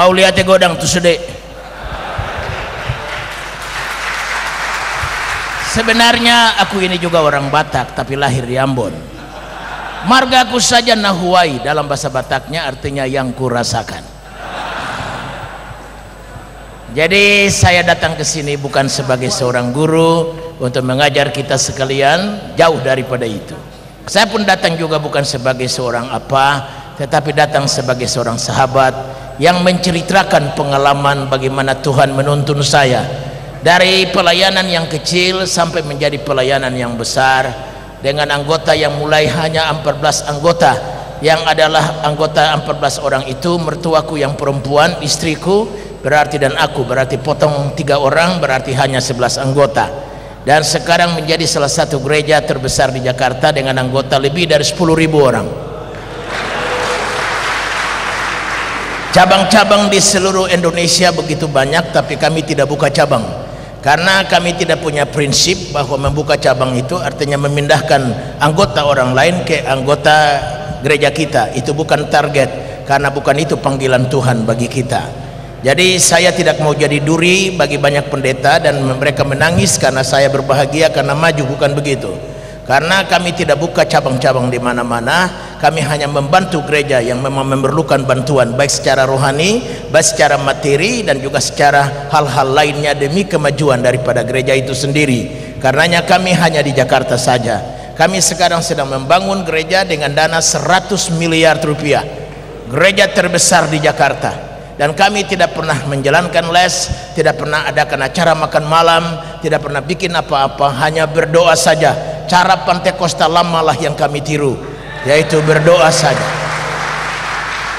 Mau lihat ya godang tuh sedek. Sebenarnya aku ini juga orang Batak tapi lahir di Ambon. Margaku saja nahuai dalam bahasa Bataknya artinya yang kurasakan. Jadi saya datang ke sini bukan sebagai seorang guru untuk mengajar kita sekalian, jauh daripada itu. Saya pun datang juga bukan sebagai seorang apa, tetapi datang sebagai seorang sahabat yang menceritakan pengalaman bagaimana Tuhan menuntun saya dari pelayanan yang kecil sampai menjadi pelayanan yang besar dengan anggota yang mulai hanya 14 anggota yang adalah anggota 14 orang itu mertuaku yang perempuan istriku berarti dan aku berarti potong tiga orang berarti hanya 11 anggota. Dan sekarang menjadi salah satu gereja terbesar di Jakarta dengan anggota lebih dari 10.000 orang cabang-cabang di seluruh Indonesia begitu banyak tapi kami tidak buka cabang. Karena kami tidak punya prinsip bahwa membuka cabang itu artinya memindahkan anggota orang lain ke anggota gereja kita. Itu bukan target karena bukan itu panggilan Tuhan bagi kita. Jadi saya tidak mau jadi duri bagi banyak pendeta dan mereka menangis karena saya berbahagia karena maju bukan begitu. Karena kami tidak buka cabang-cabang di mana-mana kami hanya membantu gereja yang memang memerlukan bantuan baik secara rohani, baik secara materi dan juga secara hal-hal lainnya demi kemajuan daripada gereja itu sendiri. Karenanya kami hanya di Jakarta saja. Kami sekarang sedang membangun gereja dengan dana 100 miliar rupiah. Gereja terbesar di Jakarta dan kami tidak pernah menjalankan les, tidak pernah adakan acara makan malam, tidak pernah bikin apa-apa, hanya berdoa saja. Cara Pantekosta lama lah yang kami tiru, yaitu berdoa saja.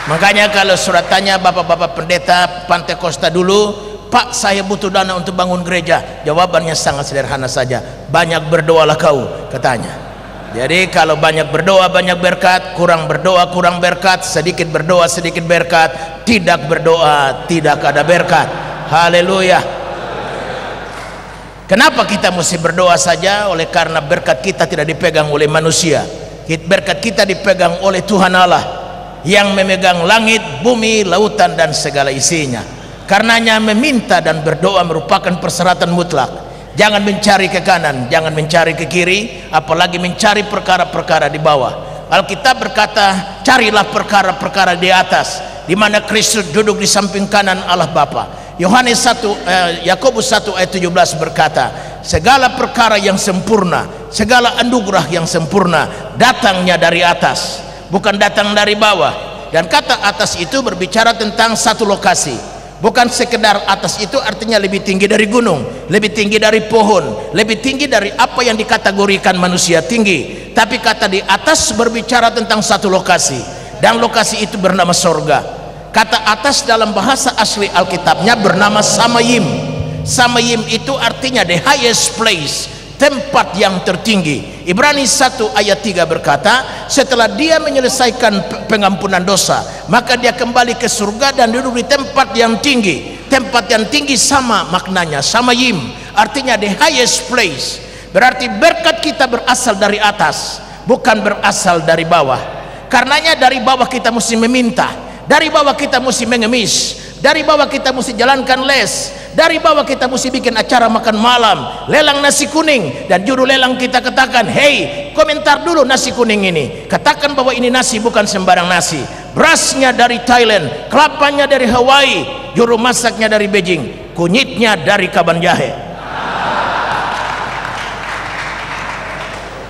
Makanya kalau surat tanya bapak-bapak pendeta Pantekosta dulu, Pak saya butuh dana untuk bangun gereja. Jawabannya sangat sederhana saja. Banyak berdoalah kau, katanya. Jadi kalau banyak berdoa banyak berkat, kurang berdoa kurang berkat, sedikit berdoa sedikit berkat, tidak berdoa tidak ada berkat. Haleluya. Kenapa kita mesti berdoa saja? Oleh karena berkat kita tidak dipegang oleh manusia. Berkat kita dipegang oleh Tuhan Allah yang memegang langit, bumi, lautan dan segala isinya. Karenanya meminta dan berdoa merupakan persyaratan mutlak. Jangan mencari ke kanan jangan mencari ke kiri apalagi mencari perkara-perkara di bawah. Alkitab berkata carilah perkara-perkara di atas di mana Kristus duduk di samping kanan Allah Bapa. Yohanes 1 eh, Yakobus 1 ayat 17 berkata segala perkara yang sempurna segala anugerah yang sempurna datangnya dari atas bukan datang dari bawah. Dan kata atas itu berbicara tentang satu lokasi. Bukan sekedar atas itu artinya lebih tinggi dari gunung lebih tinggi dari pohon lebih tinggi dari apa yang dikategorikan manusia tinggi. Tapi kata di atas berbicara tentang satu lokasi dan lokasi itu bernama sorga. Kata atas dalam bahasa asli Alkitabnya bernama Samayim. Samayim itu artinya the highest place tempat yang tertinggi. Ibrani 1 ayat 3 berkata setelah dia menyelesaikan pengampunan dosa maka dia kembali ke surga dan duduk di tempat yang tinggi. Tempat yang tinggi sama maknanya sama yim. Artinya the highest place. Berarti berkat kita berasal dari atas bukan berasal dari bawah. Karenanya dari bawah kita mesti meminta. Dari bawah kita mesti mengemis dari bawah kita mesti jalankan les. Dari bawah kita mesti bikin acara makan malam. Lelang nasi kuning. Dan juru lelang kita katakan hei komentar dulu nasi kuning ini. Katakan bahwa ini nasi bukan sembarang nasi. Berasnya dari Thailand kelapanya dari Hawaii juru masaknya dari Beijing kunyitnya dari kaban jahe.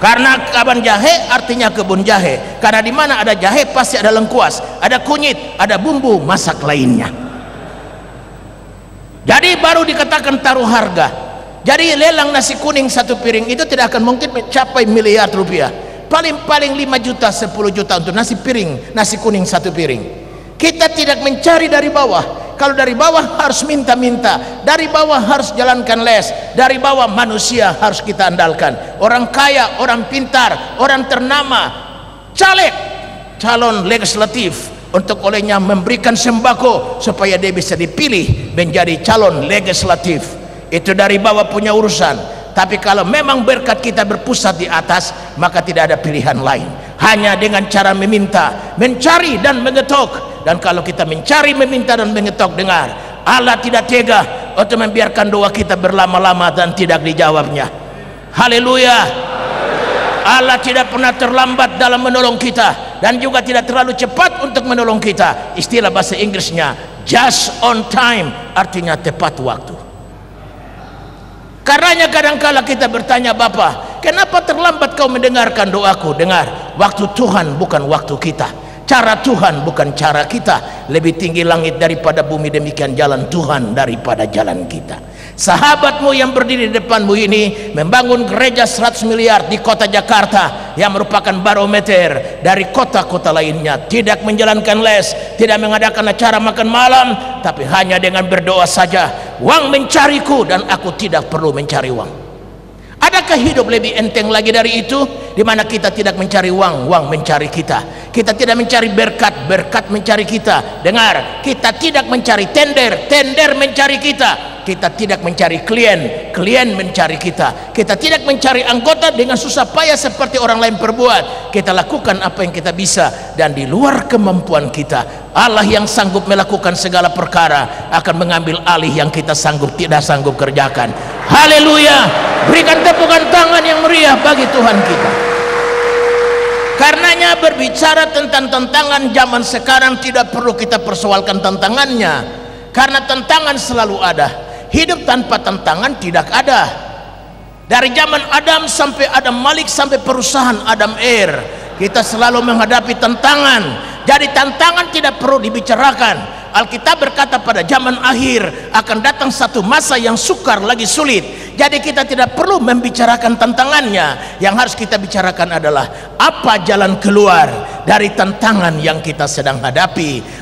Karena kaban jahe artinya kebun jahe. Karena di mana ada jahe pasti ada lengkuas ada kunyit ada bumbu masak lainnya jadi baru dikatakan taruh harga. Jadi lelang nasi kuning satu piring itu tidak akan mungkin mencapai miliar rupiah. Paling-paling 5 juta 10 juta untuk nasi piring nasi kuning satu piring. Kita tidak mencari dari bawah. Kalau dari bawah harus minta-minta. Dari bawah harus jalankan les. Dari bawah manusia harus kita andalkan. Orang kaya, orang pintar orang ternama. Caleg calon legislatif untuk olehnya memberikan sembako supaya dia bisa dipilih menjadi calon legislatif. Itu dari bawah punya urusan. Tapi kalau memang berkat kita berpusat di atas maka tidak ada pilihan lain. Hanya dengan cara meminta mencari dan mengetok. Dan kalau kita mencari meminta dan mengetok dengar Allah tidak tega untuk membiarkan doa kita berlama-lama dan tidak dijawabnya. Haleluya. Allah tidak pernah terlambat dalam menolong kita dan juga tidak terlalu cepat untuk menolong kita. Istilah bahasa Inggrisnya just on time artinya tepat waktu. Karenanya kadangkala kita bertanya Bapak kenapa terlambat kau mendengarkan doaku? Dengar waktu Tuhan bukan waktu kita. Cara Tuhan bukan cara kita. Lebih tinggi langit daripada bumi demikian jalan Tuhan daripada jalan kita sahabatmu yang berdiri di depanmu ini membangun gereja 100 miliar di kota Jakarta yang merupakan barometer dari kota-kota lainnya. Tidak menjalankan les tidak mengadakan acara makan malam tapi hanya dengan berdoa saja. Uang mencariku dan aku tidak perlu mencari uang adakah hidup lebih enteng lagi dari itu? Di mana kita tidak mencari uang uang mencari kita. Kita tidak mencari berkat berkat mencari kita. Dengar kita tidak mencari tender tender mencari kita kita tidak mencari klien klien mencari kita. Kita tidak mencari anggota dengan susah payah seperti orang lain perbuat kita lakukan apa yang kita bisa dan di luar kemampuan kita Allah yang sanggup melakukan segala perkara akan mengambil alih yang kita sanggup tidak sanggup kerjakan. Haleluya! Berikan tepukan tangan yang meriah bagi Tuhan kita. Karenanya berbicara tentang tantangan zaman sekarang tidak perlu kita persoalkan tantangannya. Karena tantangan selalu ada. Hidup tanpa tantangan tidak ada. Dari zaman Adam sampai Adam Malik sampai perusahaan Adam Air, kita selalu menghadapi tantangan. Jadi tantangan tidak perlu dibicarakan. Alkitab berkata pada zaman akhir akan datang satu masa yang sukar lagi sulit jadi kita tidak perlu membicarakan tantangannya yang harus kita bicarakan adalah apa jalan keluar dari tantangan yang kita sedang hadapi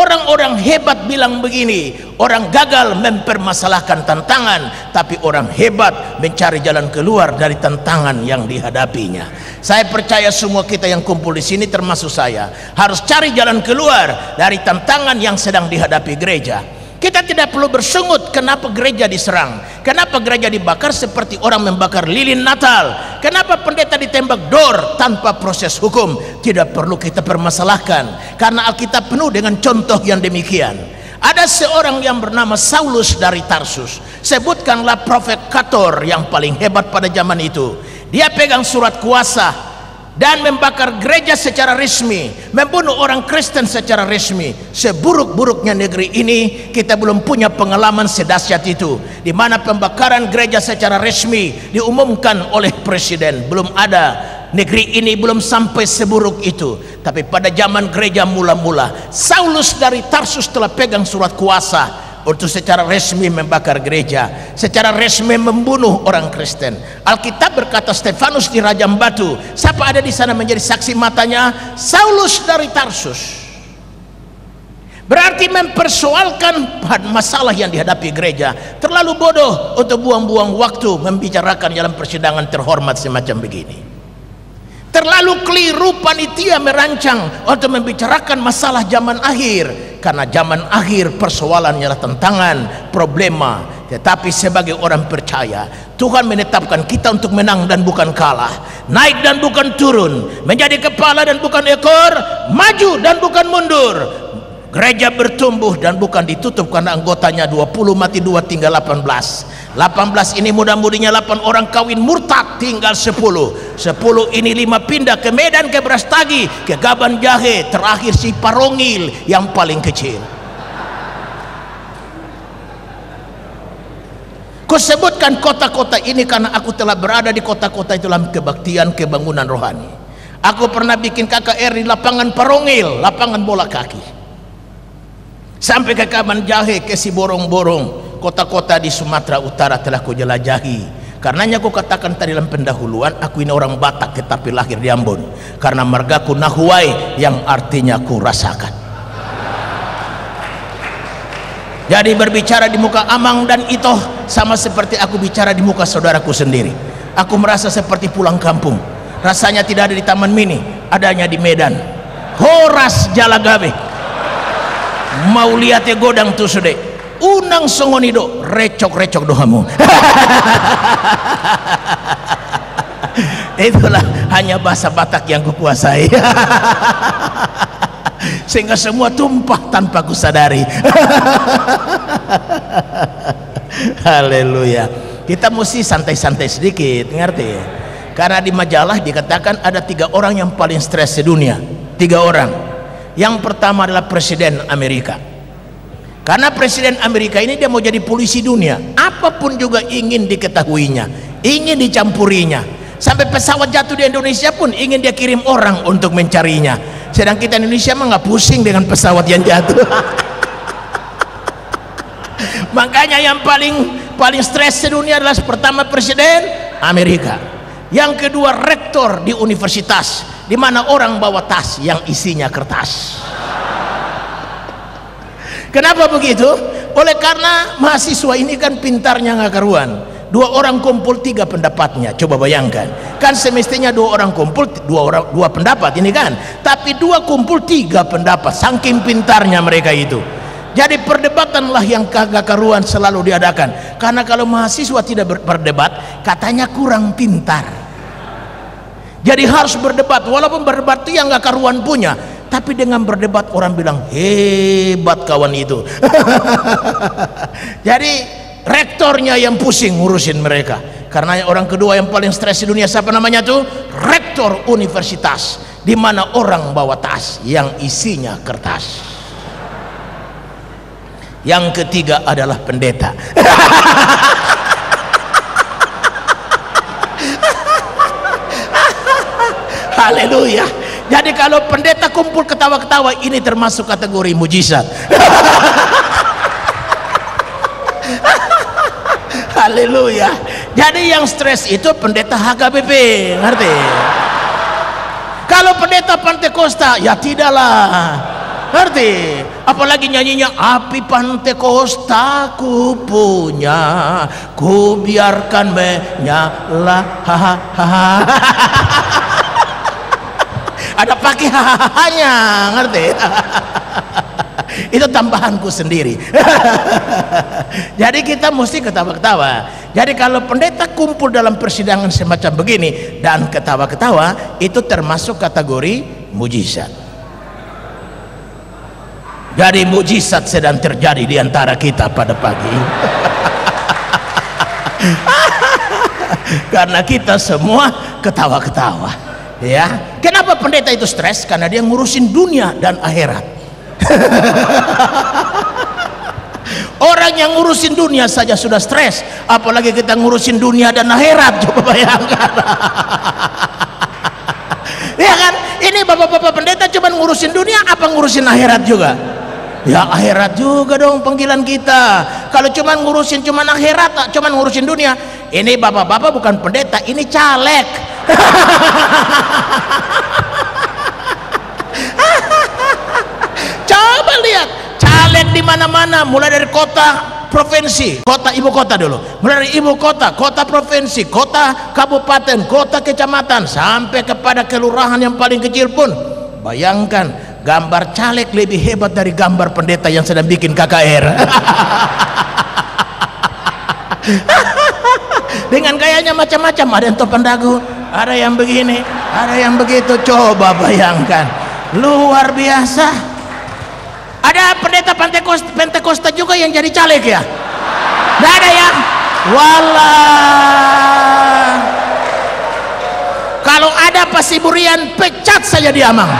orang-orang hebat bilang begini orang gagal mempermasalahkan tantangan tapi orang hebat mencari jalan keluar dari tantangan yang dihadapinya. Saya percaya semua kita yang kumpul di sini termasuk saya harus cari jalan keluar dari tantangan yang sedang dihadapi gereja kita tidak perlu bersungut kenapa gereja diserang, kenapa gereja dibakar seperti orang membakar lilin Natal, kenapa pendeta ditembak dor tanpa proses hukum. Tidak perlu kita permasalahkan karena Alkitab penuh dengan contoh yang demikian. Ada seorang yang bernama Saulus dari Tarsus. Sebutkanlah profet Kator yang paling hebat pada zaman itu. Dia pegang surat kuasa dan membakar gereja secara resmi, membunuh orang Kristen secara resmi. Seburuk-buruknya negeri ini, kita belum punya pengalaman sedahsyat itu, di mana pembakaran gereja secara resmi diumumkan oleh presiden. Belum ada negeri ini belum sampai seburuk itu. Tapi pada zaman gereja mula-mula, Saulus dari Tarsus telah pegang surat kuasa untuk secara resmi membakar gereja, secara resmi membunuh orang Kristen. Alkitab berkata Stefanus di Rajam Batu, siapa ada di sana menjadi saksi matanya? Saulus dari Tarsus. Berarti mempersoalkan masalah yang dihadapi gereja terlalu bodoh untuk buang-buang waktu membicarakan dalam persidangan terhormat semacam begini. Terlalu keliru panitia merancang untuk membicarakan masalah zaman akhir karena zaman akhir persoalannya adalah tantangan, problema. Tetapi sebagai orang percaya, Tuhan menetapkan kita untuk menang dan bukan kalah, naik dan bukan turun, menjadi kepala dan bukan ekor, maju dan bukan mundur. Gereja bertumbuh dan bukan ditutup karena anggotanya 20 mati 2 tinggal 18. 18 ini mudah-mudinya 8 orang kawin murtad tinggal 10. 10 ini 5 pindah ke Medan ke Brastagi, ke Gaban Jahe, terakhir si Parongil yang paling kecil. Kusebutkan kota-kota ini karena aku telah berada di kota-kota itu dalam kebaktian kebangunan rohani. Aku pernah bikin KKR di lapangan Parongil, lapangan bola kaki sampai ke Kaban Jahe ke si borong-borong. Kota-kota di Sumatera Utara telah ku jelajahi. Karenanya aku katakan tadi dalam pendahuluan aku ini orang Batak tetapi lahir di Ambon. Karena margaku Nahuai yang artinya ku rasakan. Jadi berbicara di muka Amang dan Itoh sama seperti aku bicara di muka saudaraku sendiri. Aku merasa seperti pulang kampung. Rasanya tidak ada di Taman Mini adanya di Medan. Horas Jalagabe mau lihat ya godang tuh sudah. Unang songonido recok-recok doamu itulah hanya bahasa Batak yang kukuasai. Sehingga semua tumpah tanpa kusadari haleluya. Kita mesti santai-santai sedikit ngerti? Karena di majalah dikatakan ada tiga orang yang paling stres di dunia. Tiga orang yang pertama adalah presiden Amerika. Karena presiden Amerika ini dia mau jadi polisi dunia. Apa pun juga ingin diketahuinya ingin dicampurinya. Sampai pesawat jatuh di Indonesia pun ingin dia kirim orang untuk mencarinya. Sedang kita Indonesia mah nggak pusing dengan pesawat yang jatuh. Makanya yang paling paling stres dunia adalah pertama presiden Amerika yang kedua rektor di universitas di mana orang bawa tas yang isinya kertas. Kenapa begitu? oleh karena mahasiswa ini kan pintarnya nggak karuan. Dua orang kumpul tiga pendapatnya. Coba bayangkan. Kan semestinya dua orang kumpul dua orang dua pendapat ini kan. Tapi dua kumpul tiga pendapat. Saking pintarnya mereka itu jadi perdebatanlah yang kagak karuan selalu diadakan. Karena kalau mahasiswa tidak berdebat katanya kurang pintar. Jadi harus berdebat. Walaupun berdebat yang gak karuan punya tapi dengan berdebat orang bilang hebat kawan itu. Jadi rektornya yang pusing ngurusin mereka. Karena orang kedua yang paling stres di dunia siapa namanya tuh? Rektor universitas di mana orang bawa tas yang isinya kertas yang ketiga adalah pendeta. Haleluya. Jadi kalau pendeta kumpul ketawa-ketawa ini termasuk kategori mujizat. Haleluya. Jadi yang stres itu pendeta HKBP ngerti? Kalau pendeta Pantai Costa ya tidaklah ngerti? Apalagi nyanyinya api Pantai Costa ku punya ku biarkan menyala. Ada pakai hahahanya ngerti? Itu tambahanku sendiri. Jadi kita mesti ketawa-ketawa. Jadi kalau pendeta kumpul dalam persidangan semacam begini dan ketawa-ketawa itu termasuk kategori mujizat jadi mujizat sedang terjadi di antara kita pada pagi karena kita semua ketawa-ketawa ya kenapa pendeta itu stres karena dia ngurusin dunia dan akhirat Orang yang ngurusin dunia saja sudah stres, apalagi kita ngurusin dunia dan akhirat. Coba bayangkan. ya kan? Ini bapak-bapak pendeta cuma ngurusin dunia, apa ngurusin akhirat juga? Ya akhirat juga dong panggilan kita. Kalau cuma ngurusin cuma akhirat, cuma ngurusin dunia. Ini bapak-bapak bukan pendeta, ini caleg. Coba lihat caleg di mana-mana, mulai dari kota, provinsi, kota ibu kota dulu, mulai dari ibu kota, kota provinsi, kota kabupaten, kota kecamatan, sampai kepada kelurahan yang paling kecil pun. Bayangkan gambar caleg lebih hebat dari gambar pendeta yang sedang bikin KKR. Dengan gayanya macam-macam, ada yang topan dagu, ada yang begini, ada yang begitu. Coba bayangkan, luar biasa. Ada pendeta Pentekosta, juga yang jadi caleg ya? Tidak ada ya? Walah. Kalau ada pasiburian pecat saja dia mang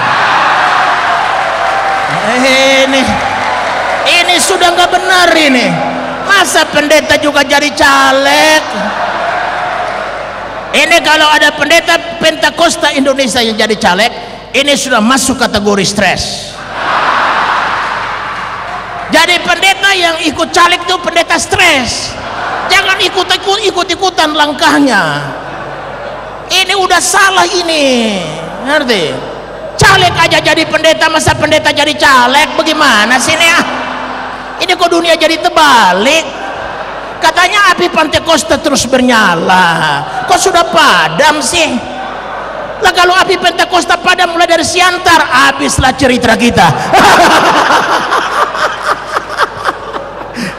ini. Ini sudah nggak benar ini. Masa pendeta juga jadi caleg? Ini kalau ada pendeta Pentakosta Indonesia yang jadi caleg ini sudah masuk kategori stres. Jadi pendeta yang ikut caleg itu pendeta stres. Jangan ikut ikut ikut ikutan langkahnya. Ini udah salah ini. Ngerti caleg aja jadi pendeta masa pendeta jadi caleg? Bagaimana sih ini ah? Ini kok dunia jadi terbalik? Katanya api Pentekosta terus bernyala. Kok sudah padam sih? Lah kalau api Pentekosta padam mulai dari siantar habislah cerita kita.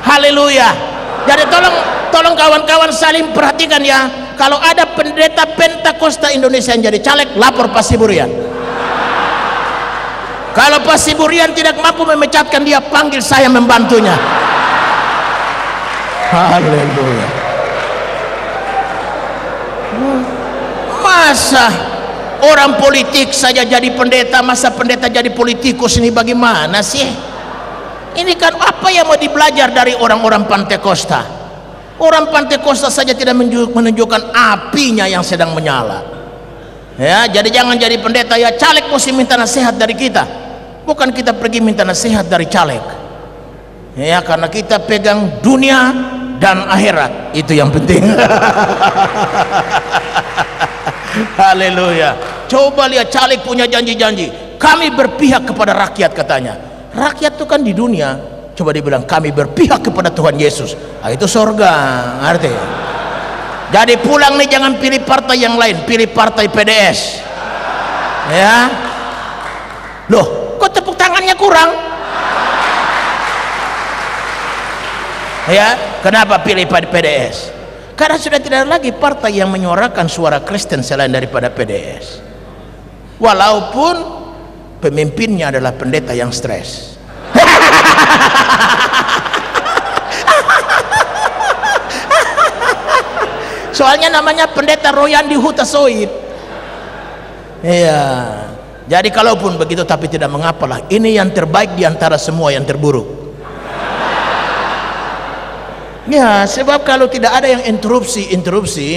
Haleluya. Jadi tolong tolong kawan-kawan saling perhatikan ya. Kalau ada pendeta Pentakosta Indonesia yang jadi caleg lapor Pasiburian kalau Pasiburian tidak mampu memecatkan dia panggil saya membantunya. Haleluya. Masa orang politik saja jadi pendeta masa pendeta jadi politikus ini bagaimana sih? Ini kan apa yang mau dibelajar dari orang-orang Pantai Costa? Orang Pantai Costa saja tidak menunjukkan apinya yang sedang menyala. Ya jadi jangan jadi pendeta ya. Caleg mesti minta nasihat dari kita bukan kita pergi minta nasihat dari caleg. Ya karena kita pegang dunia dan akhirat. Itu yang penting. Haleluya. Coba lihat caleg punya janji-janji. Kami berpihak kepada rakyat katanya. Rakyat itu kan di dunia. Coba dibilang kami berpihak kepada Tuhan Yesus. Nah, itu sorga arti jadi pulang nih jangan pilih partai yang lain. Pilih partai PDS ya? Loh kurang. Ya kenapa pilih PDS karena sudah tidak ada lagi partai yang menyuarakan suara Kristen selain daripada PDS walaupun pemimpinnya adalah pendeta yang stres. Soalnya namanya pendeta Royandi Hutasoid iya jadi kalaupun begitu tapi tidak mengapalah. Ini yang terbaik di antara semua yang terburuk. Ya sebab kalau tidak ada yang interupsi-interupsi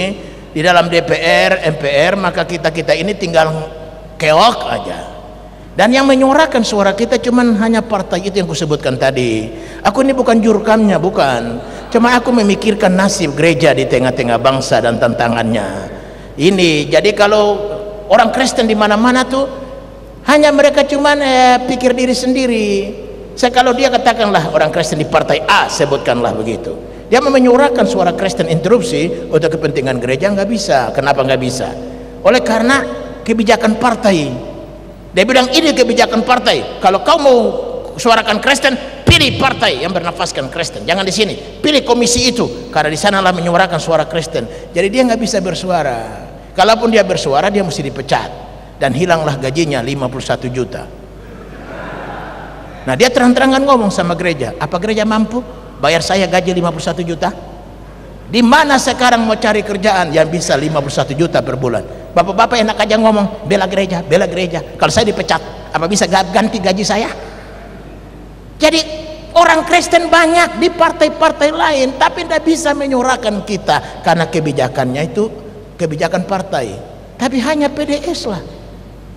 di dalam DPR, MPR maka kita-kita ini tinggal keok aja. Dan yang menyuarakan suara kita cuman hanya partai itu yang kusebutkan tadi. Aku ini bukan jurkamnya bukan. Cuma aku memikirkan nasib gereja di tengah-tengah bangsa dan tantangannya. Ini jadi kalau orang Kristen di mana-mana tuh hanya mereka cuman eh, pikir diri sendiri saya kalau dia katakanlah orang Kristen di partai A sebutkanlah begitu dia menyuarakan suara Kristen interupsi untuk kepentingan gereja nggak bisa kenapa nggak bisa oleh karena kebijakan partai dia bilang ini kebijakan partai. Kalau kau mau suarakan Kristen, pilih partai yang bernafaskan Kristen. Jangan di sini. Pilih komisi itu karena di sanalah menyuarakan suara Kristen. Jadi dia nggak bisa bersuara. Kalaupun dia bersuara dia mesti dipecat dan hilanglah gajinya 51 juta. Nah, dia terang-terangan ngomong sama gereja, apa gereja mampu bayar saya gaji 51 juta? Di mana sekarang mau cari kerjaan yang bisa 51 juta per bulan? Bapak-bapak enak aja ngomong bela gereja, bela gereja. Kalau saya dipecat, apa bisa ganti gaji saya? Jadi orang Kristen banyak di partai-partai lain, tapi tidak bisa menyuarakan kita karena kebijakannya itu kebijakan partai. Tapi hanya PDS lah.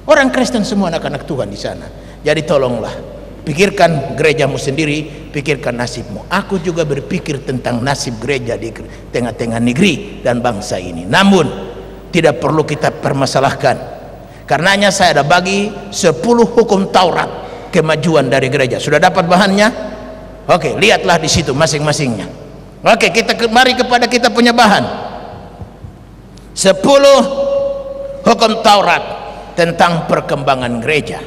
Orang Kristen semua anak-anak Tuhan di sana. Jadi tolonglah pikirkan gerejamu sendiri pikirkan nasibmu. Aku juga berpikir tentang nasib gereja di tengah-tengah negeri dan bangsa ini. Namun tidak perlu kita permasalahkan. Karenanya saya ada bagi 10 hukum Taurat kemajuan dari gereja. Sudah dapat bahannya? Oke lihatlah di situ masing-masingnya. Oke kita mari kepada kita punya bahan. 10 hukum Taurat tentang perkembangan gereja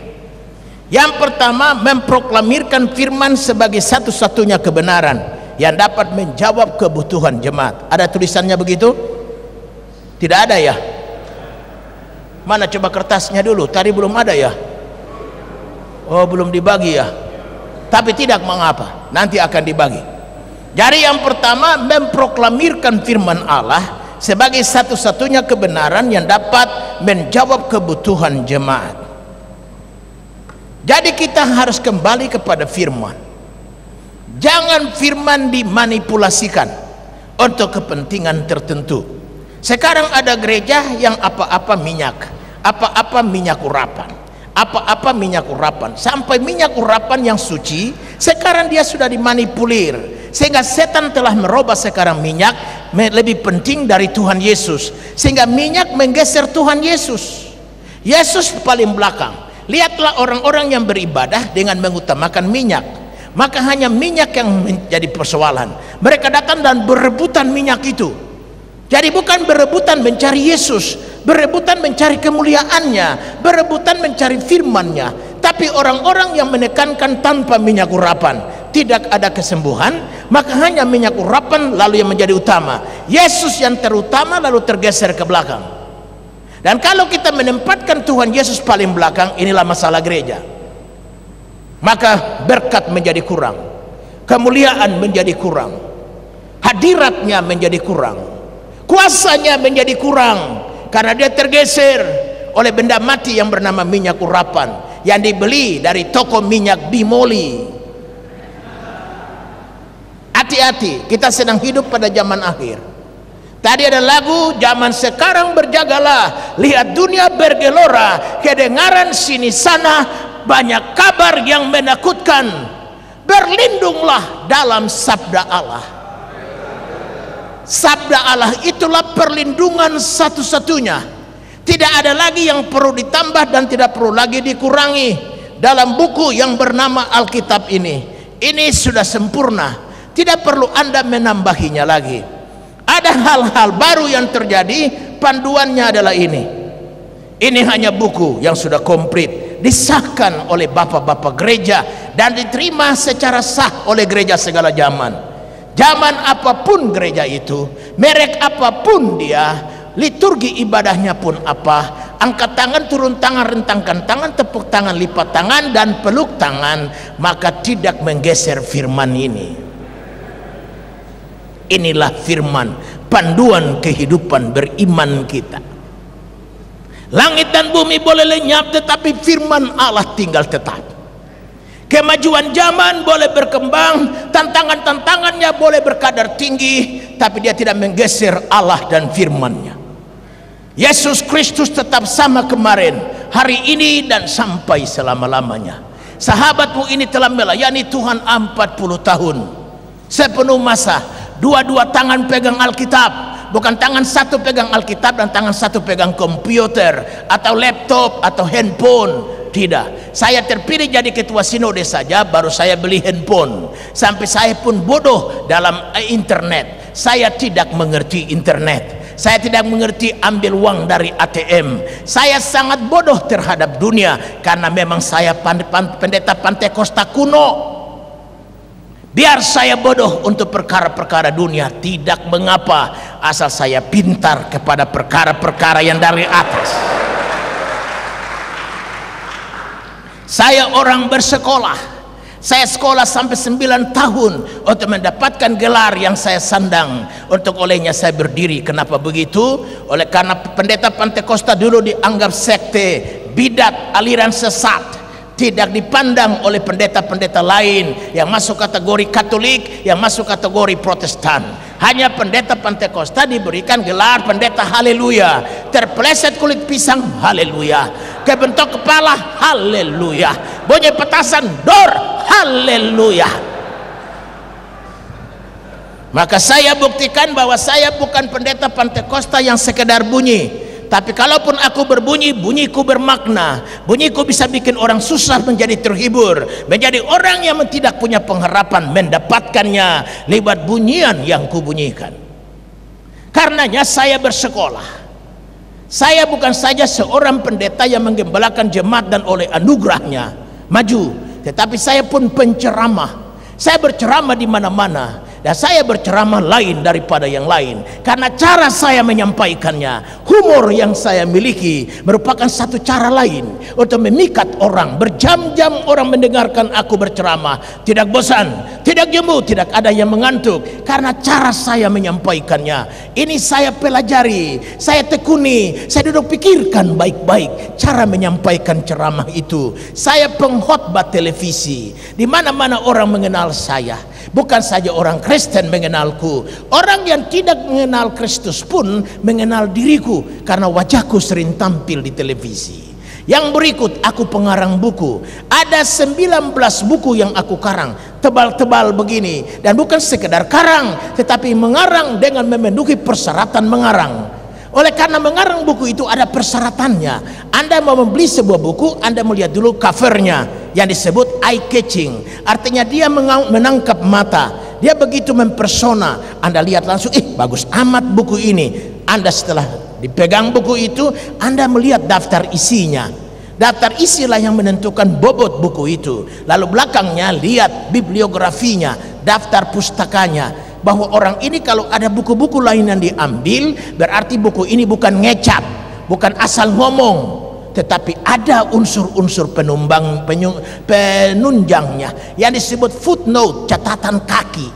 yang pertama memproklamirkan firman sebagai satu-satunya kebenaran yang dapat menjawab kebutuhan jemaat. Ada tulisannya begitu? Tidak ada ya? Mana coba kertasnya dulu? Tadi belum ada ya? Oh, belum dibagi ya? Tapi tidak mengapa, nanti akan dibagi. Jadi yang pertama memproklamirkan firman Allah sebagai satu-satunya kebenaran yang dapat menjawab kebutuhan jemaat. Jadi kita harus kembali kepada firman. Jangan firman dimanipulasikan untuk kepentingan tertentu. Sekarang ada gereja yang apa-apa minyak, apa-apa minyak urapan, apa-apa minyak urapan, sampai minyak urapan yang suci, sekarang dia sudah dimanipulir. Sehingga setan telah merubah sekarang minyak lebih penting dari Tuhan Yesus. Sehingga minyak menggeser Tuhan Yesus. Yesus paling belakang Lihatlah orang-orang yang beribadah dengan mengutamakan minyak. Maka hanya minyak yang menjadi persoalan. Mereka datang dan berebutan minyak itu. Jadi bukan berebutan mencari Yesus, berebutan mencari kemuliaannya, berebutan mencari firman-Nya. Tapi orang-orang yang menekankan tanpa minyak urapan, tidak ada kesembuhan, maka hanya minyak urapan lalu yang menjadi utama. Yesus yang terutama lalu tergeser ke belakang. Dan kalau kita menempatkan Tuhan Yesus paling belakang, inilah masalah gereja. Maka berkat menjadi kurang, kemuliaan menjadi kurang, hadiratnya menjadi kurang, kuasanya menjadi kurang karena dia tergeser oleh benda mati yang bernama minyak urapan yang dibeli dari toko minyak Bimoli. Hati-hati, kita sedang hidup pada zaman akhir. Tadi ada lagu zaman sekarang berjagalah lihat dunia bergelora kedengaran sini sana banyak kabar yang menakutkan. Berlindunglah dalam sabda Allah. Sabda Allah itulah perlindungan satu-satunya. Tidak ada lagi yang perlu ditambah dan tidak perlu lagi dikurangi dalam buku yang bernama Alkitab ini. Ini sudah sempurna tidak perlu anda menambahinya lagi. Ada hal-hal baru yang terjadi panduannya adalah ini. Ini hanya buku yang sudah komplit disahkan oleh bapak-bapak gereja dan diterima secara sah oleh gereja segala zaman. Zaman apa pun gereja itu merek apa pun dia liturgi ibadahnya pun apa angkat tangan turun tangan rentangkan tangan tepuk tangan lipat tangan dan peluk tangan maka tidak menggeser firman ini inilah firman panduan kehidupan beriman kita. Langit dan bumi boleh lenyap tetapi firman Allah tinggal tetap. Kemajuan zaman boleh berkembang tantangan-tantangannya boleh berkadar tinggi tapi dia tidak menggeser Allah dan firmannya. Yesus Kristus tetap sama kemarin hari ini dan sampai selama-lamanya. Sahabatmu ini telah melayani Tuhan 40 tahun. Sepenuh masa dua-dua tangan pegang Alkitab. Bukan tangan satu pegang Alkitab dan tangan satu pegang komputer atau laptop atau handphone. Tidak. Saya terpilih jadi ketua sinode saja baru saya beli handphone. Sampai saya pun bodoh dalam internet. Saya tidak mengerti internet. Saya tidak mengerti ambil uang dari ATM saya sangat bodoh terhadap dunia karena memang saya pendeta pantai Costa kuno biar saya bodoh untuk perkara-perkara dunia. Tidak mengapa asal saya pintar kepada perkara-perkara yang dari atas. Saya orang bersekolah. Saya sekolah sampai 9 tahun untuk mendapatkan gelar yang saya sandang. Untuk olehnya saya berdiri. Kenapa begitu? Oleh karena pendeta Pantekosta dulu dianggap sekte bidat aliran sesat tidak dipandang oleh pendeta-pendeta lain yang masuk kategori Katolik, yang masuk kategori Protestan. Hanya pendeta Pantekosta diberikan gelar pendeta haleluya. Terpeleset kulit pisang haleluya. Kebentuk kepala haleluya. Bunyi petasan dor haleluya maka saya buktikan bahwa saya bukan pendeta Pantekosta yang sekedar bunyi tapi kalaupun aku berbunyi bunyiku bermakna. Bunyiku bisa bikin orang susah menjadi terhibur menjadi orang yang tidak punya pengharapan mendapatkannya lewat bunyian yang kubunyikan. Karenanya saya bersekolah. Saya bukan saja seorang pendeta yang menggembalakan jemaat dan oleh anugerahnya. Maju tetapi saya pun penceramah. Saya berceramah di mana-mana dan saya berceramah lain daripada yang lain. Karena cara saya menyampaikannya humor yang saya miliki merupakan satu cara lain untuk memikat orang. Berjam-jam orang mendengarkan aku berceramah. Tidak bosan tidak jemu tidak ada yang mengantuk. Karena cara saya menyampaikannya. Ini saya pelajari saya tekuni saya duduk pikirkan baik-baik cara menyampaikan ceramah itu. Saya pengkhotbah televisi. Di mana-mana orang mengenal saya. Bukan saja orang Kristen mengenalku orang yang tidak mengenal Kristus pun mengenal diriku karena wajahku sering tampil di televisi yang berikut aku pengarang buku ada 19 buku yang aku karang tebal-tebal begini dan bukan sekedar karang tetapi mengarang dengan memenuhi persyaratan mengarang oleh karena mengarang buku itu ada persyaratannya. Anda mau membeli sebuah buku, Anda melihat dulu covernya yang disebut eye catching. Artinya dia menangkap mata. Dia begitu mempersona. Anda lihat langsung, eh bagus amat buku ini. Anda setelah dipegang buku itu, Anda melihat daftar isinya. Daftar isilah yang menentukan bobot buku itu. Lalu belakangnya lihat bibliografinya, daftar pustakanya bahwa orang ini kalau ada buku-buku lain yang diambil berarti buku ini bukan ngecap bukan asal ngomong tetapi ada unsur-unsur penumbang penunjangnya yang disebut footnote catatan kaki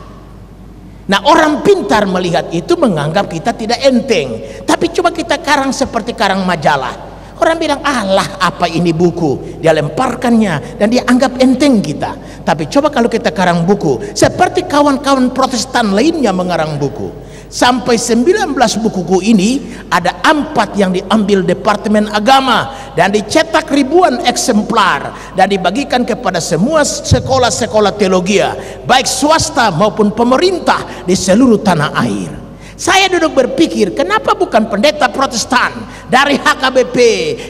nah orang pintar melihat itu menganggap kita tidak enteng tapi coba kita karang seperti karang majalah Orang bilang, Allah apa ini buku. Dia lemparkannya dan dia anggap enteng kita. Tapi coba kalau kita karang buku. Seperti kawan-kawan protestan lainnya mengarang buku. Sampai 19 bukuku ini ada empat yang diambil Departemen Agama. Dan dicetak ribuan eksemplar. Dan dibagikan kepada semua sekolah-sekolah teologi. Baik swasta maupun pemerintah di seluruh tanah air. Saya duduk berpikir, kenapa bukan pendeta Protestan dari HKBP,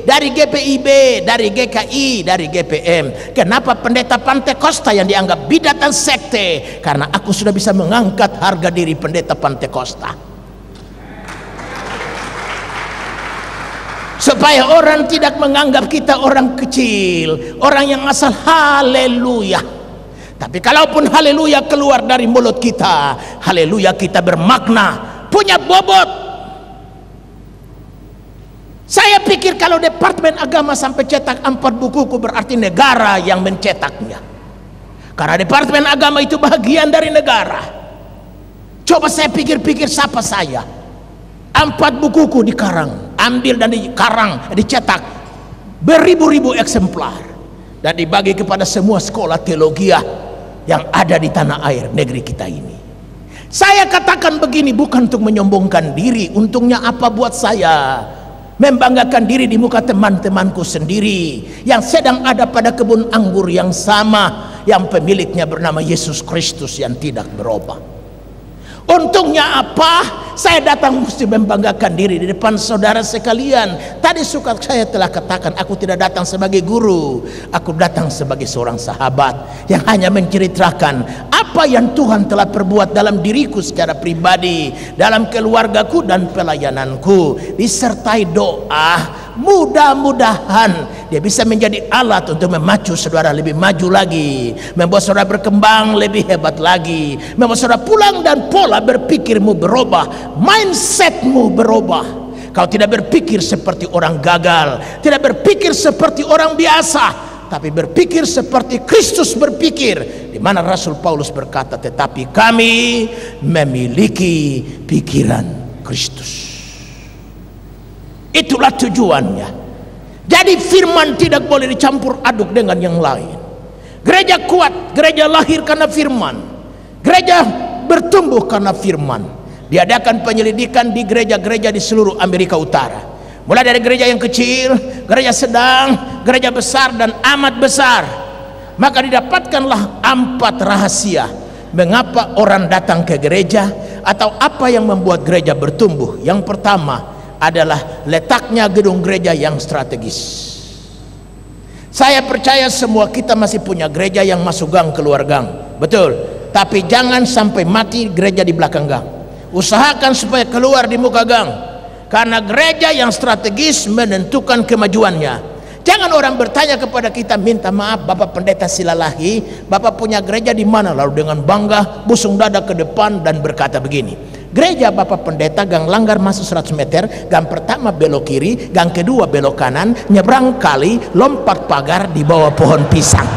dari GPIB, dari GKI, dari GPM? Kenapa pendeta Pantekosta yang dianggap bidatan sekte? Karena aku sudah bisa mengangkat harga diri pendeta Pantekosta. Supaya orang tidak menganggap kita orang kecil, orang yang asal haleluya. Tapi kalaupun haleluya keluar dari mulut kita, haleluya kita bermakna punya bobot. Saya pikir kalau Departemen Agama sampai cetak empat bukuku berarti negara yang mencetaknya. Karena Departemen Agama itu bagian dari negara. Coba saya pikir-pikir siapa saya. Empat bukuku dikarang ambil dan dikarang dicetak. Beribu-ribu eksemplar. Dan dibagi kepada semua sekolah teologi yang ada di tanah air negeri kita ini saya katakan begini bukan untuk menyombongkan diri. Untungnya apa buat saya? Membanggakan diri di muka teman-temanku sendiri yang sedang ada pada kebun anggur yang sama yang pemiliknya bernama Yesus Kristus yang tidak berubah Untungnya apa? Saya datang mesti membanggakan diri di depan saudara sekalian. Tadi suka saya telah katakan aku tidak datang sebagai guru. Aku datang sebagai seorang sahabat yang hanya menceritakan apa yang Tuhan telah perbuat dalam diriku secara pribadi, dalam keluargaku dan pelayananku. Disertai doa mudah-mudahan dia bisa menjadi alat untuk memacu saudara lebih maju lagi membuat saudara berkembang lebih hebat lagi membuat saudara pulang dan pola berpikirmu berubah mindsetmu berubah. Kau tidak berpikir seperti orang gagal tidak berpikir seperti orang biasa tapi berpikir seperti Kristus berpikir di mana Rasul Paulus berkata tetapi kami memiliki pikiran Kristus Itulah tujuannya. Jadi firman tidak boleh dicampur aduk dengan yang lain. Gereja kuat, gereja lahir karena firman. Gereja bertumbuh karena firman. Diadakan penyelidikan di gereja-gereja di seluruh Amerika Utara. Mulai dari gereja yang kecil, gereja sedang, gereja besar dan amat besar. Maka didapatkanlah empat rahasia mengapa orang datang ke gereja atau apa yang membuat gereja bertumbuh. Yang pertama, adalah letaknya gedung gereja yang strategis. Saya percaya semua kita masih punya gereja yang masuk gang keluar gang. Betul. Tapi jangan sampai mati gereja di belakang gang. Usahakan supaya keluar di muka gang. Karena gereja yang strategis menentukan kemajuannya. Jangan orang bertanya kepada kita minta maaf Bapak Pendeta Silalahi, Bapak punya gereja di mana? Lalu dengan bangga busung dada ke depan dan berkata begini, Gereja Bapak Pendeta gang langgar masuk 100 meter, gang pertama belok kiri, gang kedua belok kanan, nyebrang kali, lompat pagar di bawah pohon pisang.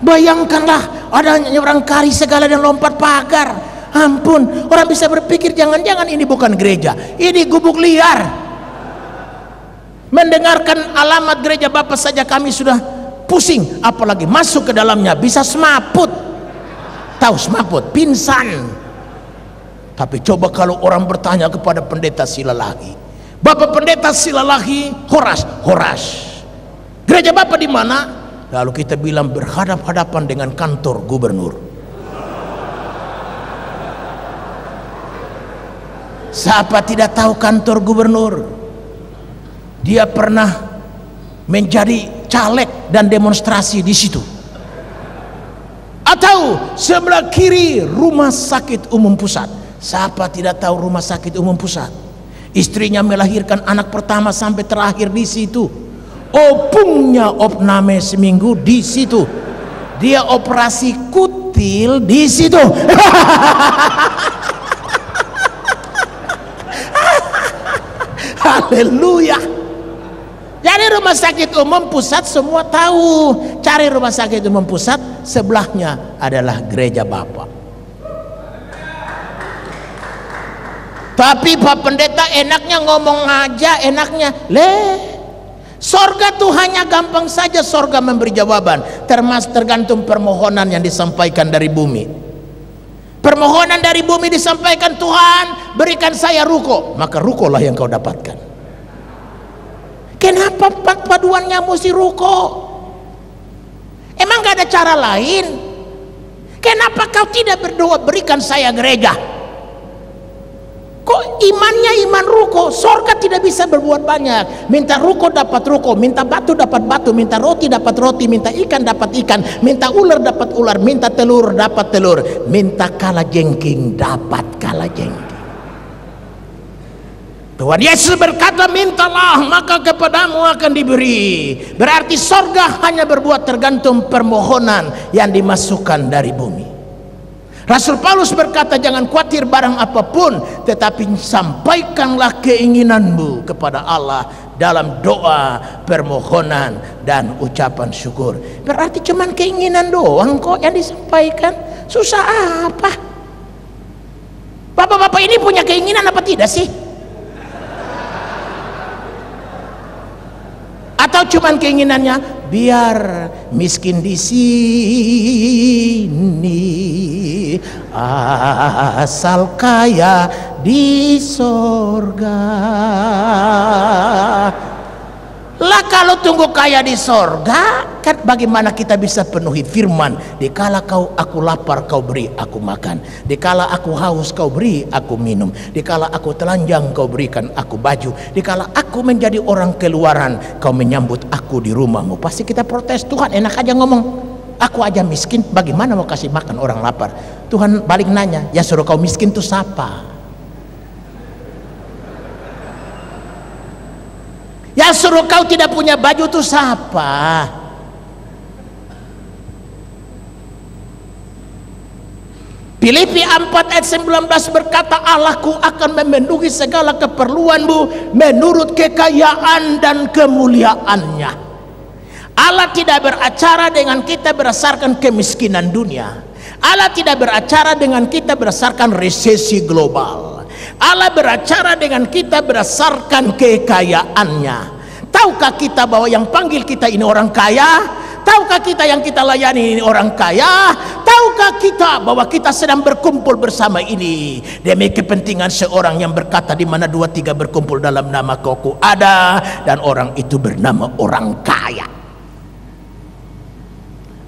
Bayangkanlah ada nyebrang kali segala dan lompat pagar. Ampun, orang bisa berpikir jangan-jangan ini bukan gereja, ini gubuk liar. Mendengarkan alamat gereja Bapak saja kami sudah pusing, apalagi masuk ke dalamnya bisa semaput. Tahu semaput, pingsan. Tapi coba kalau orang bertanya kepada pendeta Silalahi, Bapak pendeta Silalahi, Horas, Horas. Gereja Bapak di mana? Lalu kita bilang berhadap-hadapan dengan kantor gubernur. Siapa tidak tahu kantor gubernur? Dia pernah menjadi caleg dan demonstrasi di situ. Atau sebelah kiri rumah sakit umum pusat Siapa tidak tahu rumah sakit umum pusat? Istrinya melahirkan anak pertama sampai terakhir di situ. Opungnya opname seminggu di situ. Dia operasi kutil di situ. Haleluya. Jadi rumah sakit umum pusat semua tahu. Cari rumah sakit umum pusat sebelahnya adalah gereja Bapak. Tapi Pak Pendeta enaknya ngomong aja, enaknya. Le, sorga tuh hanya gampang saja sorga memberi jawaban. Termas tergantung permohonan yang disampaikan dari bumi. Permohonan dari bumi disampaikan Tuhan, berikan saya ruko. Maka rukolah yang kau dapatkan. Kenapa paduannya mesti ruko? Emang gak ada cara lain? Kenapa kau tidak berdoa berikan saya gereja? Kok imannya iman ruko? Sorga tidak bisa berbuat banyak. Minta ruko dapat ruko, minta batu dapat batu, minta roti dapat roti, minta ikan dapat ikan, minta ular dapat ular, minta telur dapat telur, minta kala jengking dapat kala jengking. Tuhan Yesus berkata mintalah maka kepadamu akan diberi berarti sorga hanya berbuat tergantung permohonan yang dimasukkan dari bumi Rasul Paulus berkata jangan khawatir barang apa pun tetapi sampaikanlah keinginanmu kepada Allah dalam doa, permohonan dan ucapan syukur. Berarti cuman keinginan doang kok yang disampaikan. Susah apa? Bapak-bapak ini punya keinginan apa tidak sih? Atau cuman keinginannya biar miskin di sini asal kaya di sorga. Lah kalau tunggu kaya di sorga, kan bagaimana kita bisa penuhi firman? Dikala kau aku lapar, kau beri aku makan. Dikala aku haus, kau beri aku minum. Dikala aku telanjang, kau berikan aku baju. Dikala aku menjadi orang keluaran, kau menyambut aku di rumahmu. Pasti kita protes, Tuhan enak aja ngomong. Aku aja miskin, bagaimana mau kasih makan orang lapar? Tuhan balik nanya, ya suruh kau miskin tuh siapa? Yang suruh kau tidak punya baju itu siapa? Filipi 4 ayat 19 berkata Allahku akan memenuhi segala keperluanmu menurut kekayaan dan kemuliaannya. Allah tidak beracara dengan kita berdasarkan kemiskinan dunia. Allah tidak beracara dengan kita berdasarkan resesi global. Allah beracara dengan kita berdasarkan kekayaannya. Tahukah kita bahwa yang panggil kita ini orang kaya? Tahukah kita yang kita layani ini orang kaya? Tahukah kita bahwa kita sedang berkumpul bersama ini demi kepentingan seorang yang berkata di mana dua tiga berkumpul dalam nama koku ada dan orang itu bernama orang kaya.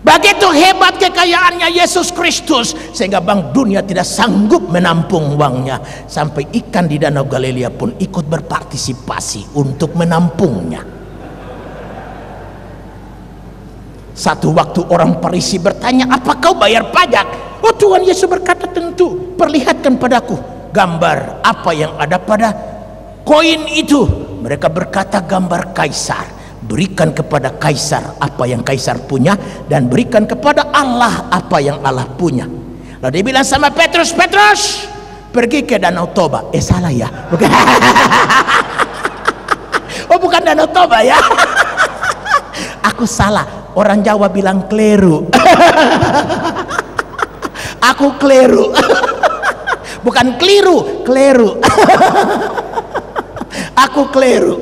Begitu hebat kekayaannya Yesus Kristus sehingga bank dunia tidak sanggup menampung uangnya sampai ikan di Danau Galilea pun ikut berpartisipasi untuk menampungnya. Satu waktu orang Parisi bertanya, "Apa kau bayar pajak?" Oh Tuhan Yesus berkata, "Tentu. Perlihatkan padaku gambar apa yang ada pada koin itu." Mereka berkata, "Gambar kaisar." Berikan kepada kaisar apa yang kaisar punya dan berikan kepada Allah apa yang Allah punya. Lalu dia bilang sama Petrus Petrus pergi ke Danau Toba. Eh salah ya. Bukan oh bukan Danau Toba ya. Aku salah. Orang Jawa bilang kleru aku kleru bukan keliru kleru aku kleru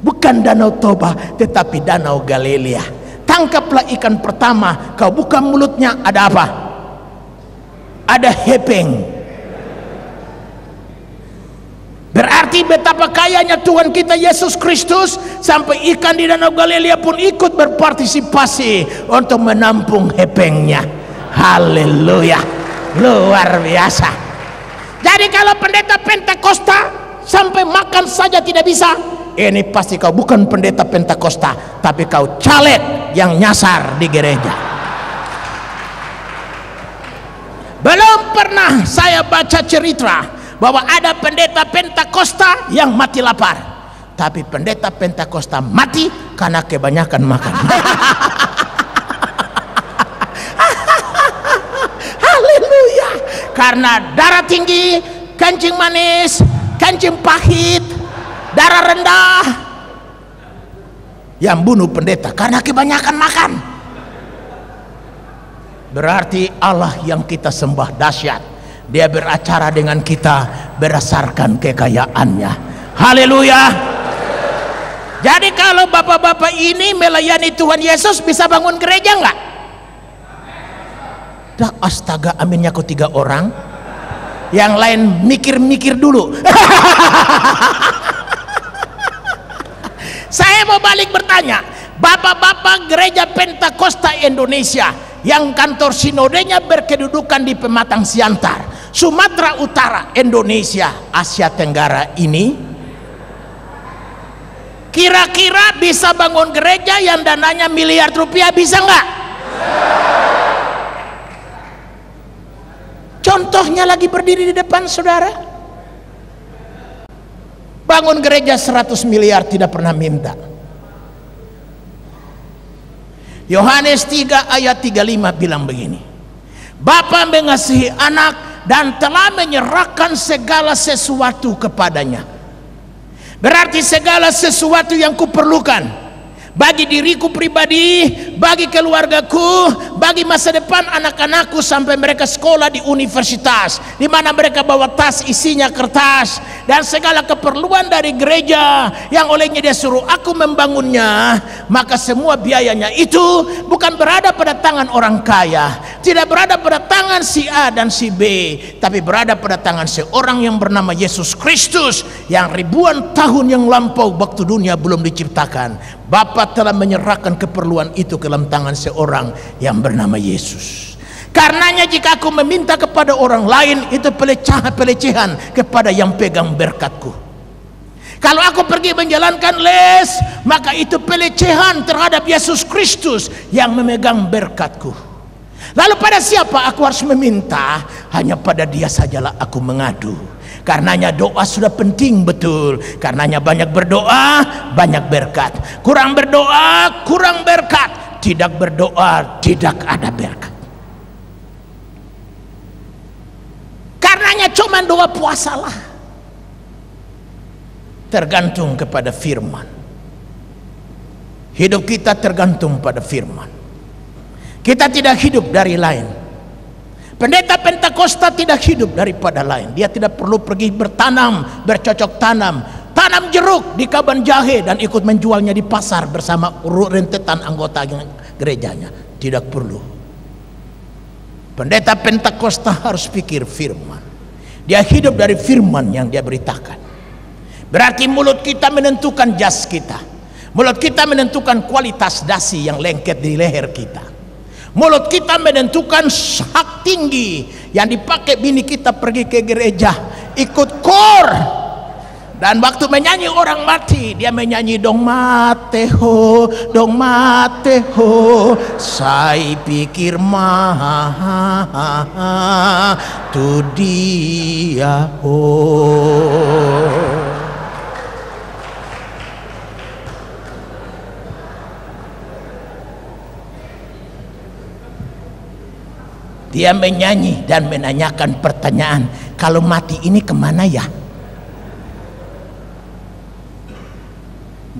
bukan danau Toba tetapi danau Galilea. Tangkaplah ikan pertama. Kau buka mulutnya ada apa? Ada hepeng. Berarti betapa kayanya Tuhan kita Yesus Kristus sampai ikan di danau Galilea pun ikut berpartisipasi untuk menampung hepengnya. Haleluya. Luar biasa. Jadi kalau pendeta Pentakosta sampai makan saja tidak bisa ini pasti kau bukan pendeta Pentakosta tapi kau caleg yang nyasar di gereja. Belum pernah saya baca cerita bahwa ada pendeta Pentakosta yang mati lapar. Tapi pendeta Pentakosta mati karena kebanyakan makan. Haleluya. Karena darah tinggi kencing manis kencing pahit darah rendah. Yang bunuh pendeta karena kebanyakan makan. Berarti Allah yang kita sembah dahsyat. Dia beracara dengan kita berdasarkan kekayaannya. Haleluya. Jadi kalau bapak-bapak ini melayani Tuhan Yesus bisa bangun gereja enggak dah astaga aminnya kok tiga orang. Yang lain mikir-mikir dulu Saya mau balik bertanya, bapak-bapak gereja Pentakosta Indonesia yang kantor sinodenya berkedudukan di Pematang Siantar, Sumatera Utara, Indonesia, Asia Tenggara ini kira-kira bisa bangun gereja yang dananya miliar rupiah bisa nggak? Contohnya lagi berdiri di depan saudara bangun gereja 100 miliar tidak pernah minta Yohanes 3 ayat 35 bilang begini Bapa mengasihi anak dan telah menyerahkan segala sesuatu kepadanya. Berarti segala sesuatu yang kuperlukan bagi diriku pribadi, bagi keluargaku, bagi masa depan anak-anakku sampai mereka sekolah di universitas, di mana mereka bawa tas isinya kertas dan segala keperluan dari gereja yang olehnya dia suruh aku membangunnya, maka semua biayanya itu bukan berada pada tangan orang kaya, tidak berada pada tangan si A dan si B, tapi berada pada tangan seorang yang bernama Yesus Kristus yang ribuan tahun yang lampau waktu dunia belum diciptakan Bapa telah menyerahkan keperluan itu ke dalam tangan seorang yang bernama Yesus. Karenanya jika aku meminta kepada orang lain itu pelecehan-pelecehan kepada yang pegang berkatku. Kalau aku pergi menjalankan les, maka itu pelecehan terhadap Yesus Kristus yang memegang berkatku. Lalu pada siapa aku harus meminta? Hanya pada dia sajalah aku mengadu. Karenanya doa sudah penting betul. Karenanya banyak berdoa, banyak berkat. Kurang berdoa, kurang berkat. Tidak berdoa, tidak ada berkat. Karenanya cuma doa puasalah. Tergantung kepada firman. Hidup kita tergantung pada firman. Kita tidak hidup dari lain. Pendeta Pentakosta tidak hidup daripada lain. Dia tidak perlu pergi bertanam, bercocok tanam, tanam jeruk di kaban jahe dan ikut menjualnya di pasar bersama rentetan anggota gerejanya. Tidak perlu. Pendeta Pentakosta harus pikir firman. Dia hidup dari firman yang dia beritakan. Berarti mulut kita menentukan jas kita. Mulut kita menentukan kualitas dasi yang lengket di leher kita. Mulut kita menentukan hak tinggi. Yang dipakai bini kita pergi ke gereja ikut kor. Dan waktu menyanyi orang mati dia menyanyi dong mate ho dong mate ho saya pikir mah tu dia ho Dia menyanyi dan menanyakan pertanyaan, kalau mati ini ke mana ya?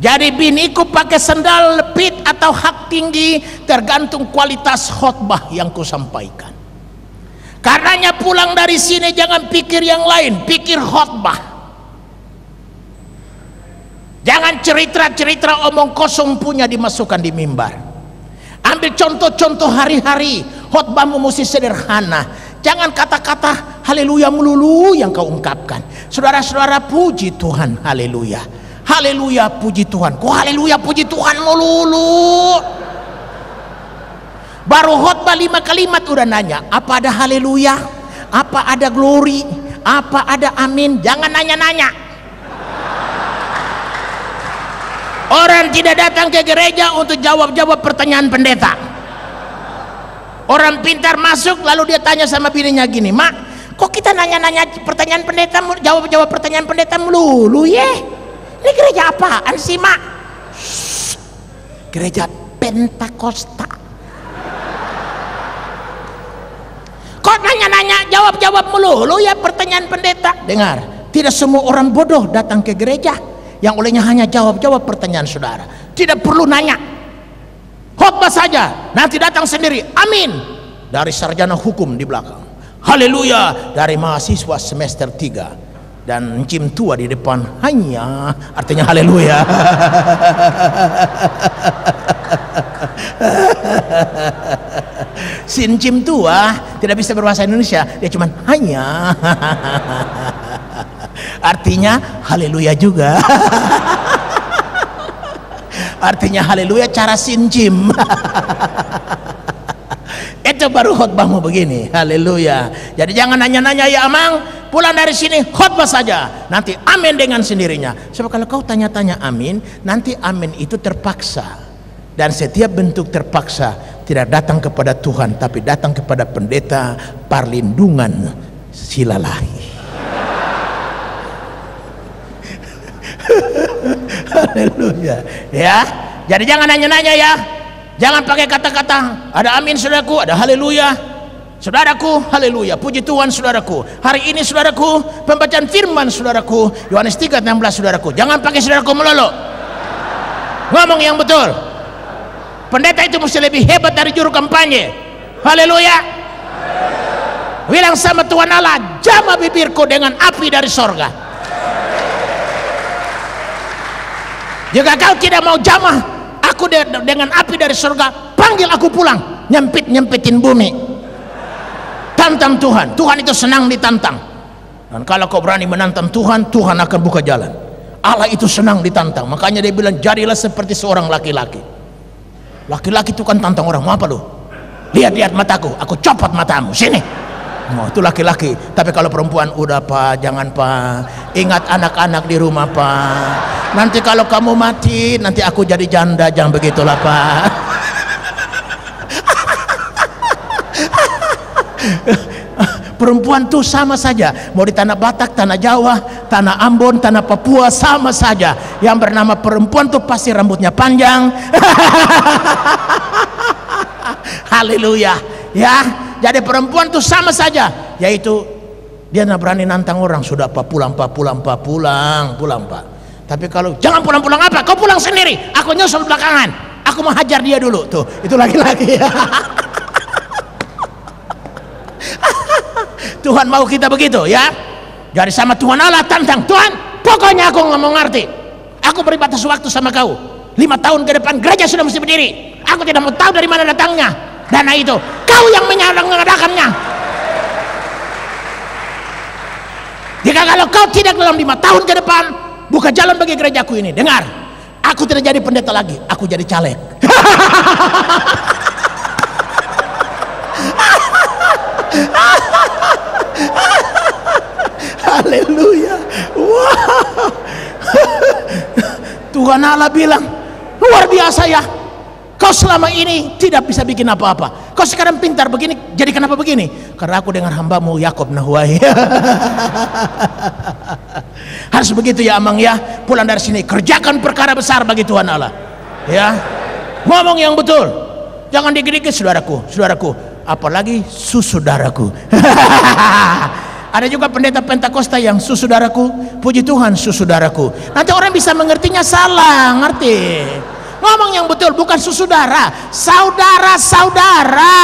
Jadi biniku pakai sendal lepit atau hak tinggi tergantung kualitas khotbah yang kusampaikan. Karenanya pulang dari sini jangan pikir yang lain, pikir khotbah. Jangan cerita-cerita omong kosong punya dimasukkan di mimbar. Ambil contoh-contoh hari-hari khotbahmu mesti sederhana. Jangan kata-kata haleluya melulu yang kau ungkapkan. Saudara-saudara puji Tuhan haleluya. Haleluya puji Tuhan. Kok haleluya puji Tuhan melulu? Baru khotbah lima kalimat udah nanya apa ada haleluya? Apa ada glory? Apa ada amin? Jangan nanya-nanya. Orang tidak datang ke gereja untuk jawab-jawab pertanyaan pendeta orang pintar masuk lalu dia tanya sama bininya gini mak kok kita nanya-nanya pertanyaan pendeta jawab-jawab pertanyaan pendeta melulu ya ini gereja apaan sih mak? Gereja Pentakosta. Kok nanya-nanya jawab-jawab melulu ya pertanyaan pendeta? Dengar tidak semua orang bodoh datang ke gereja. Yang olehnya hanya jawab-jawab pertanyaan saudara. Tidak perlu nanya khotbah saja. Nanti datang sendiri. Amin. Dari sarjana hukum di belakang. Haleluya. Dari mahasiswa semester 3 dan encim tua di depan. Hanya. Artinya haleluya. Si encim tua tidak bisa berbahasa Indonesia. Dia cuma hanya. Artinya haleluya juga artinya haleluya cara sinjim. Itu baru khotbahmu begini. Haleluya. Jadi jangan nanya-nanya ya amang pulang dari sini khotbah saja. Nanti amin dengan sendirinya. Sebab kalau kau tanya-tanya amin nanti amin itu terpaksa. Dan setiap bentuk terpaksa tidak datang kepada Tuhan tapi datang kepada pendeta perlindungan silalahi Haleluya. Ya. Jadi jangan nanya-nanya ya. Jangan pakai kata-kata ada amin saudaraku, ada haleluya. Saudaraku, haleluya. Puji Tuhan saudaraku. Hari ini saudaraku, pembacaan firman saudaraku. Yohanes 3:16 saudaraku. Jangan pakai saudaraku melulu. ngomong yang betul pendeta itu mesti lebih hebat dari juru kampanye haleluya bilang sama Tuhan Allah jama bibirku dengan api dari sorga jika kau tidak mau jamah aku de dengan api dari sorga panggil aku pulang. Nyempit nyempitin bumi. Tantang Tuhan. Tuhan itu senang ditantang. Dan kalau kau berani menantang Tuhan Tuhan akan buka jalan. Allah itu senang ditantang. Makanya dia bilang jadilah seperti seorang laki-laki. Laki-laki itu kan tantang orang. Mau apa lu? Lihat-lihat mataku. Aku copot matamu. Sini Oh, itu laki-laki. Tapi kalau perempuan udah pak, jangan pak. Ingat anak-anak di rumah pak. Nanti kalau kamu mati, nanti aku jadi janda, jangan begitulah pak. perempuan tuh sama saja mau di tanah Batak, tanah Jawa, tanah Ambon, tanah Papua sama saja yang bernama perempuan tuh pasti rambutnya panjang haleluya ya jadi perempuan tuh sama saja. Yaitu dia nggak berani nantang orang. Sudah apa pulang pak pulang pak pulang pulang pak. Tapi kalau jangan pulang-pulang apa? Kau pulang sendiri. Aku nyusul belakangan. Aku mau hajar dia dulu. Tuh itu laki-laki Tuhan mau kita begitu ya? Jadi sama Tuhan Allah tantang Tuhan pokoknya aku nggak mau ngerti. Aku beri batas waktu sama kau. Lima tahun ke depan gereja sudah mesti berdiri. Aku tidak mau tahu dari mana datangnya dana itu kau yang mengadakannya jika kalau kau tidak dalam lima tahun ke depan buka jalan bagi gerejaku ini dengar aku tidak jadi pendeta lagi aku jadi caleg Haleluya. Wow. Tuhan Allah bilang, luar biasa ya. Kau selama ini tidak bisa bikin apa-apa. Kau sekarang pintar begini, jadi kenapa begini? Karena aku dengan hambamu Yakob Nahuai. Harus begitu ya Amang ya. Pulang dari sini, kerjakan perkara besar bagi Tuhan Allah. Ya, ngomong yang betul. Jangan dikit-dikit saudaraku, saudaraku. Apalagi susudaraku. Ada juga pendeta Pentakosta yang susudaraku, puji Tuhan susudaraku. Nanti orang bisa mengertinya salah, ngerti? Ngomong yang betul, bukan susudara, saudara-saudara.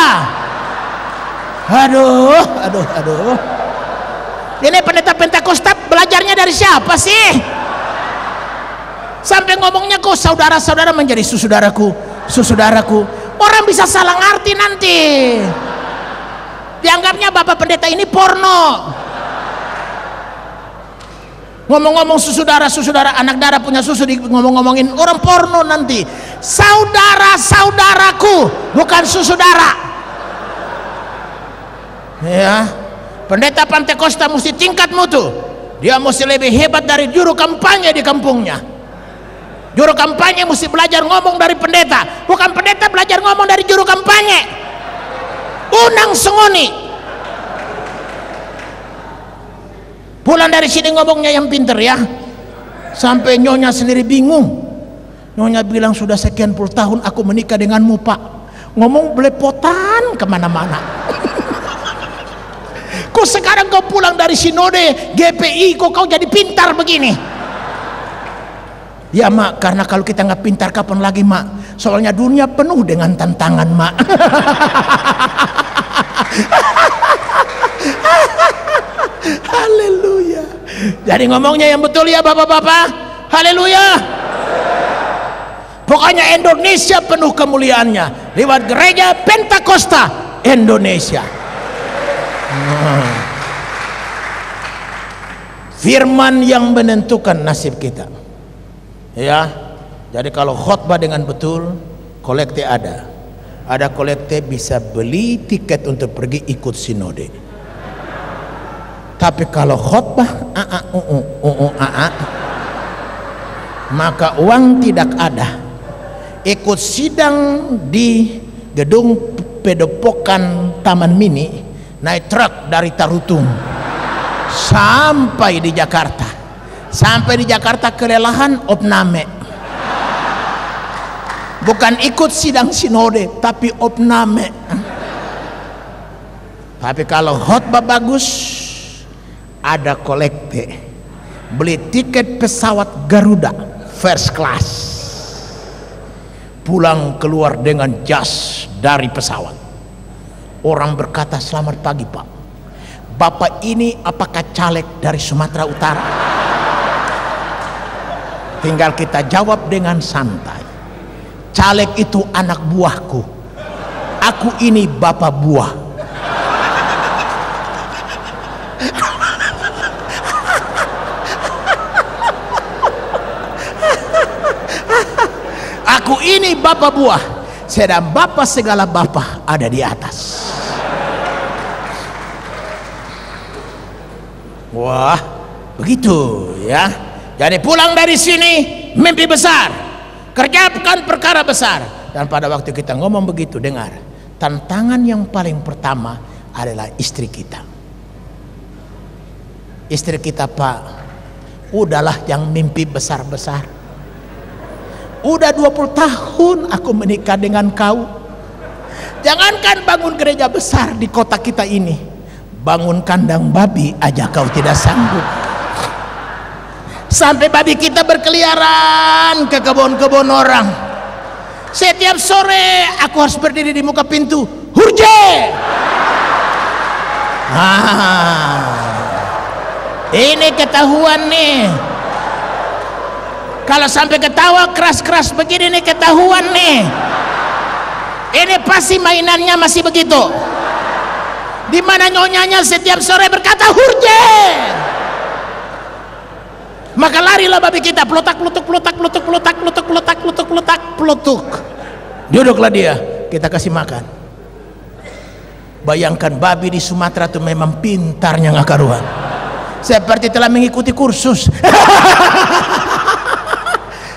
Aduh, aduh, aduh. Ini pendeta Pentakosta belajarnya dari siapa sih? Sampai ngomongnya kok saudara-saudara menjadi susudaraku, susudaraku. Orang bisa salah ngerti nanti dianggapnya bapak pendeta ini porno ngomong-ngomong susudara susudara anak darah punya susu ngomong-ngomongin orang porno nanti. Saudara-saudaraku bukan susudara ya. Pendeta Pantai Costa mesti tingkat mutu. Dia mesti lebih hebat dari juru kampanye di kampungnya. Juru kampanye mesti belajar ngomong dari pendeta. Bukan pendeta belajar ngomong dari juru kampanye. Unang sengoni pulang dari sini ngomongnya yang pinter ya. Sampai nyonya sendiri bingung. Nyonya bilang sudah sekian puluh tahun aku menikah denganmu pak. Ngomong belepotan ke mana-mana. Kok sekarang kau pulang dari sinode GPI kok kau jadi pintar begini? Ya mak karena kalau kita nggak pintar kapan lagi mak? Soalnya dunia penuh dengan tantangan mak Haleluya. Jadi ngomongnya yang betul ya Bapak-bapak. Haleluya. Pokoknya Indonesia penuh kemuliaannya lewat gereja Pentakosta Indonesia. Nah. Firman yang menentukan nasib kita. Ya. Jadi kalau khotbah dengan betul, kolekte ada. Ada kolekte bisa beli tiket untuk pergi ikut sinode tapi kalau khotbah a -a, u -u, u -u, a -a, maka uang tidak ada. Ikut sidang di gedung pedepokan Taman Mini naik truk dari Tarutung. Sampai di Jakarta. Sampai di Jakarta kelelahan opname. Bukan ikut sidang sinode tapi opname. Tapi kalau khotbah bagus ada kolekte. Beli tiket pesawat Garuda first class. Pulang keluar dengan jas dari pesawat. Orang berkata selamat pagi pak. Bapak ini apakah caleg dari Sumatera Utara? Tinggal kita jawab dengan santai. Caleg itu anak buahku. Aku ini bapak buah Aku ini bapak buah, sedang bapak segala bapak ada di atas. Wah, begitu ya. Jadi pulang dari sini mimpi besar, kerjakan perkara besar. Dan pada waktu kita ngomong begitu, dengar, tantangan yang paling pertama adalah istri kita. Istri kita pak, udahlah yang mimpi besar-besar Udah 20 tahun aku menikah dengan kau. Jangankan bangun gereja besar di kota kita ini. Bangun kandang babi aja kau tidak sanggup. Sampai babi kita berkeliaran ke kebun-kebun orang. Setiap sore aku harus berdiri di muka pintu. Hurje! Ah, ini ketahuan nih kalau sampai ketawa keras-keras begini nih ketahuan nih. Ini pasti mainannya masih begitu. Di mana nyonyanya setiap sore berkata hurje maka larilah babi kita pelutak pelutuk pelutak pelutuk pelutak pelutuk pelutak pelutuk pelutak pelutuk duduklah dia kita kasih makan. Bayangkan babi di Sumatera itu memang pintarnya nggak karuan. Seperti telah mengikuti kursus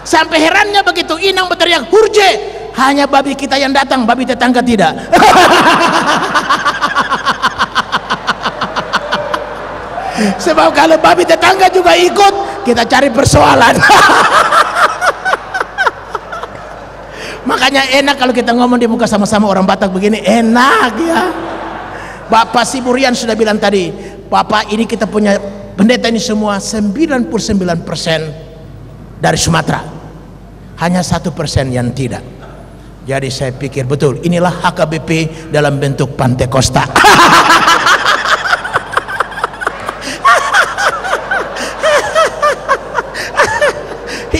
Sampai herannya begitu Inang berteriak hurje. Hanya babi kita yang datang, babi tetangga tidak. Sebab kalau babi tetangga juga ikut, kita cari persoalan. Makanya enak kalau kita ngomong di muka sama-sama orang Batak begini, enak ya. Bapak Siburian sudah bilang tadi, Bapak ini kita punya pendeta ini semua 99% dari Sumatera hanya satu persen yang tidak. Jadi saya pikir betul inilah HKBP dalam bentuk Pantai Costa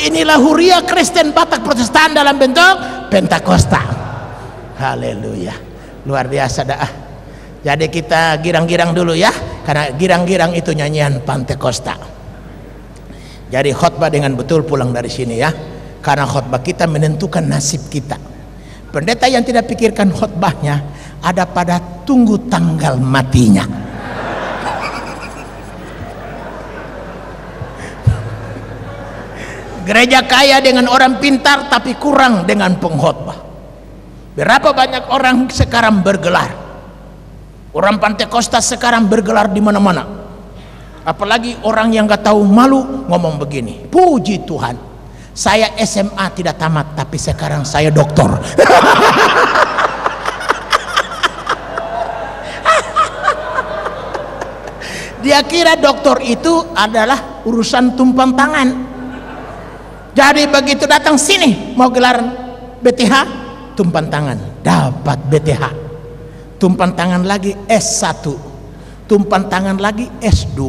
inilah Huria Kristen Batak Protestan dalam bentuk Pentakosta. Haleluya. Luar biasa dah. Jadi kita girang-girang dulu ya karena girang-girang itu nyanyian Pantai Costa jadi khotbah dengan betul pulang dari sini ya karena khutbah kita menentukan nasib kita. Pendeta yang tidak pikirkan khutbahnya ada pada tunggu tanggal matinya. Gereja kaya dengan orang pintar tapi kurang dengan pengkhotbah berapa banyak orang sekarang bergelar? Orang Pantai Costa sekarang bergelar di mana-mana. Apalagi orang yang gak tahu malu ngomong begini. Puji Tuhan saya SMA tidak tamat tapi sekarang saya doktor. Dia kira doktor itu adalah urusan tumpang tangan. Jadi begitu datang sini mau gelar BTH tumpang tangan. Dapat BTH tumpang tangan lagi S1 tumpang tangan lagi S2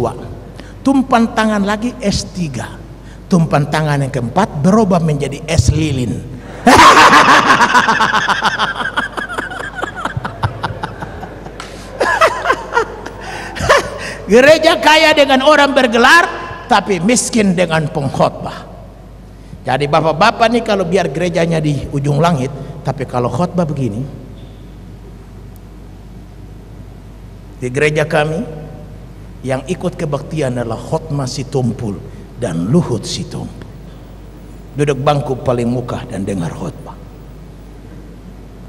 tumpang tangan lagi S3 tumpan tangan yang keempat berubah menjadi es lilin. Gereja kaya dengan orang bergelar tapi miskin dengan pengkhotbah. Jadi bapak-bapak nih kalau biar gerejanya di ujung langit tapi kalau khotbah begini di gereja kami yang ikut kebaktian adalah khotbah si tumpul dan Luhut Situmpu duduk bangku paling muka dan dengar khutbah.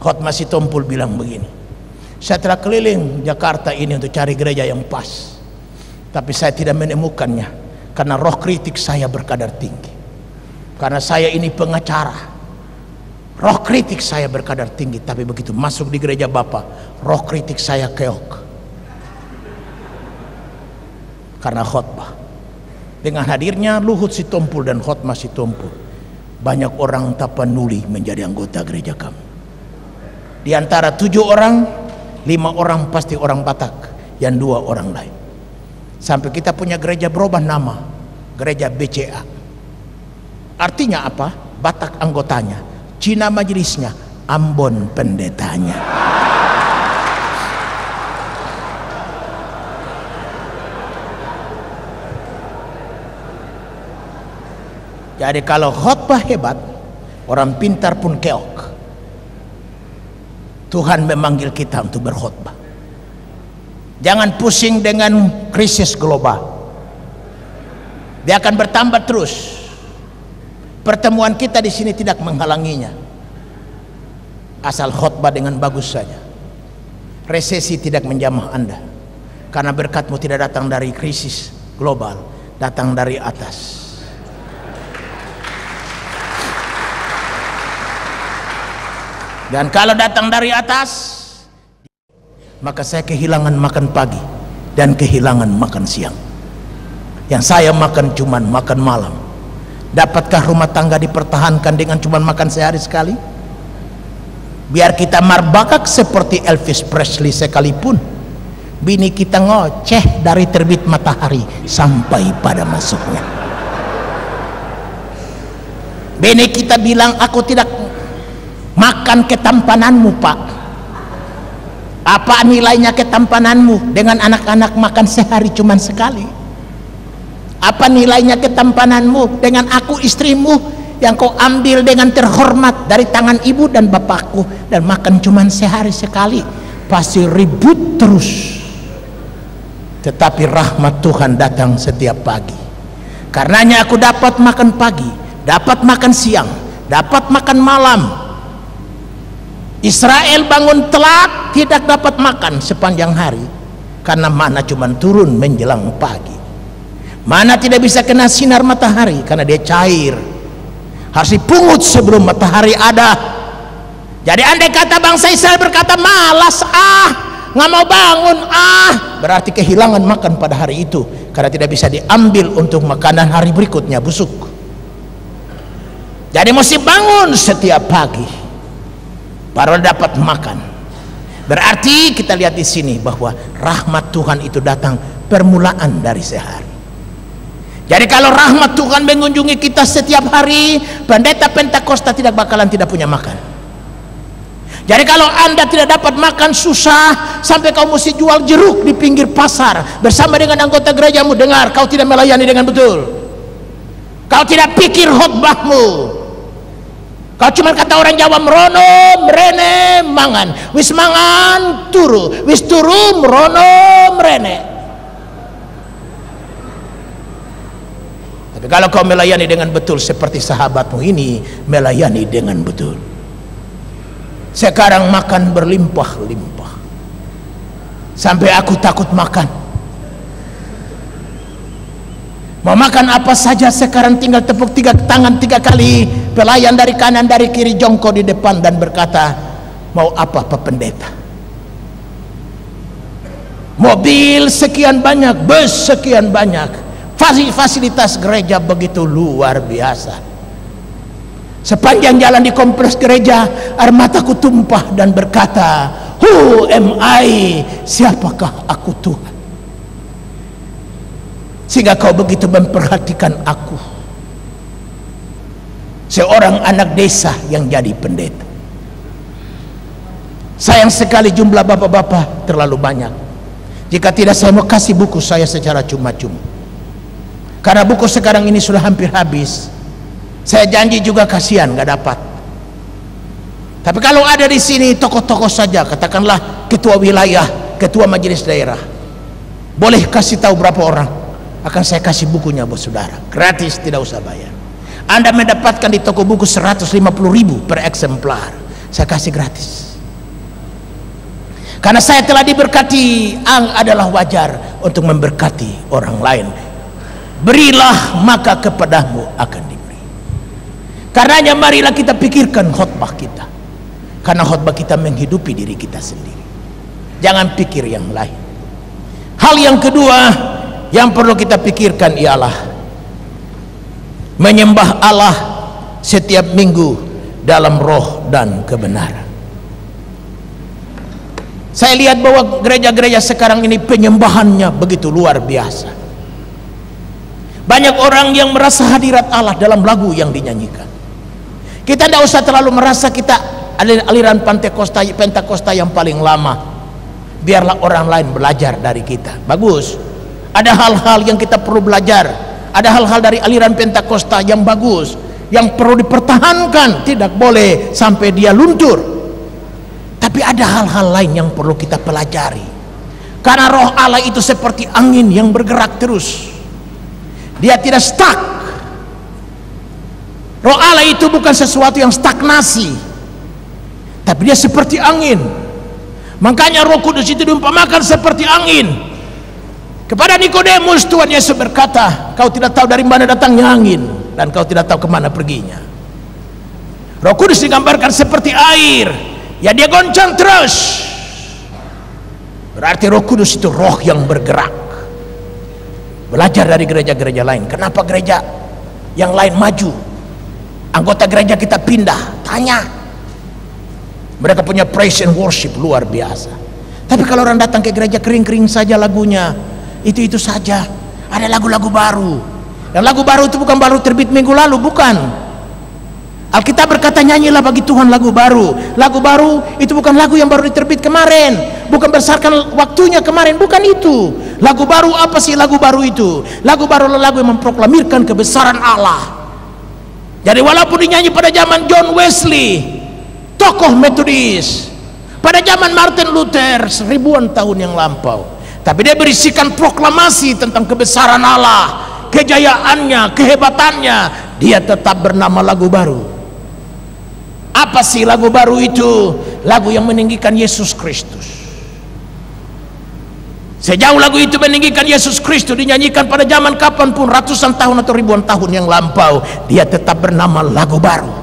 Khutbah Situmpul bilang begini saya telah keliling Jakarta ini untuk cari gereja yang pas. Tapi saya tidak menemukannya karena roh kritik saya berkadar tinggi. Karena saya ini pengacara. Roh kritik saya berkadar tinggi tapi begitu masuk di gereja Bapak roh kritik saya keok. Karena khutbah dengan hadirnya Luhut Sitompul dan Khotmah Sitompul banyak orang tapanuli menjadi anggota gereja kamu di antara tujuh orang lima orang pasti orang Batak yang dua orang lain. Sampai kita punya gereja berubah nama gereja BCA artinya apa? Batak anggotanya Cina majelisnya Ambon pendetanya jadi kalau khotbah hebat orang pintar pun keok. Tuhan memanggil kita untuk berkhotbah jangan pusing dengan krisis global. Dia akan bertambah terus. Pertemuan kita di sini tidak menghalanginya. Asal khotbah dengan bagus saja. Resesi tidak menjamah anda. Karena berkatmu tidak datang dari krisis global datang dari atas dan kalau datang dari atas maka saya kehilangan makan pagi dan kehilangan makan siang. Yang saya makan cuman makan malam. Dapatkah rumah tangga dipertahankan dengan cuman makan sehari sekali? Biar kita marbakak seperti Elvis Presley sekalipun. Bini kita ngoceh dari terbit matahari sampai pada masuknya. Bini kita bilang aku tidak makan ketampananmu pak. Apa nilainya ketampananmu dengan anak-anak makan sehari cuman sekali? Apa nilainya ketampananmu dengan aku istrimu yang kau ambil dengan terhormat dari tangan ibu dan bapakku dan makan cuman sehari sekali? Pasti ribut terus. Tetapi rahmat Tuhan datang setiap pagi. Karenanya aku dapat makan pagi dapat makan siang dapat makan malam Israel bangun telat tidak dapat makan sepanjang hari karena mana cuma turun menjelang pagi. Mana tidak bisa kena sinar matahari karena dia cair. Harus dipungut sebelum matahari ada. Jadi andai kata bangsa Israel berkata malas ah nggak mau bangun ah berarti kehilangan makan pada hari itu karena tidak bisa diambil untuk makanan hari berikutnya busuk. Jadi mesti bangun setiap pagi baru dapat makan. Berarti kita lihat di sini bahwa rahmat Tuhan itu datang permulaan dari sehari. Jadi kalau rahmat Tuhan mengunjungi kita setiap hari pendeta Pentakosta tidak bakalan tidak punya makan. Jadi kalau anda tidak dapat makan susah sampai kau mesti jual jeruk di pinggir pasar bersama dengan anggota gerejamu dengar kau tidak melayani dengan betul. Kau tidak pikir khotbahmu Kau cuma kata orang Jawa merono, merene, mangan. Wis mangan, turu. Wis turu, merono, merene. Tapi kalau kau melayani dengan betul seperti sahabatmu ini melayani dengan betul. Sekarang makan berlimpah-limpah. Sampai aku takut makan mau makan apa saja sekarang tinggal tepuk tiga tangan tiga kali. Pelayan dari kanan dari kiri jongkok di depan dan berkata mau apa pak pendeta? Mobil sekian banyak bus sekian banyak. Fasilitas gereja begitu luar biasa. Sepanjang jalan di kompleks gereja air mataku tumpah dan berkata who am I? Siapakah aku Tuhan sehingga kau begitu memperhatikan aku. Seorang anak desa yang jadi pendeta. Sayang sekali jumlah bapak-bapak terlalu banyak. Jika tidak saya mau kasih buku saya secara cuma-cuma. Karena buku sekarang ini sudah hampir habis. Saya janji juga kasihan gak dapat. Tapi kalau ada di sini tokoh-tokoh saja katakanlah ketua wilayah ketua majelis daerah. Boleh kasih tahu berapa orang akan saya kasih bukunya buat saudara. Gratis tidak usah bayar. Anda mendapatkan di toko buku 150 ribu per eksemplar. Saya kasih gratis. Karena saya telah diberkati ang adalah wajar untuk memberkati orang lain. Berilah maka kepadamu akan diberi. Karenanya marilah kita pikirkan khutbah kita. Karena khutbah kita menghidupi diri kita sendiri. Jangan pikir yang lain. Hal yang kedua yang perlu kita pikirkan ialah menyembah Allah setiap minggu dalam roh dan kebenaran. Saya lihat bahwa gereja-gereja sekarang ini penyembahannya begitu luar biasa. Banyak orang yang merasa hadirat Allah dalam lagu yang dinyanyikan. Kita tidak usah terlalu merasa kita aliran Pentakosta, yang paling lama. Biarlah orang lain belajar dari kita. Bagus. Ada hal-hal yang kita perlu belajar. Ada hal-hal dari aliran Pentakosta yang bagus, yang perlu dipertahankan, tidak boleh sampai dia luntur. Tapi ada hal-hal lain yang perlu kita pelajari. Karena roh Allah itu seperti angin yang bergerak terus. Dia tidak stuck. Roh Allah itu bukan sesuatu yang stagnasi. Tapi dia seperti angin. Makanya roh kudus itu diumpamakan seperti angin. Kepada Nikodemus Tuhan Yesus berkata, kau tidak tahu dari mana datangnya angin dan kau tidak tahu ke mana perginya. Roh kudus digambarkan seperti air ya dia goncang terus. Berarti roh kudus itu roh yang bergerak. Belajar dari gereja-gereja lain. Kenapa gereja yang lain maju? Anggota gereja kita pindah. Tanya. Mereka punya praise and worship luar biasa. Tapi kalau orang datang ke gereja kering-kering saja lagunya itu-itu saja ada lagu-lagu baru yang lagu baru itu bukan baru terbit minggu lalu bukan Alkitab berkata nyanyilah bagi Tuhan lagu baru. Lagu baru itu bukan lagu yang baru diterbit kemarin, bukan berdasarkan waktunya kemarin, bukan itu. Lagu baru apa sih lagu baru itu? Lagu baru lagu yang memproklamirkan kebesaran Allah. Jadi walaupun dinyanyi pada zaman John Wesley, tokoh Metodis, pada zaman Martin Luther ribuan tahun yang lampau, tapi dia berisikan proklamasi tentang kebesaran Allah, kejayaannya, kehebatannya, dia tetap bernama lagu baru. Apa sih lagu baru itu? Lagu yang meninggikan Yesus Kristus. Sejauh lagu itu meninggikan Yesus Kristus dinyanyikan pada zaman kapan pun ratusan tahun atau ribuan tahun yang lampau dia tetap bernama lagu baru.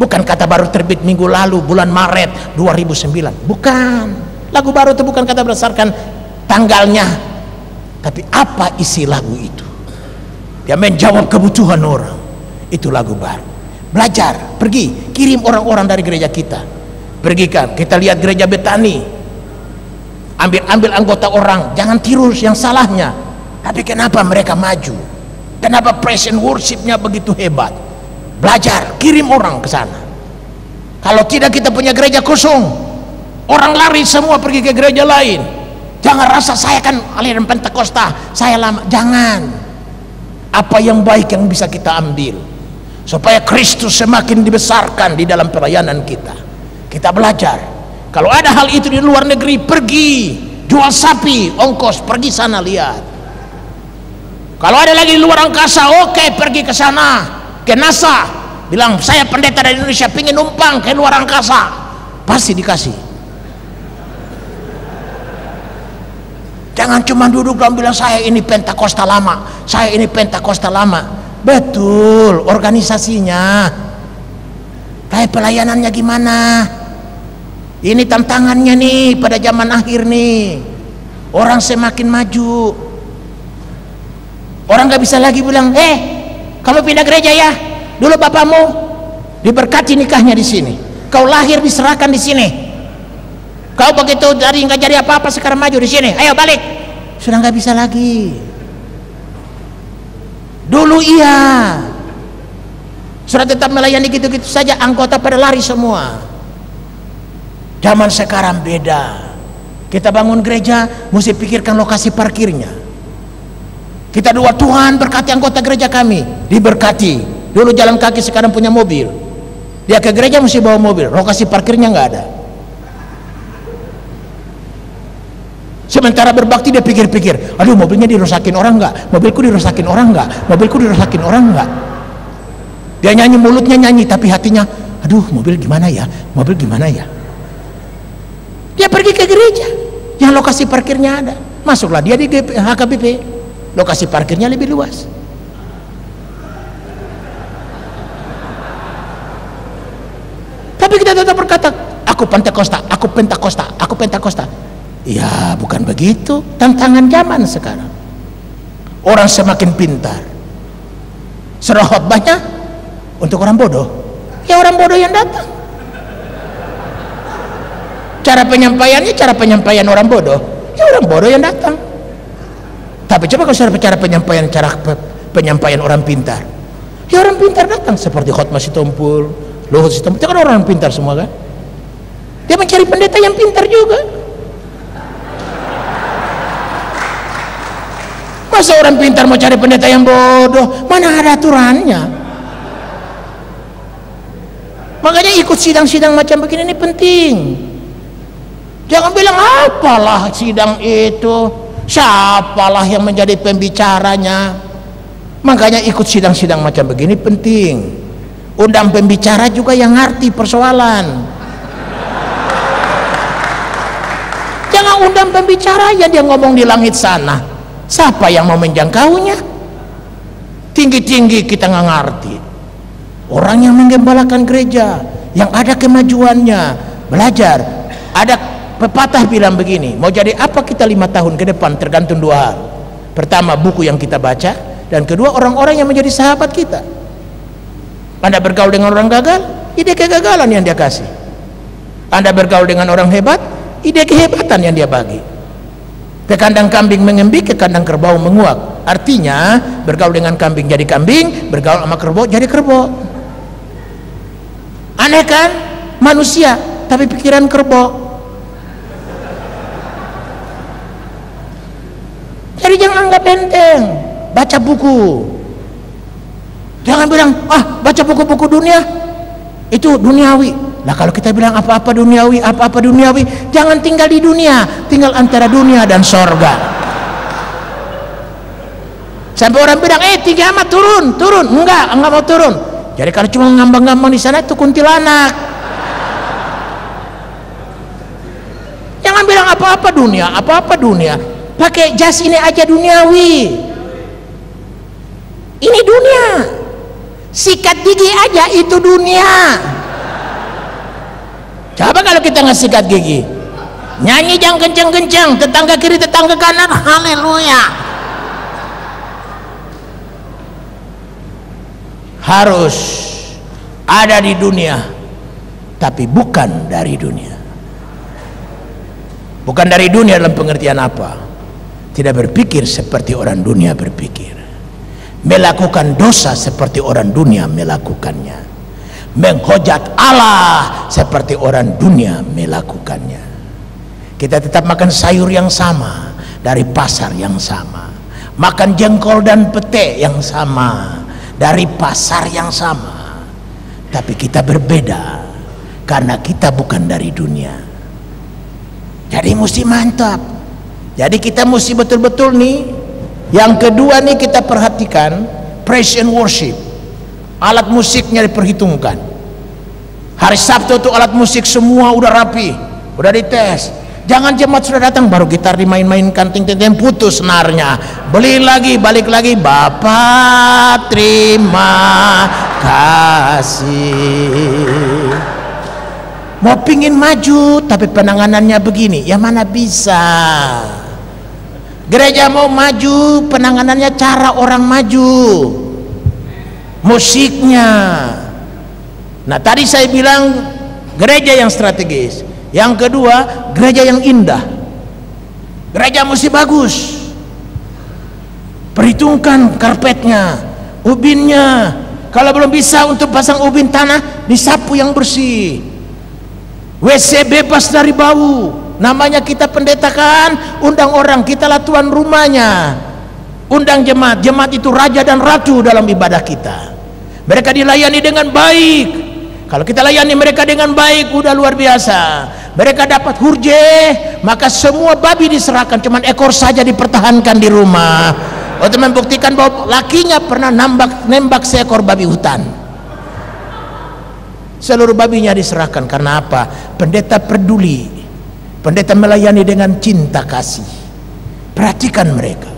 Bukan kata baru terbit minggu lalu bulan Maret 2009 bukan lagu baru itu bukan kata berdasarkan tanggalnya tapi apa isi lagu itu? Dia menjawab kebutuhan orang. Itu lagu baru. Belajar pergi kirim orang-orang dari gereja kita. Pergikan kita lihat gereja Betani. Ambil ambil anggota orang. Jangan tiru yang salahnya. Tapi kenapa mereka maju? Kenapa praise and worshipnya begitu hebat? Belajar kirim orang ke sana. Kalau tidak kita punya gereja kosong orang lari semua pergi ke gereja lain. Jangan rasa saya kan aliran Pentakosta. Saya lama jangan. Apa yang baik yang bisa kita ambil supaya Kristus semakin dibesarkan di dalam pelayanan kita? Kita belajar. Kalau ada hal itu di luar negeri pergi. Jual sapi ongkos pergi sana lihat. Kalau ada lagi di luar angkasa oke okay, pergi ke sana. Ke NASA. Bilang saya pendeta dari Indonesia pingin numpang ke luar angkasa. Pasti dikasih jangan cuma duduk dan bilang saya ini pentakosta lama saya ini pentakosta lama. Betul organisasinya. Tapi pelayanannya gimana? Ini tantangannya nih pada zaman akhir nih. Orang semakin maju. Orang nggak bisa lagi bilang eh kalau pindah gereja ya? Dulu bapakmu diberkati nikahnya di sini. Kau lahir diserahkan di sini kau begitu dari nggak jadi apa-apa sekarang maju di sini. Ayo balik. Sudah nggak bisa lagi. Dulu iya. Sudah tetap melayani gitu-gitu saja anggota pada lari semua. Zaman sekarang beda. Kita bangun gereja mesti pikirkan lokasi parkirnya. Kita doa Tuhan berkati anggota gereja kami diberkati. Dulu jalan kaki sekarang punya mobil. Dia ke gereja mesti bawa mobil. Lokasi parkirnya nggak ada sementara berbakti dia pikir-pikir aduh mobilnya dirusakin orang enggak mobilku dirusakin orang enggak mobilku dirusakin orang enggak dia nyanyi mulutnya nyanyi tapi hatinya aduh mobil gimana ya? Mobil gimana ya? Dia pergi ke gereja. Yang lokasi parkirnya ada. Masuklah dia di HKBP lokasi parkirnya lebih luas. Tapi kita tetap berkata aku Pentakosta aku Pentakosta aku Pentakosta Ya bukan begitu. Tantangan zaman sekarang. Orang semakin pintar. Surah khutbahnya untuk orang bodoh. Ya orang bodoh yang datang. Cara penyampaiannya cara penyampaian orang bodoh. Ya orang bodoh yang datang. Tapi coba kalau cara, penyampaian cara penyampaian orang pintar. Ya orang pintar datang seperti Khotmah Sitompul Luhut Sitompul itu kan orang pintar semua kan? Dia mencari pendeta yang pintar juga masa orang pintar mau cari pendeta yang bodoh? Mana ada aturannya? Makanya ikut sidang-sidang macam begini ini penting. Jangan bilang apalah sidang itu? Siapalah yang menjadi pembicaranya? Makanya ikut sidang-sidang macam begini penting. Undang pembicara juga yang ngerti persoalan. Jangan undang pembicara yang dia ngomong di langit sana siapa yang mau menjangkaunya? Tinggi-tinggi kita nggak ngerti. Orang yang menggembalakan gereja yang ada kemajuannya belajar. Ada pepatah bilang begini mau jadi apa kita lima tahun ke depan? Tergantung dua hal. Pertama buku yang kita baca dan kedua orang-orang yang menjadi sahabat kita. Anda bergaul dengan orang gagal ide kegagalan yang dia kasih. Anda bergaul dengan orang hebat ide kehebatan yang dia bagi ke kandang kambing mengembik ke kandang kerbau menguak. Artinya bergaul dengan kambing jadi kambing bergaul sama kerbau jadi kerbau. Aneh kan? Manusia tapi pikiran kerbau. Jadi jangan anggap enteng. Baca buku. Jangan bilang ah baca buku-buku dunia. Itu duniawi Nah kalau kita bilang apa-apa duniawi, apa-apa duniawi, jangan tinggal di dunia, tinggal antara dunia dan sorga. Sampai orang bilang, eh tiga amat turun, turun, enggak, enggak mau turun. Jadi kalau cuma ngambang-ngambang di sana itu kuntilanak. Jangan bilang apa-apa dunia, apa-apa dunia. Pakai jas ini aja duniawi. Ini dunia. Sikat gigi aja itu dunia. Coba kalau kita nggak sikat gigi, nyanyi jangan kenceng-kenceng, tetangga kiri, tetangga kanan, haleluya. Harus ada di dunia, tapi bukan dari dunia. Bukan dari dunia dalam pengertian apa? Tidak berpikir seperti orang dunia berpikir. Melakukan dosa seperti orang dunia melakukannya menghojat Allah seperti orang dunia melakukannya. Kita tetap makan sayur yang sama dari pasar yang sama. Makan jengkol dan pete yang sama dari pasar yang sama. Tapi kita berbeda karena kita bukan dari dunia. Jadi mesti mantap. Jadi kita mesti betul-betul nih. Yang kedua nih kita perhatikan praise and worship alat musiknya diperhitungkan. Hari Sabtu tuh alat musik semua udah rapi udah dites. Jangan jemaat sudah datang baru gitar dimain-mainkan ting ting ting putus senarnya. Beli lagi balik lagi Bapak terima kasih. Mau pingin maju tapi penanganannya begini ya mana bisa? Gereja mau maju penanganannya cara orang maju musiknya. Nah tadi saya bilang gereja yang strategis. Yang kedua gereja yang indah. Gereja mesti bagus. Perhitungkan karpetnya ubinnya. Kalau belum bisa untuk pasang ubin tanah disapu yang bersih. WC bebas dari bau. Namanya kita pendetakan undang orang kita lah tuan rumahnya. Undang jemaat jemaat itu raja dan ratu dalam ibadah kita mereka dilayani dengan baik. Kalau kita layani mereka dengan baik udah luar biasa. Mereka dapat hurje maka semua babi diserahkan. Cuman ekor saja dipertahankan di rumah. Untuk membuktikan bahwa lakinya pernah nambak, nembak seekor babi hutan. Seluruh babinya diserahkan. Karena apa? Pendeta peduli. Pendeta melayani dengan cinta kasih. Perhatikan mereka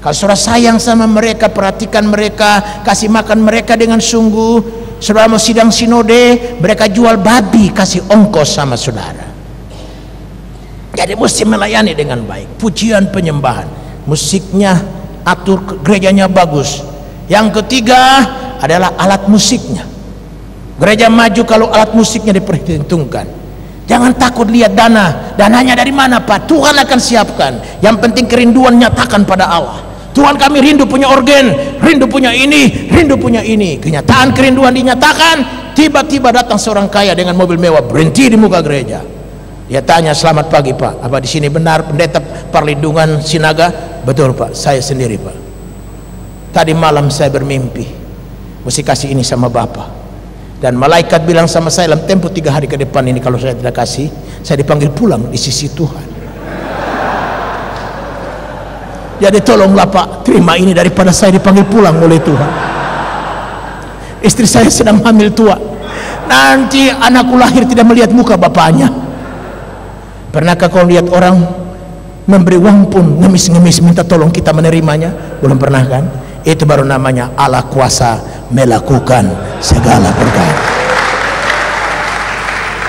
kalau saudara sayang sama mereka perhatikan mereka kasih makan mereka dengan sungguh. Saudara mau sidang sinode mereka jual babi kasih ongkos sama saudara. Jadi mesti melayani dengan baik. Pujian penyembahan. Musiknya atur gerejanya bagus. Yang ketiga adalah alat musiknya. Gereja maju kalau alat musiknya diperhitungkan jangan takut lihat dana. Dananya dari mana Pak? Tuhan akan siapkan. Yang penting kerinduan nyatakan pada Allah. Tuhan kami rindu punya organ rindu punya ini rindu punya ini. Kenyataan kerinduan dinyatakan tiba-tiba datang seorang kaya dengan mobil mewah berhenti di muka gereja. Dia tanya selamat pagi Pak. Apa di sini benar pendeta perlindungan sinaga? Betul Pak. Saya sendiri Pak. Tadi malam saya bermimpi. Mesti kasih ini sama Bapak dan malaikat bilang sama saya dalam tempo tiga hari ke depan ini kalau saya tidak kasih saya dipanggil pulang di sisi Tuhan. Jadi tolonglah Pak terima ini daripada saya dipanggil pulang oleh Tuhan. Istri saya sedang hamil tua. Nanti anakku lahir tidak melihat muka bapaknya. Pernahkah kau lihat orang memberi uang pun ngemis-ngemis minta tolong kita menerimanya? Belum pernah kan? Itu baru namanya Allah kuasa melakukan segala perkara.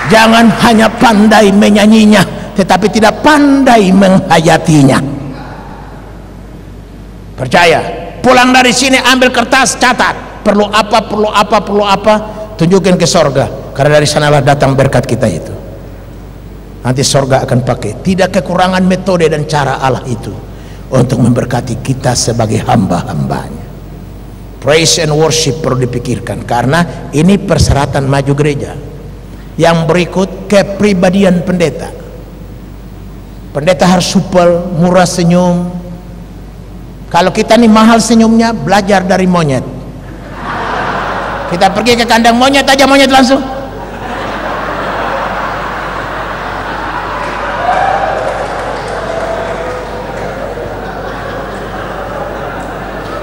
Jangan hanya pandai menyanyinya tetapi tidak pandai menghayatinya. Percaya pulang dari sini ambil kertas catat. Perlu apa perlu apa perlu apa tunjukin ke sorga. Karena dari sanalah datang berkat kita itu. Nanti sorga akan pakai. Tidak kekurangan metode dan cara Allah itu untuk memberkati kita sebagai hamba-hambanya praise and worship perlu dipikirkan karena ini persyaratan maju gereja. Yang berikut kepribadian pendeta. Pendeta harus supel murah senyum. Kalau kita nih mahal senyumnya belajar dari monyet. Kita pergi ke kandang monyet aja monyet langsung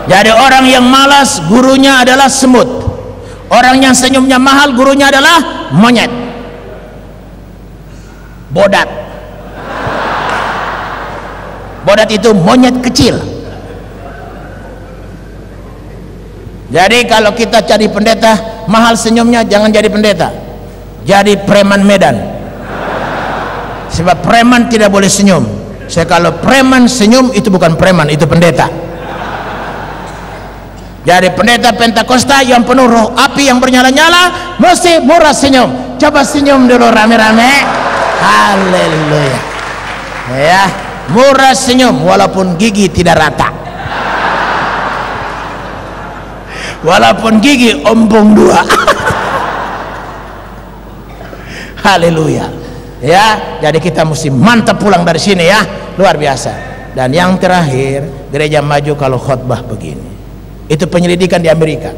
Jadi orang yang malas gurunya adalah semut. Orang yang senyumnya mahal gurunya adalah monyet. Bodat. Bodat itu monyet kecil. Jadi kalau kita cari pendeta mahal senyumnya jangan jadi pendeta. Jadi preman Medan. Sebab preman tidak boleh senyum. Saya kalau preman senyum itu bukan preman, itu pendeta jadi pendeta Pentakosta yang penuh roh api yang bernyala-nyala mesti murah senyum. Coba senyum dulu rame-rame. Haleluya. Ya murah senyum walaupun gigi tidak rata. Walaupun gigi ompong dua. Haleluya. Ya jadi kita mesti mantap pulang dari sini ya. Luar biasa. Dan yang terakhir gereja maju kalau khotbah begini itu penyelidikan di Amerika.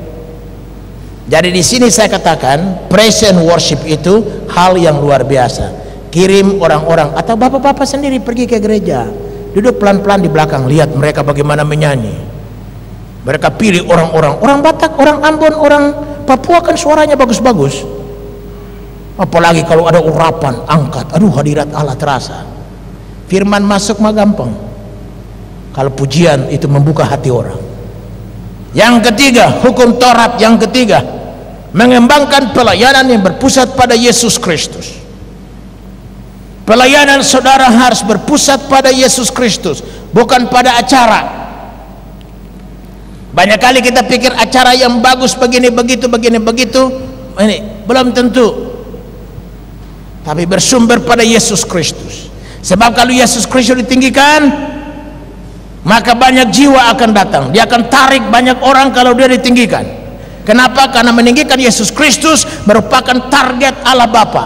Jadi di sini saya katakan praise and worship itu hal yang luar biasa. Kirim orang-orang atau bapak-bapak sendiri pergi ke gereja. Duduk pelan-pelan di belakang lihat mereka bagaimana menyanyi. Mereka pilih orang-orang. Orang Batak, orang Ambon, orang Papua kan suaranya bagus-bagus. Apalagi kalau ada urapan angkat. Aduh hadirat Allah terasa. Firman masuk mah gampang. Kalau pujian itu membuka hati orang yang ketiga hukum Taurat yang ketiga mengembangkan pelayanan yang berpusat pada Yesus Kristus. Pelayanan saudara harus berpusat pada Yesus Kristus bukan pada acara. Banyak kali kita pikir acara yang bagus begini begitu begini begitu ini belum tentu. Tapi bersumber pada Yesus Kristus. Sebab kalau Yesus Kristus ditinggikan maka banyak jiwa akan datang. Dia akan tarik banyak orang kalau dia ditinggikan. Kenapa? karena meninggikan Yesus Kristus merupakan target Allah Bapa.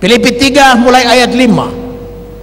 Filipi 3 mulai ayat 5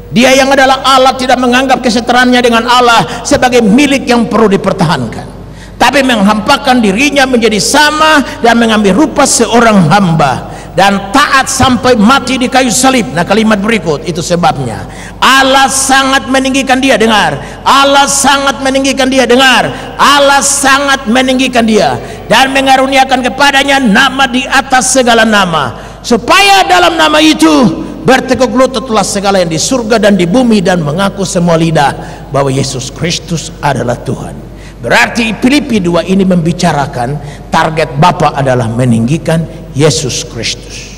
dia yang adalah Allah tidak menganggap kesetaraannya dengan Allah sebagai milik yang perlu dipertahankan. Tapi menghampakan dirinya menjadi sama dan mengambil rupa seorang hamba dan taat sampai mati di kayu salib. Nah kalimat berikut itu sebabnya. Allah sangat meninggikan dia dengar. Allah sangat meninggikan dia dengar. Allah sangat meninggikan dia. Dan mengaruniakan kepadanya nama di atas segala nama. Supaya dalam nama itu bertekuk lututlah segala yang di surga dan di bumi dan mengaku semua lidah bahwa Yesus Kristus adalah Tuhan berarti Filipi 2 ini membicarakan target Bapa adalah meninggikan Yesus Kristus.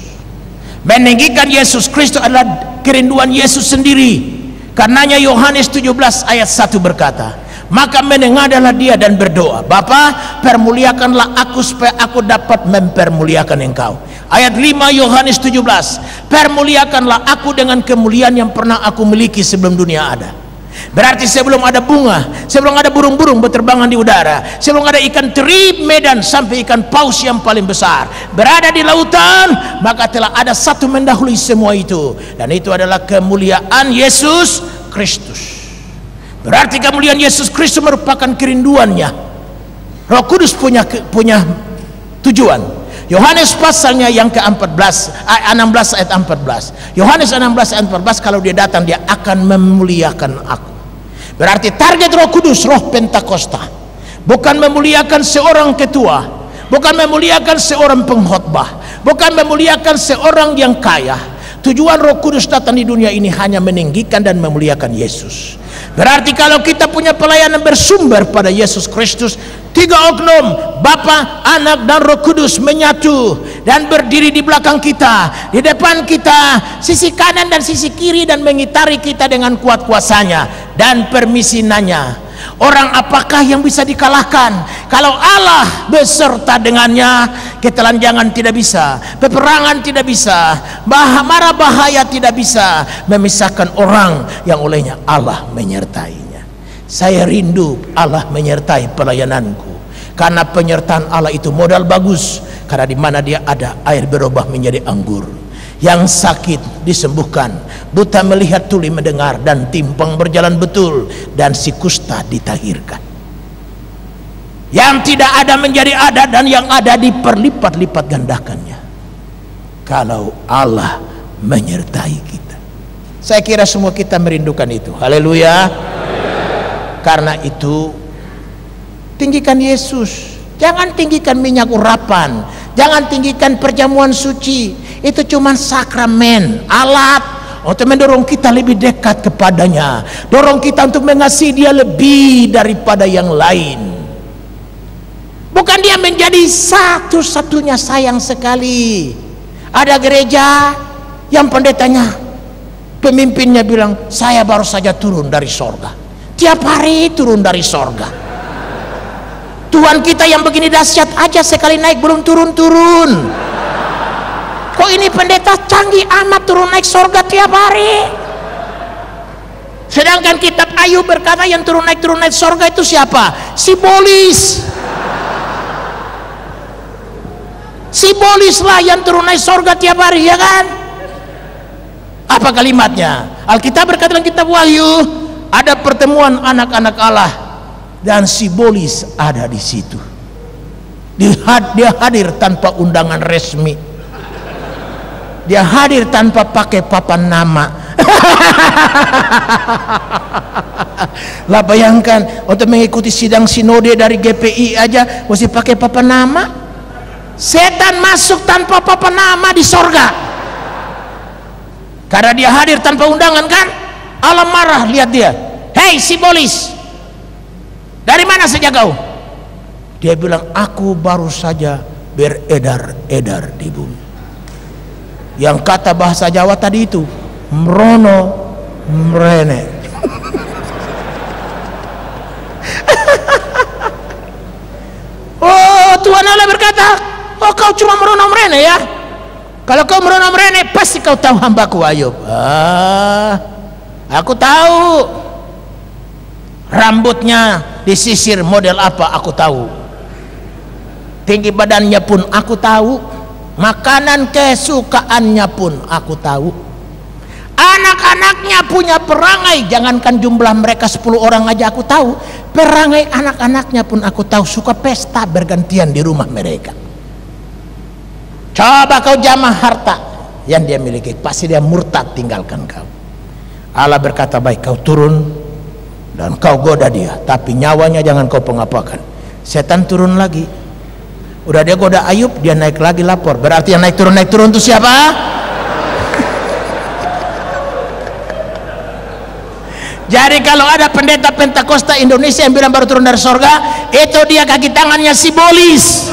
Meninggikan Yesus Kristus adalah kerinduan Yesus sendiri. Karenanya Yohanes 17 ayat 1 berkata maka menengadalah dia dan berdoa Bapa permuliakanlah aku supaya aku dapat mempermuliakan engkau ayat 5 Yohanes 17 permuliakanlah aku dengan kemuliaan yang pernah aku miliki sebelum dunia ada Berarti sebelum ada bunga, sebelum ada burung-burung berterbangan di udara, sebelum ada ikan teri medan sampai ikan paus yang paling besar berada di lautan, maka telah ada satu mendahului semua itu dan itu adalah kemuliaan Yesus Kristus. Berarti kemuliaan Yesus Kristus merupakan kerinduannya. Roh Kudus punya punya tujuan. Yohanes pasalnya yang ke-14 ayat 16 ayat 14. Yohanes 16 ayat 14 kalau dia datang dia akan memuliakan aku. Berarti target Roh Kudus Roh Pentakosta bukan memuliakan seorang ketua, bukan memuliakan seorang pengkhotbah, bukan memuliakan seorang yang kaya. Tujuan Roh Kudus datang di dunia ini hanya meninggikan dan memuliakan Yesus. Berarti kalau kita punya pelayanan bersumber pada Yesus Kristus, tiga oknum, Bapa, Anak dan Roh Kudus menyatu dan berdiri di belakang kita, di depan kita, sisi kanan dan sisi kiri dan mengitari kita dengan kuat kuasanya dan permisinannya. Orang apakah yang bisa dikalahkan? Kalau Allah beserta dengannya, ketelanjangan tidak bisa, peperangan tidak bisa, bah marah bahaya tidak bisa memisahkan orang yang olehnya Allah menyertainya. Saya rindu Allah menyertai pelayananku. Karena penyertaan Allah itu modal bagus. Karena di mana dia ada air berubah menjadi anggur yang sakit disembuhkan. Buta melihat tuli mendengar dan timpang berjalan betul dan si kusta ditahirkan. Yang tidak ada menjadi ada dan yang ada diperlipat-lipat gandakannya. Kalau Allah menyertai kita. Saya kira semua kita merindukan itu. Haleluya. Karena itu tinggikan Yesus jangan tinggikan minyak urapan. Jangan tinggikan perjamuan suci. Itu cuma sakramen alat. Untuk mendorong kita lebih dekat kepadanya. Dorong kita untuk mengasihi dia lebih daripada yang lain. Bukan dia menjadi satu-satunya sayang sekali. Ada gereja yang pendetanya pemimpinnya bilang saya baru saja turun dari sorga. Tiap hari turun dari sorga Tuhan kita yang begini dahsyat aja sekali naik belum turun-turun. Kok ini pendeta canggih amat turun naik sorga tiap hari? Sedangkan kitab Ayub berkata yang turun naik turun naik sorga itu siapa? Simbolis. Simbolis lah yang turun naik sorga tiap hari ya kan? Apa kalimatnya? Alkitab berkata dalam kitab Wahyu ada pertemuan anak-anak Allah dan simbolis ada di situ. Dia hadir tanpa undangan resmi. Dia hadir tanpa pakai papan nama. Lah bayangkan untuk mengikuti sidang sinode dari GPI aja mesti pakai papan nama. Setan masuk tanpa papan nama di sorga. Karena dia hadir tanpa undangan kan? Allah marah lihat dia. Hei simbolis dari mana saja kau? Dia bilang aku baru saja beredar-edar di bumi. Yang kata bahasa Jawa tadi itu merono mrene. Oh Tuhan Allah berkata oh kau cuma merono mrene ya? Kalau kau merono mrene pasti kau tahu hambaku Ayub. Ah aku tahu rambutnya disisir model apa aku tahu. Tinggi badannya pun aku tahu. Makanan kesukaannya pun aku tahu. Anak-anaknya punya perangai. Jangankan jumlah mereka 10 orang aja aku tahu. Perangai anak-anaknya pun aku tahu. Suka pesta bergantian di rumah mereka. Coba kau jamah harta yang dia miliki. Pasti dia murtad tinggalkan kau. Allah berkata baik kau turun dan kau goda dia tapi nyawanya jangan kau pengapakan. Setan turun lagi. Udah dia goda Ayub dia naik lagi lapor. Berarti yang naik turun naik turun itu siapa? Jadi kalau ada pendeta Pentakosta Indonesia yang bilang baru turun dari sorga itu dia kaki tangannya simbolis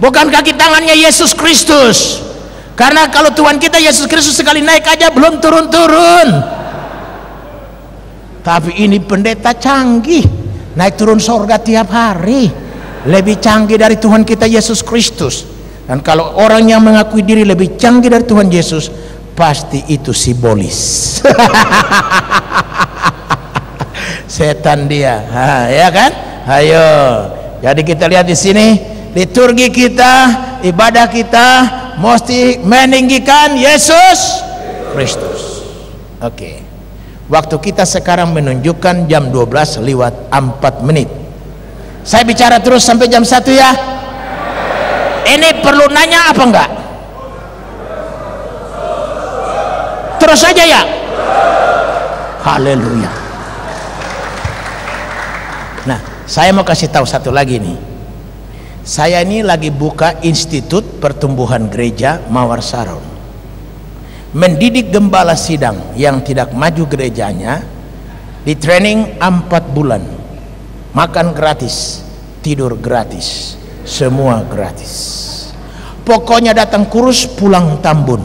bukan kaki tangannya Yesus Kristus. Karena kalau Tuhan kita Yesus Kristus sekali naik aja belum turun-turun tapi ini pendeta canggih. Naik turun sorga tiap hari. Lebih canggih dari Tuhan kita Yesus Kristus. Dan kalau orang yang mengakui diri lebih canggih dari Tuhan Yesus pasti itu simbolis. Setan dia. Ha, ya kan? Ayo. Jadi kita lihat di sini liturgi kita ibadah kita mesti meninggikan Yesus Kristus. Oke waktu kita sekarang menunjukkan jam 12 lewat 4 menit. Saya bicara terus sampai jam 1 ya. Ini perlu nanya apa enggak? Terus saja ya. Haleluya. Nah saya mau kasih tahu satu lagi nih. Saya ini lagi buka Institut Pertumbuhan Gereja Mawar Saron mendidik gembala sidang yang tidak maju gerejanya di training 4 bulan. Makan gratis tidur gratis semua gratis. Pokoknya datang kurus pulang tambun.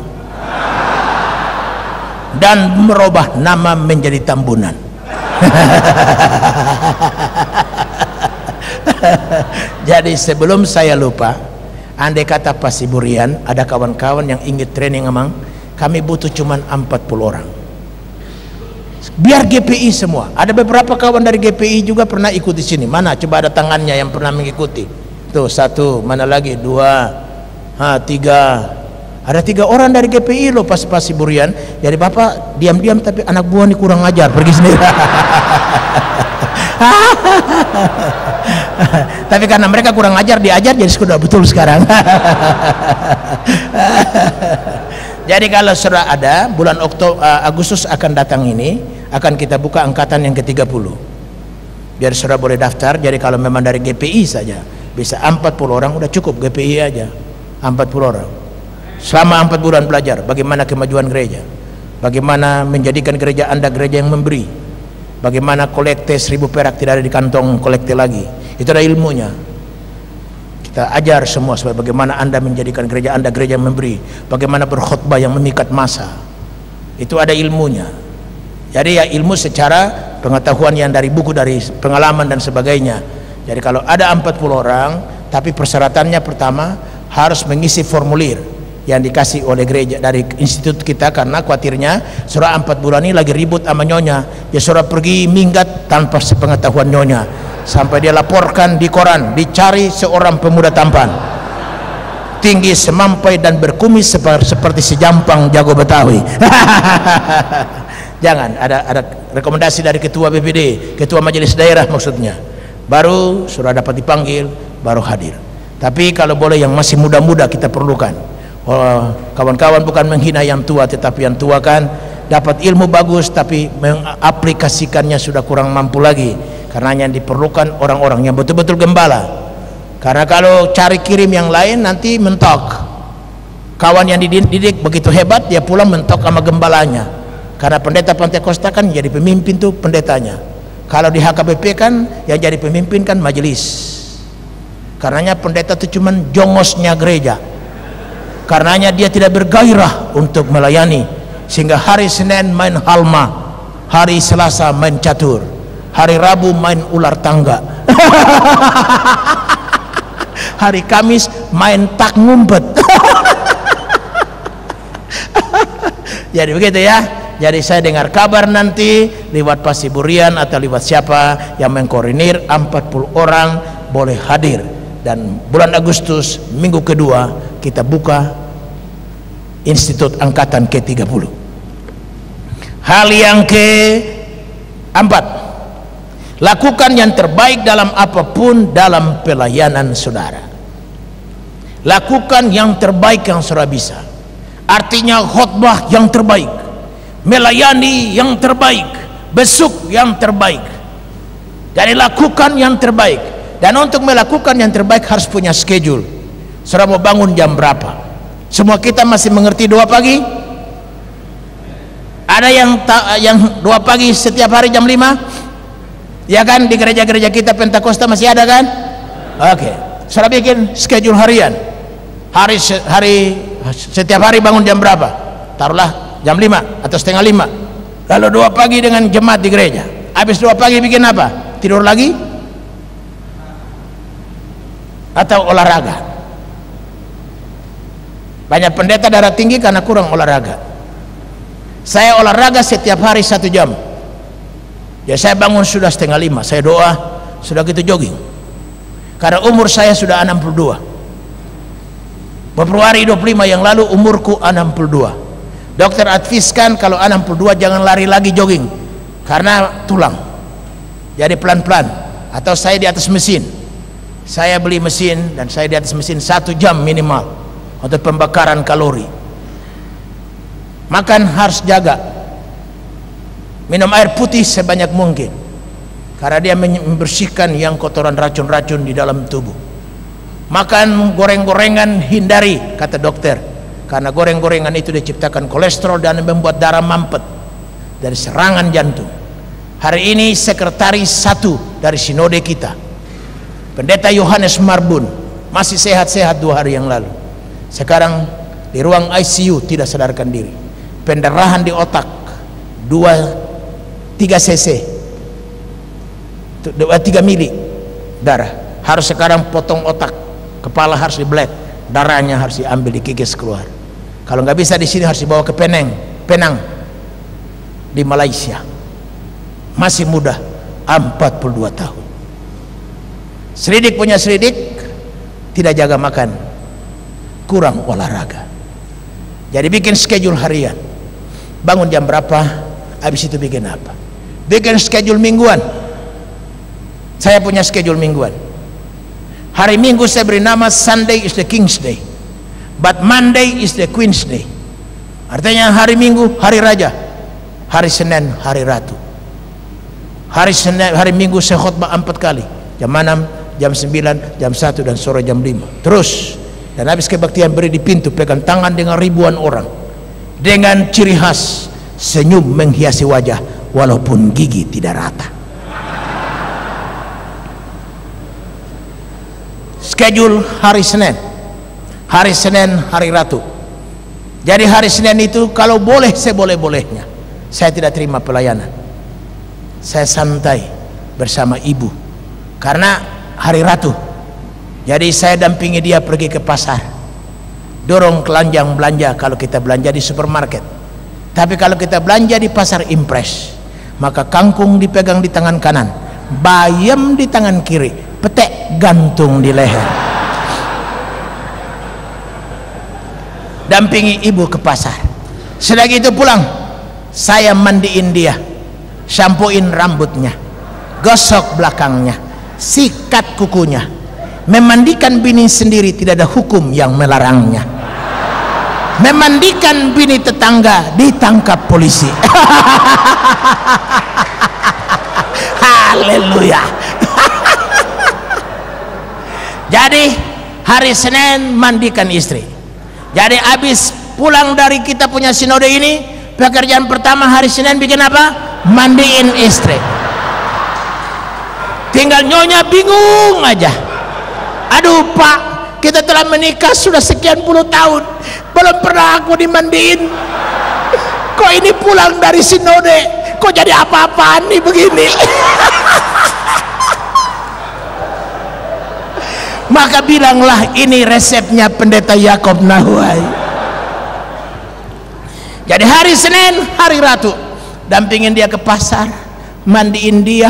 Dan merubah nama menjadi tambunan. Jadi sebelum saya lupa andai kata pasiburian ada kawan-kawan yang ingin training emang kami butuh cuman 40 orang. Biar GPI semua. Ada beberapa kawan dari GPI juga pernah ikut di sini. Mana? Coba ada tangannya yang pernah mengikuti. Tuh satu. Mana lagi? Dua. Ha, tiga. Ada tiga orang dari GPI loh pas pas Burian. Jadi bapak diam-diam tapi anak buah ini kurang ajar pergi sendiri. Tapi karena mereka kurang ajar diajar jadi sudah betul sekarang jadi kalau sudah ada bulan Oktober Agustus akan datang ini akan kita buka angkatan yang ke-30 biar sudah boleh daftar jadi kalau memang dari GPI saja bisa 40 orang udah cukup GPI aja 40 orang. Selama 4 bulan belajar bagaimana kemajuan gereja bagaimana menjadikan gereja anda gereja yang memberi bagaimana kolekte seribu perak tidak ada di kantong kolekte lagi itu ada ilmunya kita ajar semua supaya bagaimana anda menjadikan gereja anda gereja yang memberi bagaimana berkhutbah yang memikat masa. Itu ada ilmunya. Jadi ya ilmu secara pengetahuan yang dari buku dari pengalaman dan sebagainya. Jadi kalau ada 40 orang tapi persyaratannya pertama harus mengisi formulir yang dikasih oleh gereja dari institut kita karena khawatirnya surah empat bulan ini lagi ribut sama nyonya. Ya surah pergi minggat tanpa sepengetahuan nyonya sampai dia laporkan di koran dicari seorang pemuda tampan. Tinggi semampai dan berkumis seperti sejampang jago betawi. Jangan ada ada rekomendasi dari ketua BPD ketua majelis daerah maksudnya. Baru surah dapat dipanggil baru hadir. Tapi kalau boleh yang masih muda-muda kita perlukan. Kawan-kawan oh, bukan menghina yang tua tetapi yang tua kan dapat ilmu bagus tapi mengaplikasikannya sudah kurang mampu lagi karena yang diperlukan orang-orang yang betul-betul gembala. Karena kalau cari kirim yang lain nanti mentok. Kawan yang dididik begitu hebat dia pulang mentok sama gembalanya. Karena pendeta Pantai Costa kan jadi pemimpin tuh pendetanya. Kalau di HKBP kan yang jadi pemimpin kan majelis. Karenanya pendeta itu cuman jongosnya gereja. Karenanya dia tidak bergairah untuk melayani. Sehingga hari Senin main halma hari Selasa main catur hari Rabu main ular tangga. Hari Kamis main tak ngumpet. Jadi begitu ya. Jadi saya dengar kabar nanti lewat pasiburian atau lewat siapa yang mengkoordinir 40 orang boleh hadir. Dan bulan Agustus minggu kedua kita buka Institut Angkatan ke-30 hal yang keempat lakukan yang terbaik dalam apa pun dalam pelayanan saudara. Lakukan yang terbaik yang saudara bisa. Artinya khutbah yang terbaik. Melayani yang terbaik. Besuk yang terbaik. Jadi lakukan yang terbaik. Dan untuk melakukan yang terbaik harus punya schedule. Sudah mau bangun jam berapa? Semua kita masih mengerti doa pagi? Ada yang yang doa pagi setiap hari jam 5 ya kan di gereja-gereja kita Pentakosta masih ada kan? Oke. Okay. sudah bikin schedule harian. Hari hari setiap hari bangun jam berapa? Taruhlah jam 5 atau setengah 5 lalu doa pagi dengan jemaat di gereja. Habis doa pagi bikin apa? Tidur lagi? Atau olahraga? Banyak pendeta darah tinggi karena kurang olahraga. Saya olahraga setiap hari satu jam ya saya bangun sudah setengah lima. Saya doa sudah gitu jogging. Karena umur saya sudah 62 Februari 25 yang lalu umurku 62 dokter adviskan kalau 62 jangan lari lagi jogging. Karena tulang. Jadi pelan-pelan. Atau saya di atas mesin. Saya beli mesin dan saya di atas mesin satu jam minimal untuk pembakaran kalori. Makan harus jaga minum air putih sebanyak mungkin. Karena dia membersihkan yang kotoran racun-racun di dalam tubuh. Makan goreng-gorengan hindari kata dokter. Karena goreng-gorengan itu diciptakan kolesterol dan membuat darah mampet dari serangan jantung. Hari ini sekretaris satu dari sinode kita pendeta Yohanes Marbun masih sehat-sehat dua hari yang lalu. Sekarang di ruang ICU tidak sadarkan diri. Pendarahan di otak dua tiga cc. Dua tiga mili darah. Harus sekarang potong otak. Kepala harus dibelet darahnya harus diambil dikikis keluar. Kalau nggak bisa di sini harus dibawa ke Penang. Penang. Di Malaysia. Masih muda. 42 tahun. Selidik punya selidik tidak jaga makan. Kurang olahraga. Jadi bikin schedule harian. Bangun jam berapa habis itu bikin apa bikin schedule mingguan saya punya schedule mingguan Hari Minggu saya beri nama Sunday is the King's Day. But Monday is the Queen's Day. Artinya hari Minggu hari raja. Hari Senin hari ratu. Hari Senin hari Minggu saya khutbah empat kali. Jam 6, jam 9, jam 1 dan sore jam 5. Terus dan habis kebaktian beri di pintu pegang tangan dengan ribuan orang. Dengan ciri khas senyum menghiasi wajah walaupun gigi tidak rata. schedule hari Senin. Hari Senin hari Ratu. Jadi hari Senin itu kalau boleh saya boleh-bolehnya. Saya tidak terima pelayanan. Saya santai bersama ibu. Karena hari Ratu. Jadi saya dampingi dia pergi ke pasar. Dorong kelanjang belanja kalau kita belanja di supermarket. Tapi kalau kita belanja di pasar impres maka kangkung dipegang di tangan kanan bayam di tangan kiri petek gantung di leher. Dampingi ibu ke pasar. Sudah gitu pulang saya mandiin dia shampoin rambutnya gosok belakangnya sikat kukunya memandikan bini sendiri tidak ada hukum yang melarangnya memandikan bini tetangga ditangkap polisi. Haleluya. Jadi hari Senin mandikan istri. Jadi habis pulang dari kita punya sinode ini pekerjaan pertama hari Senin bikin apa? Mandiin istri. Tinggal nyonya bingung aja. Aduh pak kita telah menikah sudah sekian puluh tahun. Belum pernah aku dimandiin. Kok ini pulang dari sinode? Kok jadi apa-apaan nih begini? Maka bilanglah ini resepnya pendeta Yakob Nahuai. Jadi hari Senin hari Ratu. Dampingin dia ke pasar mandiin dia.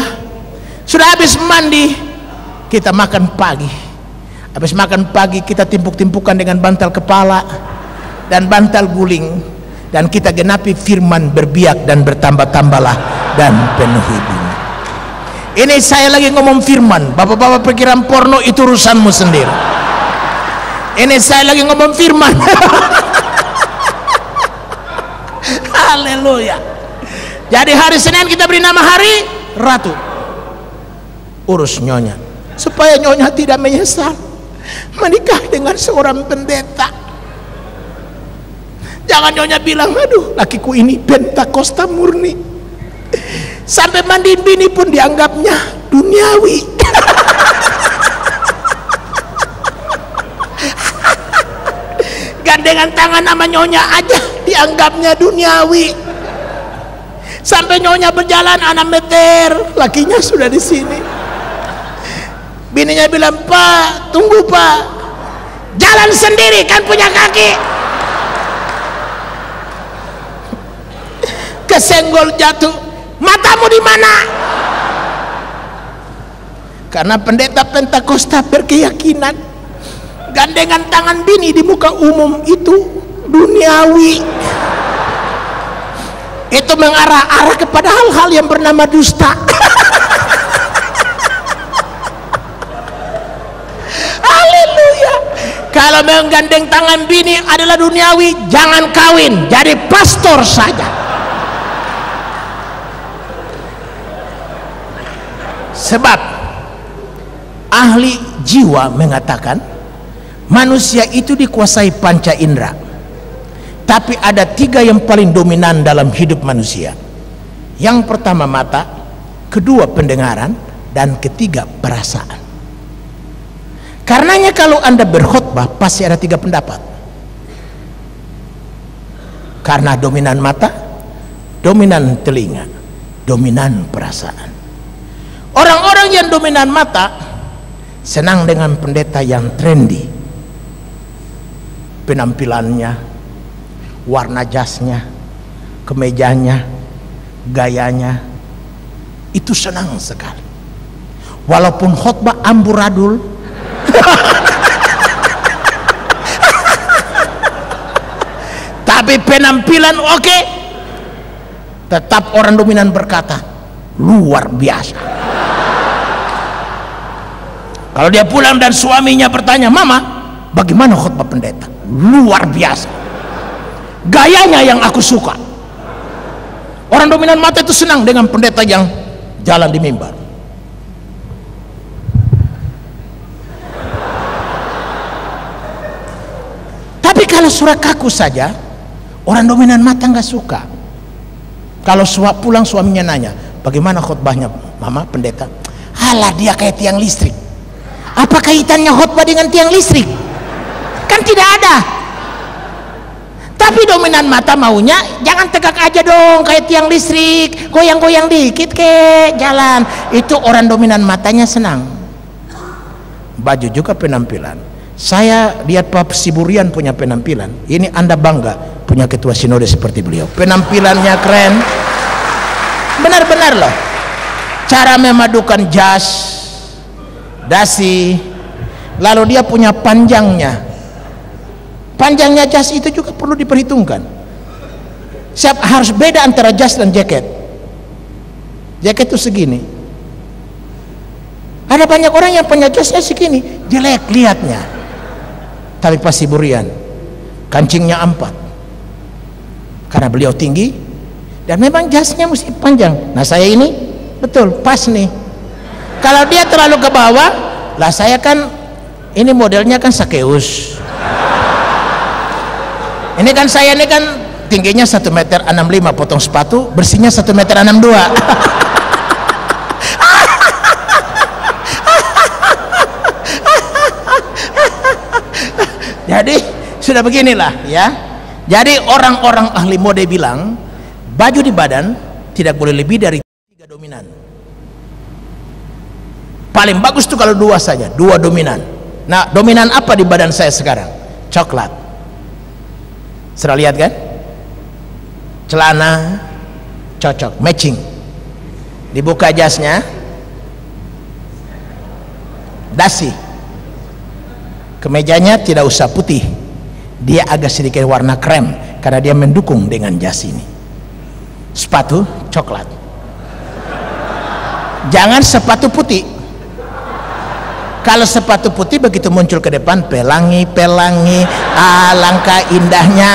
Sudah habis mandi kita makan pagi habis makan pagi kita timpuk-timpukan dengan bantal kepala dan bantal guling. Dan kita genapi firman berbiak dan bertambah-tambahlah dan penuhi bumi ini saya lagi ngomong firman. Bapak-bapak pikiran porno itu urusanmu sendiri. Ini saya lagi ngomong firman. Haleluya. Jadi hari Senin kita beri nama hari Ratu. Urus nyonya. Supaya nyonya tidak menyesal menikah dengan seorang pendeta. Jangan nyonya bilang aduh lakiku ini pentakosta murni. Sampai mandi bini pun dianggapnya duniawi. Gandengan tangan sama nyonya aja dianggapnya duniawi. Sampai nyonya berjalan anak meter lakinya sudah di sini bininya bilang pak tunggu pak. Jalan sendiri kan punya kaki. Kesenggol jatuh matamu di mana? Karena pendeta Pentakosta berkeyakinan gandengan tangan bini di muka umum itu duniawi. Itu mengarah-arah kepada hal-hal yang bernama dusta haleluya kalau menggandeng tangan bini adalah duniawi jangan kawin. Jadi pastor saja. Sebab ahli jiwa mengatakan manusia itu dikuasai panca indera. Tapi ada tiga yang paling dominan dalam hidup manusia. Yang pertama mata kedua pendengaran dan ketiga perasaan. Karenanya kalau anda berkhutbah pasti ada tiga pendapat. Karena dominan mata dominan telinga dominan perasaan. Orang-orang yang dominan mata senang dengan pendeta yang trendy. Penampilannya warna jasnya kemejanya gayanya itu senang sekali. Walaupun khotbah amburadul tapi penampilan oke? Tetap orang dominan berkata luar biasa. Kalau dia pulang dan suaminya bertanya mama bagaimana khutbah pendeta? Luar biasa. Gayanya yang aku suka. Orang dominan mata itu senang dengan pendeta yang jalan di mimbar. Tapi kalau surat kaku saja orang dominan mata nggak suka. Kalau suap pulang suaminya nanya bagaimana khutbahnya mama pendeta? Halah dia kayak tiang listrik. Apa kaitannya khutbah dengan tiang listrik? Kan tidak ada. Tapi dominan mata maunya jangan tegak aja dong kayak tiang listrik goyang-goyang dikit ke jalan. Itu orang dominan matanya senang. Baju juga penampilan. Saya lihat Pak Siburian punya penampilan. Ini anda bangga punya ketua sinode seperti beliau. Penampilannya keren. Benar-benar loh. Cara memadukan jas dasi lalu dia punya panjangnya. Panjangnya jas itu juga perlu diperhitungkan. Siap harus beda antara jas dan jaket. Jaket itu segini. Ada banyak orang yang punya jasnya segini. Jelek lihatnya. Tapi pas Siburian kancingnya empat karena beliau tinggi dan memang jasnya mesti panjang. Nah saya ini betul pas nih. Kalau dia terlalu ke bawah lah saya kan ini modelnya kan sakeus. Ini kan saya ini kan tingginya 1 meter 65 potong sepatu bersihnya 1 meter 62 jadi sudah beginilah ya jadi orang-orang ahli mode bilang baju di badan tidak boleh lebih dari tiga dominan. Paling bagus tuh kalau dua saja dua dominan. Nah dominan apa di badan saya sekarang? Coklat. Sudah lihat kan? Celana cocok matching. Dibuka jasnya. Dasi. Kemejanya tidak usah putih dia agak sedikit warna krem karena dia mendukung dengan jas ini. Sepatu coklat. Jangan sepatu putih. Kalau sepatu putih begitu muncul ke depan pelangi pelangi alangkah indahnya.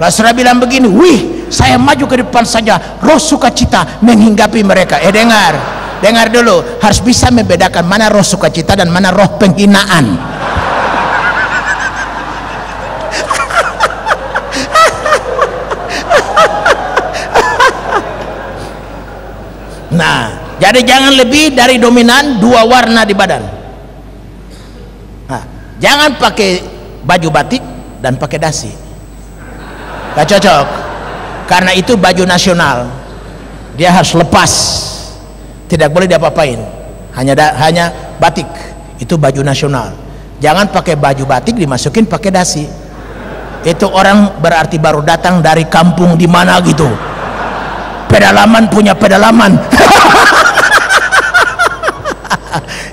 Rasulullah bilang begini wih saya maju ke depan saja. Roh sukacita menghinggapi mereka. Eh dengar. Dengar dulu. Harus bisa membedakan mana roh sukacita dan mana roh penghinaan nah jadi jangan lebih dari dominan dua warna di badan. Nah, jangan pakai baju batik dan pakai dasi. Gak cocok. Karena itu baju nasional. Dia harus lepas. Tidak boleh diapa-apain. Hanya hanya batik. Itu baju nasional. Jangan pakai baju batik dimasukin pakai dasi. Itu orang berarti baru datang dari kampung di mana gitu pedalaman punya pedalaman.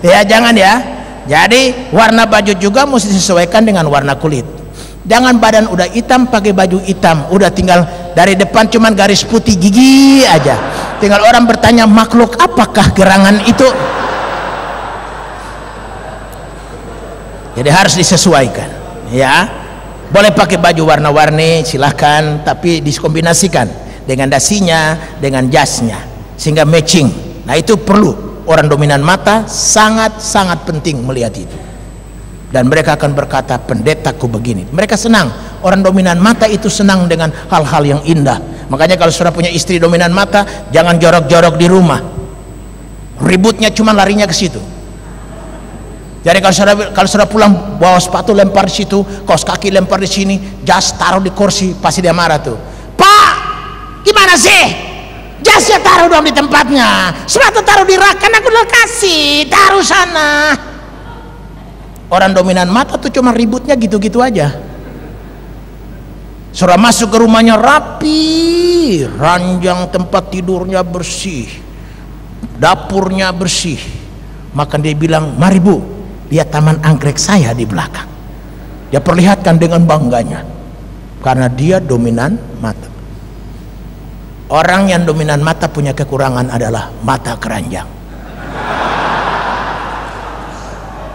Ya jangan ya. Jadi warna baju juga mesti disesuaikan dengan warna kulit. Jangan badan udah hitam pakai baju hitam. Udah tinggal dari depan cuman garis putih gigi aja. Tinggal orang bertanya makhluk apakah gerangan itu? Jadi harus disesuaikan ya. Boleh pakai baju warna-warni silahkan. Tapi dikombinasikan dengan dasinya dengan jasnya sehingga matching. Nah itu perlu. Orang dominan mata sangat-sangat penting melihat itu. Dan mereka akan berkata pendetaku begini. Mereka senang. Orang dominan mata itu senang dengan hal-hal yang indah. Makanya kalau sudah punya istri dominan mata jangan jorok-jorok di rumah. Ributnya cuma larinya ke situ. Jadi kalau sudah kalau sudah pulang bawa sepatu lempar di situ kaos kaki lempar di sini jas taruh di kursi pasti dia marah tuh gimana sih? Jasnya taruh dong di tempatnya. Sepatu taruh di rak kan aku udah kasih. Taruh sana. Orang dominan mata tuh cuma ributnya gitu-gitu aja. Surah masuk ke rumahnya rapi ranjang tempat tidurnya bersih dapurnya bersih. Maka dia bilang mari bu lihat taman anggrek saya di belakang. Dia perlihatkan dengan bangganya. Karena dia dominan mata orang yang dominan mata punya kekurangan adalah mata keranjang.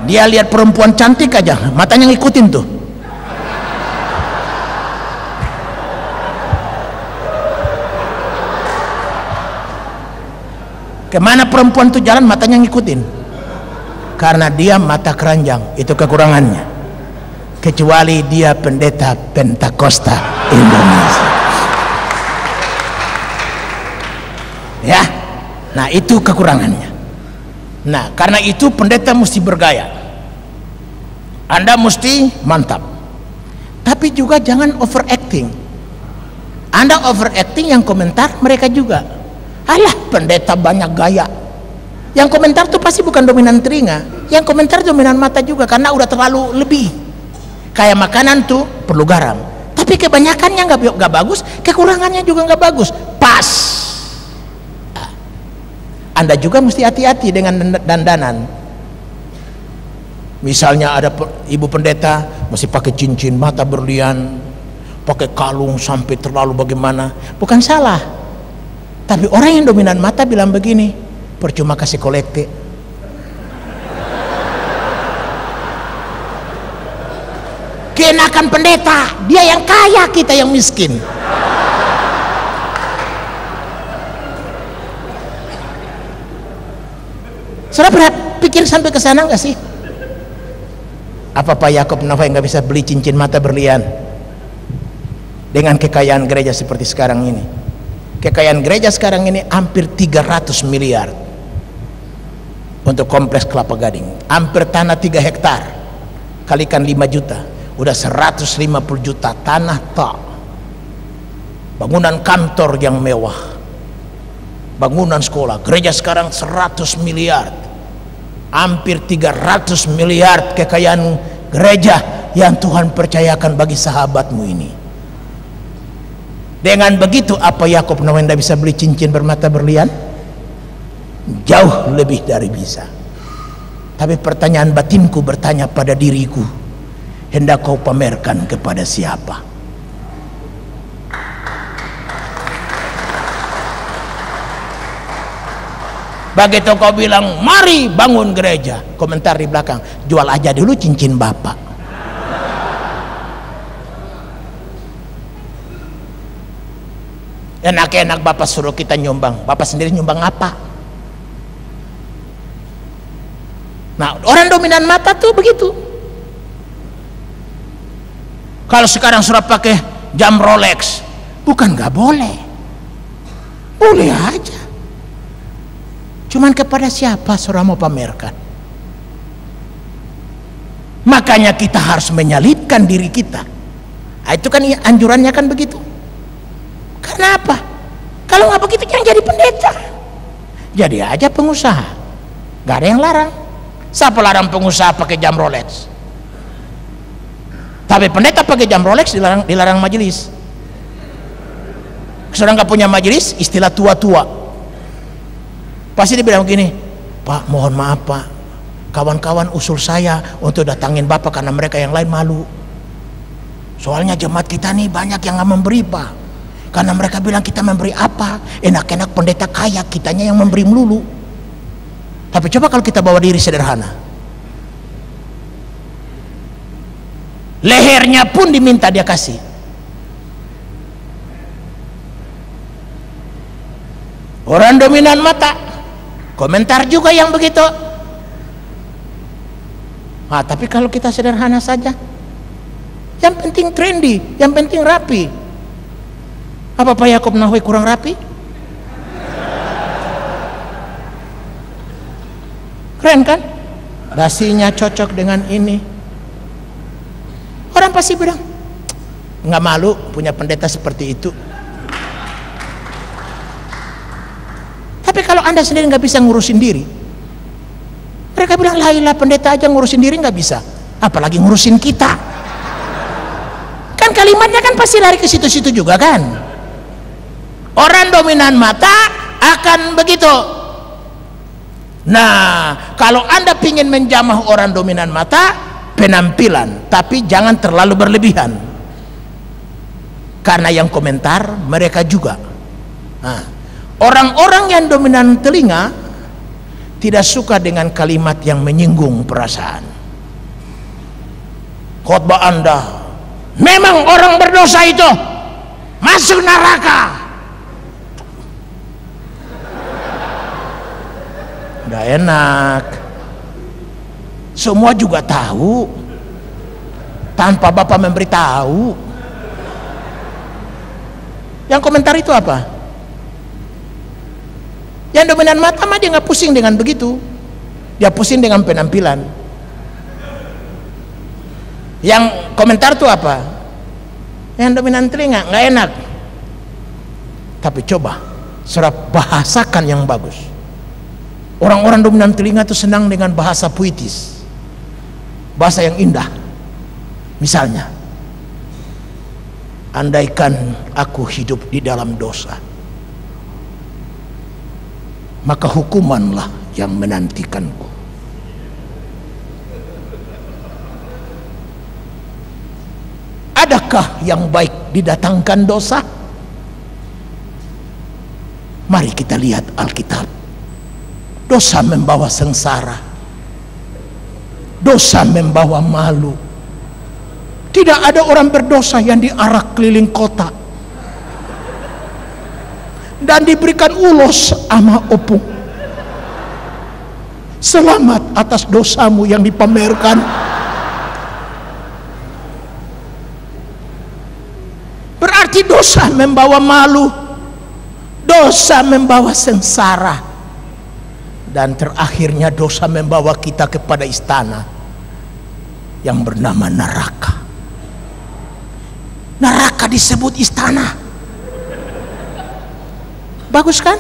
Dia lihat perempuan cantik aja matanya ngikutin tuh. Ke mana perempuan tuh jalan matanya ngikutin. Karena dia mata keranjang itu kekurangannya. Kecuali dia pendeta Pentakosta Indonesia ya. Nah itu kekurangannya. Nah karena itu pendeta mesti bergaya. Anda mesti mantap. Tapi juga jangan overacting. Anda overacting yang komentar mereka juga. Alah pendeta banyak gaya. Yang komentar tuh pasti bukan dominan telinga. Yang komentar dominan mata juga karena udah terlalu lebih. Kayak makanan tuh perlu garam. Tapi kebanyakannya nggak bagus kekurangannya juga nggak bagus. Pas anda juga mesti hati-hati dengan dandanan. Misalnya ada ibu pendeta mesti pakai cincin mata berlian, pakai kalung sampai terlalu bagaimana. Bukan salah. Tapi orang yang dominan mata bilang begini, percuma kasih kolekte. Kenakan pendeta, dia yang kaya, kita yang miskin. Saudara pernah pikir sampai ke sana nggak sih? Apa Pak Yakob Nova yang nggak bisa beli cincin mata berlian dengan kekayaan gereja seperti sekarang ini? Kekayaan gereja sekarang ini hampir 300 miliar untuk kompleks Kelapa Gading. Hampir tanah 3 hektar kalikan 5 juta, udah 150 juta tanah tak. Bangunan kantor yang mewah, bangunan sekolah, gereja sekarang 100 miliar hampir 300 miliar kekayaan gereja yang Tuhan percayakan bagi sahabatmu ini. Dengan begitu apa Yakob namanya bisa beli cincin bermata berlian? Jauh lebih dari bisa. Tapi pertanyaan batinku bertanya pada diriku hendak kau pamerkan kepada siapa begitu kau bilang mari bangun gereja. Komentar di belakang jual aja dulu cincin bapak. Enak-enak bapak suruh kita nyumbang. Bapak sendiri nyumbang apa? Nah orang dominan mata tuh begitu. Kalau sekarang sudah pakai jam Rolex bukan nggak boleh. Boleh aja Cuman kepada siapa saudara mau pamerkan? Makanya kita harus menyalipkan diri kita. Nah, itu kan anjurannya kan begitu. Karena apa? Kalau nggak begitu yang jadi pendeta. Jadi aja pengusaha. nggak ada yang larang siapa larang pengusaha pakai jam Rolex tapi pendeta pakai jam Rolex dilarang dilarang majelis sudah nggak punya majelis istilah tua-tua pasti dia bilang begini pak mohon maaf pak. Kawan-kawan usul saya untuk datangin bapak karena mereka yang lain malu. Soalnya jemaat kita nih banyak yang nggak memberi pak. Karena mereka bilang kita memberi apa? Enak-enak pendeta kaya kitanya yang memberi melulu. Tapi coba kalau kita bawa diri sederhana. Lehernya pun diminta dia kasih. Orang dominan mata komentar juga yang begitu. Ah tapi kalau kita sederhana saja. Yang penting trendy yang penting rapi. Apa Pak Yakob Nahwe kurang rapi? Keren kan? Dasinya cocok dengan ini. Orang pasti bilang nggak malu punya pendeta seperti itu tapi kalau anda sendiri nggak bisa ngurusin diri. Mereka bilang lah pendeta aja ngurusin diri nggak bisa. Apalagi ngurusin kita. Kan kalimatnya kan pasti lari ke situ-situ juga kan. Orang dominan mata akan begitu. Nah kalau anda ingin menjamah orang dominan mata penampilan. Tapi jangan terlalu berlebihan. Karena yang komentar mereka juga. Nah, orang-orang yang dominan telinga tidak suka dengan kalimat yang menyinggung perasaan. Khotbah anda memang orang berdosa itu. Masuk neraka. Gak enak. Semua juga tahu. Tanpa bapak memberitahu. Yang komentar itu apa yang dominan mata mah dia nggak pusing dengan begitu. Dia pusing dengan penampilan. Yang komentar itu apa? Yang dominan telinga nggak enak. Tapi coba serap bahasakan yang bagus. Orang-orang dominan telinga itu senang dengan bahasa puitis. Bahasa yang indah. Misalnya andaikan aku hidup di dalam dosa maka hukumanlah yang menantikanku. Adakah yang baik didatangkan dosa? Mari kita lihat Alkitab. Dosa membawa sengsara. Dosa membawa malu. Tidak ada orang berdosa yang diarak keliling kota dan diberikan ulos sama opung selamat atas dosamu yang dipamerkan. Berarti dosa membawa malu dosa membawa sengsara dan terakhirnya dosa membawa kita kepada istana yang bernama neraka. Neraka disebut istana bagus kan?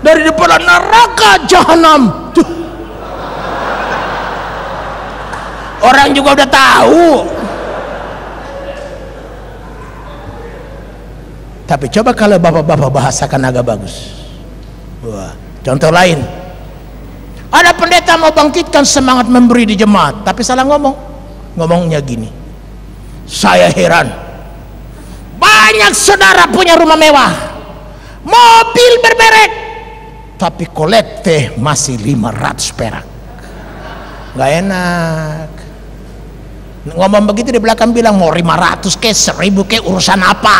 Dari depan neraka jahanam. Orang juga udah tahu. Tapi coba kalau bapak-bapak bahasakan agak bagus. Wah. contoh lain. Ada pendeta mau bangkitkan semangat memberi di jemaat tapi salah ngomong. Ngomongnya gini. Saya heran banyak saudara punya rumah mewah. Mobil bermerek. Tapi kolekte masih 500 perak. Nggak enak. Ngomong begitu di belakang bilang mau 500 ke 1000 ke urusan apa?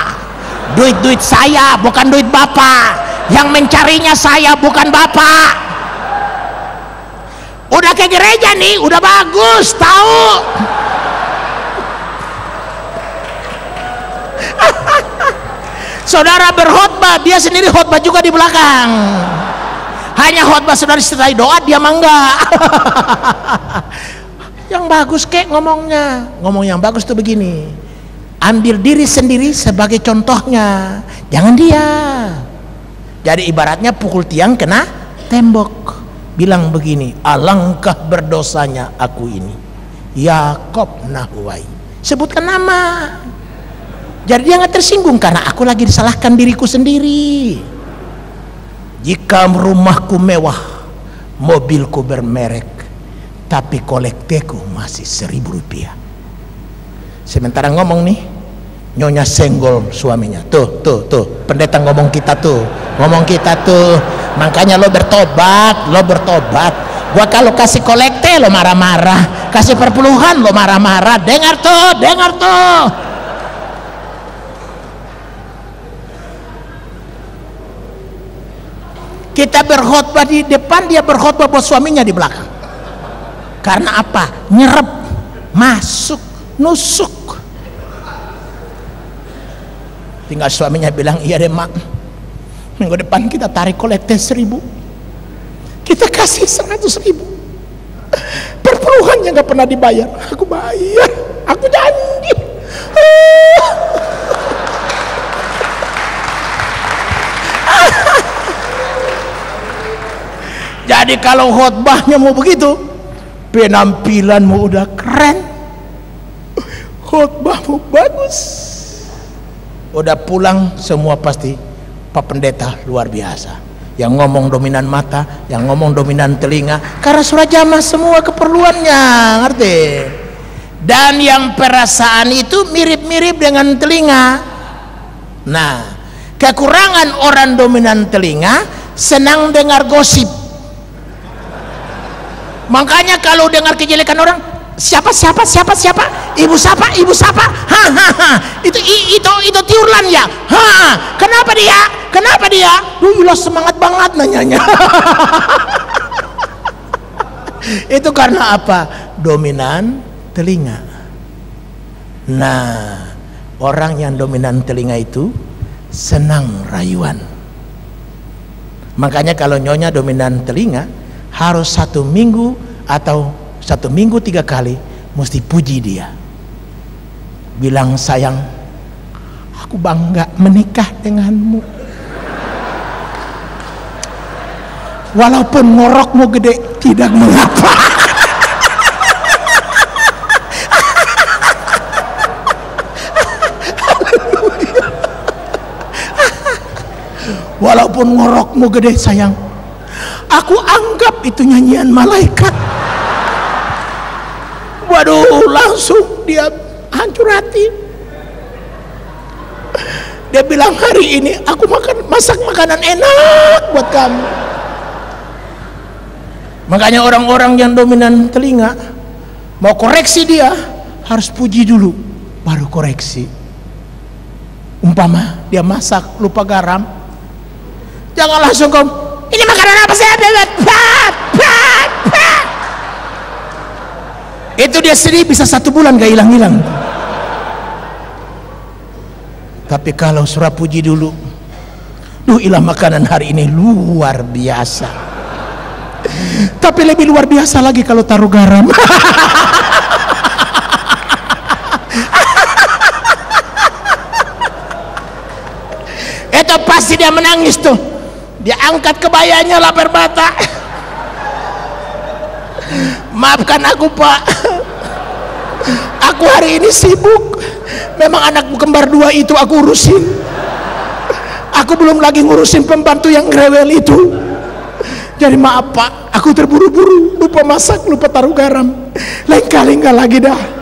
Duit-duit saya bukan duit bapak. Yang mencarinya saya bukan bapak. Udah ke gereja nih udah bagus tahu saudara berkhotbah dia sendiri khotbah juga di belakang. Hanya khotbah saudara setelah doa dia mangga. Yang bagus kek ngomongnya. Ngomong yang bagus tuh begini. Ambil diri sendiri sebagai contohnya. Jangan dia. Jadi ibaratnya pukul tiang kena tembok. Bilang begini alangkah berdosanya aku ini. Yakob Nahuai sebutkan nama jadi dia nggak tersinggung karena aku lagi disalahkan diriku sendiri. Jika rumahku mewah mobilku bermerek tapi kolekteku masih seribu rupiah. Sementara ngomong nih nyonya senggol suaminya. Tuh tuh tuh. Pendeta ngomong kita tuh. Ngomong kita tuh. Makanya lo bertobat lo bertobat. Gua kalau kasih kolekte lo marah-marah. Kasih perpuluhan lo marah-marah. Dengar tuh dengar tuh kita berkhotbah di depan dia berkhotbah buat suaminya di belakang. Karena apa? Nyerep masuk nusuk. Tinggal suaminya bilang iya deh mak. Minggu depan kita tarik kolekte seribu. Kita kasih seratus ribu. Perpuluhannya nggak pernah dibayar. Aku bayar. Aku janji jadi kalau khotbahnya mau begitu penampilanmu udah keren. Khotbahmu bagus. Udah pulang semua pasti Pak Pendeta luar biasa. Yang ngomong dominan mata yang ngomong dominan telinga karena surah jamah semua keperluannya ngerti? Dan yang perasaan itu mirip-mirip dengan telinga. Nah kekurangan orang dominan telinga senang dengar gosip makanya kalau dengar kejelekan orang siapa siapa siapa siapa? Ibu siapa? Ibu siapa? Hahaha itu itu itu tiurlan ya? Ha kenapa dia? Kenapa dia? Duh, ilah semangat banget nanyanya. Itu karena apa? Dominan telinga. Nah orang yang dominan telinga itu senang rayuan. Makanya kalau nyonya dominan telinga harus satu minggu atau satu minggu tiga kali mesti puji dia. Bilang sayang aku bangga menikah denganmu. Walaupun ngorokmu gede tidak mengapa. Walaupun ngorokmu gede sayang aku itu nyanyian malaikat. Waduh langsung dia hancur hati. Dia bilang hari ini aku makan masak makanan enak buat kamu. Makanya orang-orang yang dominan telinga mau koreksi dia harus puji dulu baru koreksi. Umpama dia masak lupa garam. Jangan langsung kau ini makanan apa sih itu dia sedih bisa satu bulan gak hilang-hilang. Tapi kalau surah puji dulu duh ilah makanan hari ini luar biasa. Tapi lebih luar biasa lagi kalau taruh garam. Itu pasti dia menangis tuh dia angkat kebayanya lapar bata maafkan aku pak. Aku hari ini sibuk. Memang anakku kembar dua itu aku urusin. Aku belum lagi ngurusin pembantu yang rewel itu. Jadi maaf pak. Aku terburu-buru lupa masak lupa taruh garam. Lain kali enggak lagi dah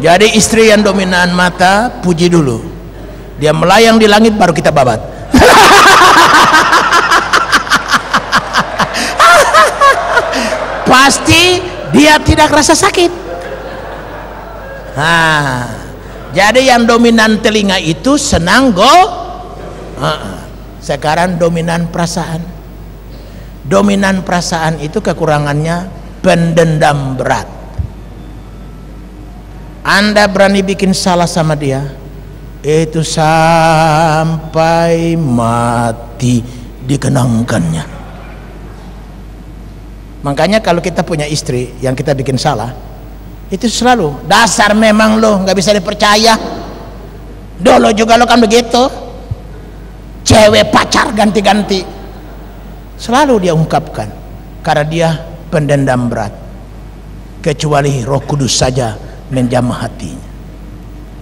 jadi istri yang dominan mata puji dulu. Dia melayang di langit baru kita babat. Pasti dia tidak rasa sakit. Nah jadi yang dominan telinga itu senang go. Sekarang dominan perasaan. Dominan perasaan itu kekurangannya pendendam berat anda berani bikin salah sama dia? Itu sampai mati dikenangkannya. Makanya kalau kita punya istri yang kita bikin salah itu selalu dasar memang lo nggak bisa dipercaya. Dulu juga lo kan begitu. Cewek pacar ganti-ganti. Selalu dia ungkapkan karena dia pendendam berat. Kecuali roh kudus saja menjamah hatinya.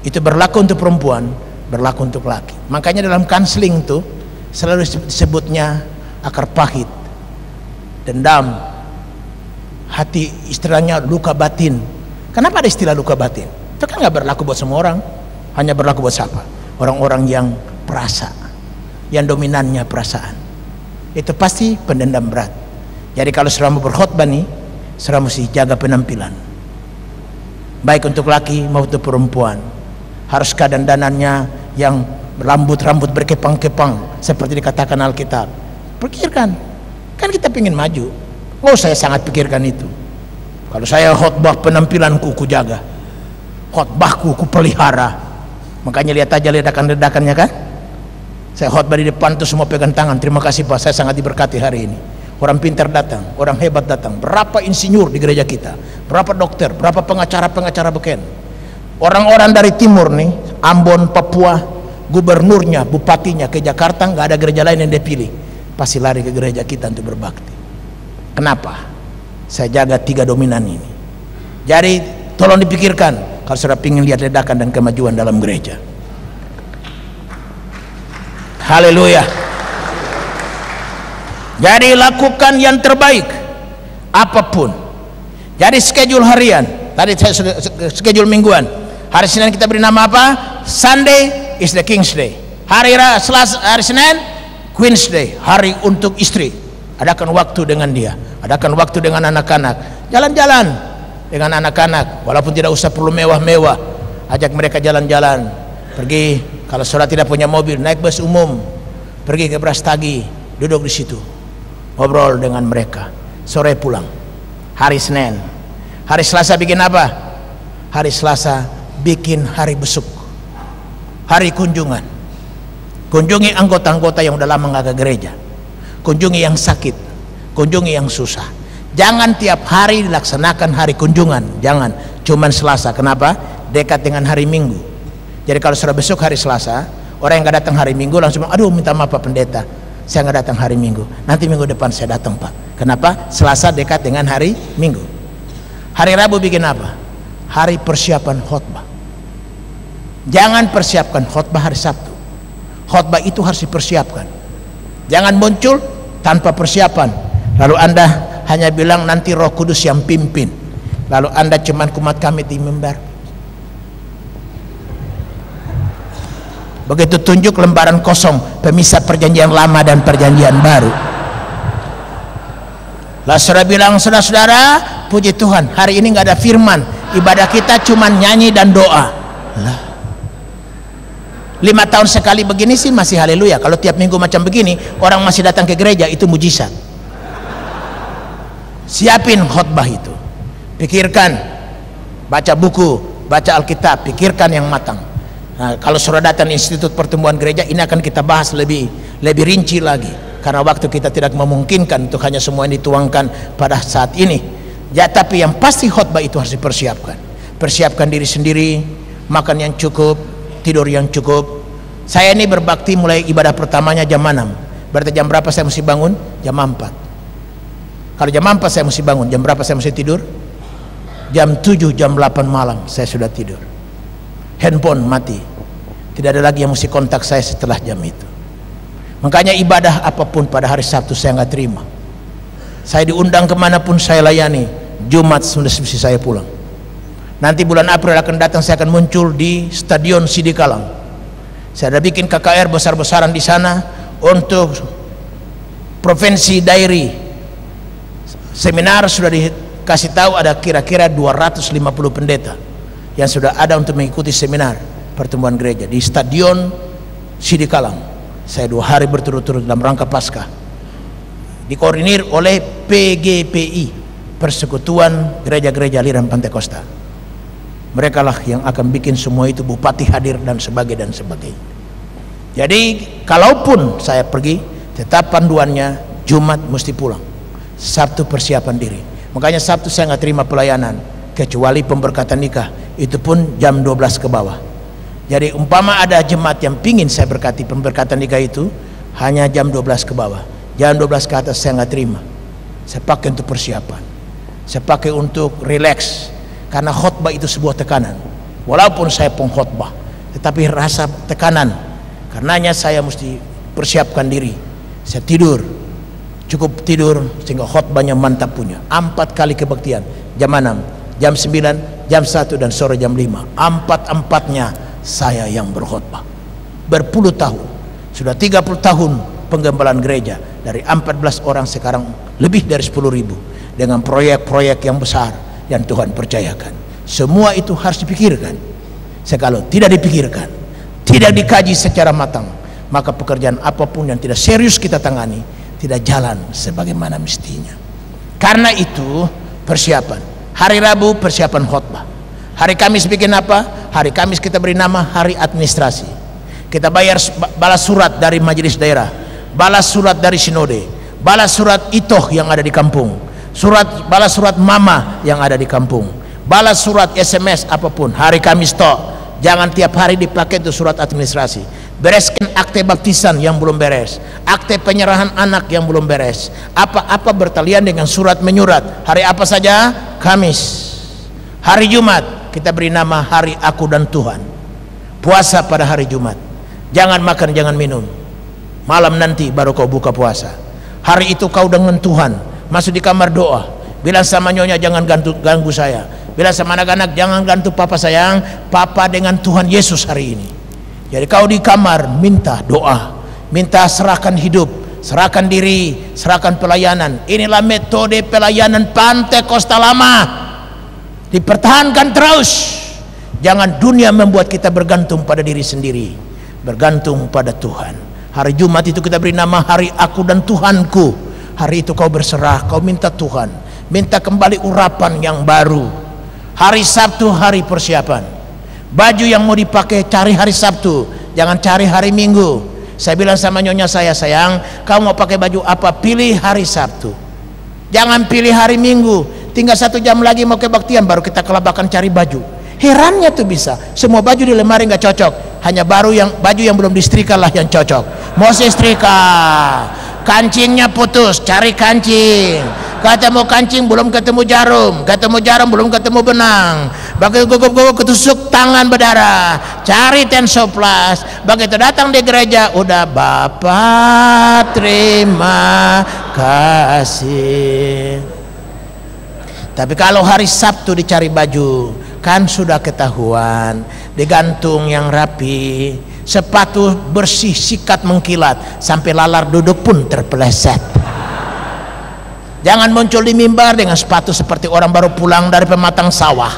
Itu berlaku untuk perempuan berlaku untuk laki. Makanya dalam counseling tuh selalu disebutnya akar pahit dendam hati istilahnya luka batin. Kenapa ada istilah luka batin? Itu kan nggak berlaku buat semua orang hanya berlaku buat siapa? Orang-orang yang perasa yang dominannya perasaan. Itu pasti pendendam berat. Jadi kalau sudah mau berkhutbah nih sudah mesti jaga penampilan baik untuk laki maupun perempuan. Harus dandanannya yang rambut-rambut berkepang-kepang seperti dikatakan Alkitab. Pikirkan. Kan kita ingin maju. Oh saya sangat pikirkan itu. Kalau saya khotbah penampilanku ku jaga. Khotbahku ku pelihara. Makanya lihat aja ledakan-ledakannya kan? Saya khotbah di depan tuh semua pegang tangan. Terima kasih Pak. Saya sangat diberkati hari ini orang pintar datang orang hebat datang. Berapa insinyur di gereja kita? Berapa dokter? Berapa pengacara-pengacara beken? Orang-orang dari timur nih Ambon Papua gubernurnya bupatinya ke Jakarta nggak ada gereja lain yang dia pilih. Pasti lari ke gereja kita untuk berbakti. Kenapa? Saya jaga tiga dominan ini. Jadi tolong dipikirkan kalau sudah ingin lihat ledakan dan kemajuan dalam gereja. Haleluya jadi lakukan yang terbaik apa pun. Jadi schedule harian. Tadi saya schedule mingguan. Hari Senin kita beri nama apa? Sunday is the King's Day. Hari Selasa hari Senin Queen's Day. Hari untuk istri. Adakan waktu dengan dia. Adakan waktu dengan anak-anak. Jalan-jalan dengan anak-anak. Walaupun tidak usah perlu mewah-mewah. Ajak mereka jalan-jalan. Pergi kalau saudara tidak punya mobil naik bus umum. Pergi ke Brastagi duduk di situ ngobrol dengan mereka. Sore pulang. Hari Senin. Hari Selasa bikin apa? Hari Selasa bikin hari besuk. Hari kunjungan. Kunjungi anggota-anggota yang udah lama nggak ke gereja. Kunjungi yang sakit. Kunjungi yang susah. Jangan tiap hari dilaksanakan hari kunjungan. Jangan. Cuman selasa. Kenapa? Dekat dengan hari minggu. Jadi kalau sudah besok hari selasa orang yang nggak datang hari minggu langsung aduh minta maaf pak pendeta saya nggak datang hari minggu. Nanti minggu depan saya datang pak. Kenapa? Selasa dekat dengan hari minggu. Hari rabu bikin apa? Hari persiapan khutbah jangan persiapkan khutbah hari Sabtu. Khutbah itu harus dipersiapkan. Jangan muncul tanpa persiapan. Lalu anda hanya bilang nanti roh kudus yang pimpin. Lalu anda cuman kumat kami di mimbar begitu tunjuk lembaran kosong pemisah perjanjian lama dan perjanjian baru. Lah saudara bilang saudara-saudara puji Tuhan hari ini nggak ada firman. Ibadah kita cuma nyanyi dan doa. Lah. Lima tahun sekali begini sih masih haleluya. Kalau tiap minggu macam begini orang masih datang ke gereja itu mujizat. Siapin khutbah itu. Pikirkan. Baca buku baca Alkitab pikirkan yang matang nah, kalau sudah datang Institut Pertumbuhan Gereja ini akan kita bahas lebih lebih rinci lagi. Karena waktu kita tidak memungkinkan untuk hanya semua ini dituangkan pada saat ini. Ya tapi yang pasti khutbah itu harus dipersiapkan. Persiapkan diri sendiri makan yang cukup tidur yang cukup. Saya ini berbakti mulai ibadah pertamanya jam 6 berarti jam berapa saya mesti bangun? Jam 4 kalau jam 4 saya mesti bangun jam berapa saya mesti tidur? Jam 7 jam 8 malam saya sudah tidur handphone mati. Tidak ada lagi yang mesti kontak saya setelah jam itu. Makanya ibadah apa pun pada hari Sabtu saya nggak terima. Saya diundang ke mana pun saya layani Jumat sudah mesti saya pulang. Nanti bulan April akan datang saya akan muncul di stadion Sidi Kalang. Saya ada bikin KKR besar-besaran di sana untuk provinsi dairi seminar sudah dikasih tahu ada kira-kira 250 pendeta yang sudah ada untuk mengikuti seminar pertemuan gereja di stadion Sidi Kalang. Saya dua hari berturut-turut dalam rangka Paskah. Dikoordinir oleh PGPI Persekutuan Gereja-Gereja Aliran Pantai Kosta. Mereka lah yang akan bikin semua itu bupati hadir dan sebagainya dan sebagainya. Jadi kalaupun saya pergi tetap panduannya Jumat mesti pulang. Sabtu persiapan diri. Makanya Sabtu saya nggak terima pelayanan kecuali pemberkatan nikah itu pun jam 12 ke bawah Jadi umpama ada jemaat yang pingin saya berkati pemberkatan nikah itu hanya jam 12 ke bawah. Jam 12 ke atas saya nggak terima. Saya pakai untuk persiapan. Saya pakai untuk relax karena khotbah itu sebuah tekanan. Walaupun saya pengkhotbah, tetapi rasa tekanan. Karenanya saya mesti persiapkan diri. Saya tidur, cukup tidur sehingga khotbahnya mantap punya. Empat kali kebaktian, jam 6, jam 9, jam 1 dan sore jam 5. Empat-empatnya saya yang berkhotbah. Berpuluh tahun, sudah 30 tahun penggembalaan gereja. Dari 14 orang sekarang lebih dari 10 ribu. Dengan proyek-proyek yang besar yang Tuhan percayakan. Semua itu harus dipikirkan. Sekalau tidak dipikirkan tidak dikaji secara matang maka pekerjaan apa pun yang tidak serius kita tangani tidak jalan sebagaimana mestinya. Karena itu persiapan hari Rabu persiapan khotbah hari Kamis bikin apa? Hari Kamis kita beri nama hari administrasi. Kita bayar balas surat dari majelis daerah balas surat dari sinode balas surat itoh yang ada di kampung surat balas surat mama yang ada di kampung balas surat SMS apa pun. Hari Kamis toh jangan tiap hari dipakai itu surat administrasi bereskan akte baptisan yang belum beres. Akte penyerahan anak yang belum beres. Apa-apa bertalian dengan surat menyurat? Hari apa saja? Kamis. Hari Jumat. Kita beri nama hari aku dan Tuhan. Puasa pada hari Jumat. Jangan makan jangan minum. Malam nanti baru kau buka puasa. Hari itu kau dengan Tuhan. Masuk di kamar doa. Bilang sama nyonya jangan ganggu, ganggu saya. Bilang sama anak-anak jangan gantu papa sayang papa dengan Tuhan Yesus hari ini jadi kau di kamar minta doa minta serahkan hidup serahkan diri serahkan pelayanan inilah metode pelayanan pantai Costa Lama dipertahankan terus jangan dunia membuat kita bergantung pada diri sendiri bergantung pada Tuhan Hari Jumat itu kita beri nama hari aku dan Tuhanku. Hari itu kau berserah, kau minta Tuhan, minta kembali urapan yang baru. Hari Sabtu hari persiapan. Baju yang mau dipakai cari hari Sabtu, jangan cari hari Minggu. Saya bilang sama nyonya saya, sayang, kamu mau pakai baju apa? Pilih hari Sabtu. Jangan pilih hari Minggu. Tinggal satu jam lagi mau kebaktian baru kita kelabakan cari baju. Herannya tuh bisa. Semua baju di lemari nggak cocok. Hanya baru yang baju yang belum disetrika lah yang cocok. Mau setrika. Kancingnya putus, cari kancing. Ketemu kancing belum ketemu jarum, ketemu jarum belum ketemu benang. Begitu gugup-gugup ketusuk tangan berdarah. Cari tensoplas. Begitu datang di gereja udah Bapak terima kasih. Tapi kalau hari Sabtu dicari baju, kan sudah ketahuan digantung yang rapi sepatu bersih sikat mengkilat. Sampai lalar duduk pun terpeleset. Jangan muncul di mimbar dengan sepatu seperti orang baru pulang dari pematang sawah.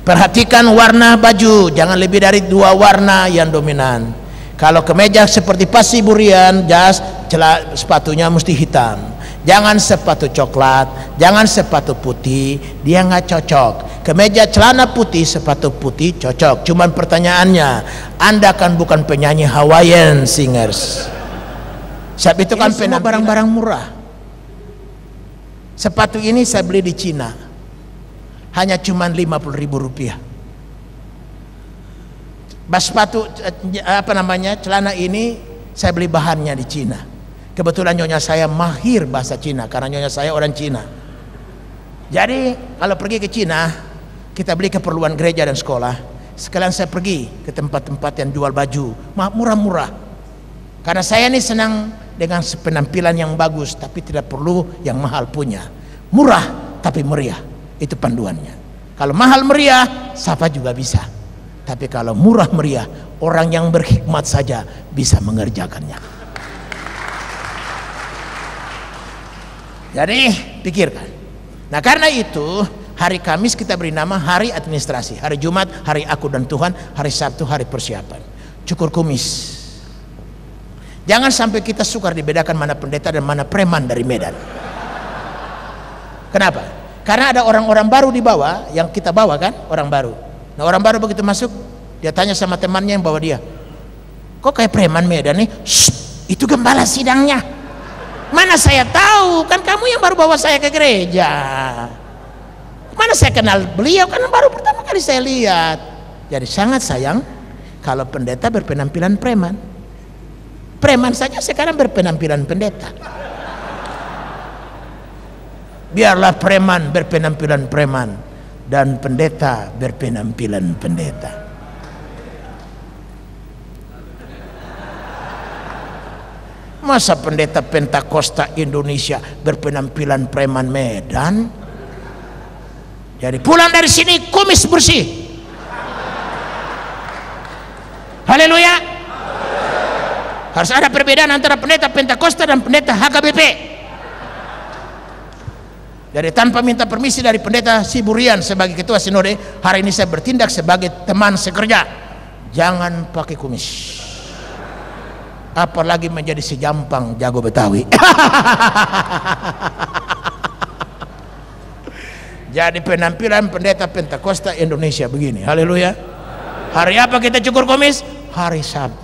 Perhatikan warna baju. Jangan lebih dari dua warna yang dominan. Kalau kemeja seperti pasiburian jas sepatunya mesti hitam jangan sepatu coklat jangan sepatu putih dia nggak cocok. Kemeja celana putih sepatu putih cocok. Cuman pertanyaannya anda kan bukan penyanyi Hawaiian singers. Sebab itu kan semua barang-barang murah. Sepatu ini saya beli di Cina. Hanya cuman 50 ribu rupiah. Bas sepatu eh, apa namanya celana ini saya beli bahannya di Cina Kebetulan nyonya saya mahir bahasa Cina karena nyonya saya orang Cina. Jadi kalau pergi ke Cina, kita beli keperluan gereja dan sekolah. Sekalian saya pergi ke tempat-tempat yang jual baju, murah-murah. Karena saya ini senang dengan penampilan yang bagus, tapi tidak perlu yang mahal punya. Murah tapi meriah, itu panduannya. Kalau mahal meriah, siapa juga bisa. Tapi kalau murah meriah, orang yang berhikmat saja bisa mengerjakannya. Jadi pikirkan. Nah karena itu hari Kamis kita beri nama hari administrasi. Hari Jumat hari aku dan Tuhan. Hari Sabtu hari persiapan. Cukur kumis. Jangan sampai kita sukar dibedakan mana pendeta dan mana preman dari Medan. Kenapa? Karena ada orang-orang baru di bawah yang kita bawa kan, orang baru. Nah orang baru begitu masuk, dia tanya sama temannya yang bawa dia, kok kayak preman Medan nih? Shh, itu gembala sidangnya. Mana saya tahu, kan kamu yang baru bawa saya ke gereja. Mana saya kenal beliau, kan baru pertama kali saya lihat. Jadi sangat sayang kalau pendeta berpenampilan preman. Preman saja sekarang berpenampilan pendeta. Biarlah preman berpenampilan preman dan pendeta berpenampilan pendeta. Masa pendeta Pentakosta Indonesia berpenampilan preman Medan? Jadi pulang dari sini kumis bersih. Haleluya. Harus ada perbedaan antara pendeta Pentakosta dan pendeta HKBP. Jadi tanpa minta permisi dari pendeta Siburian sebagai ketua sinode, hari ini saya bertindak sebagai teman sekerja. Jangan pakai kumis. Apalagi menjadi sejampang jago Betawi. Jadi penampilan pendeta Pentakosta Indonesia begini. Haleluya. Hari apa kita cukur kumis? Hari Sabtu.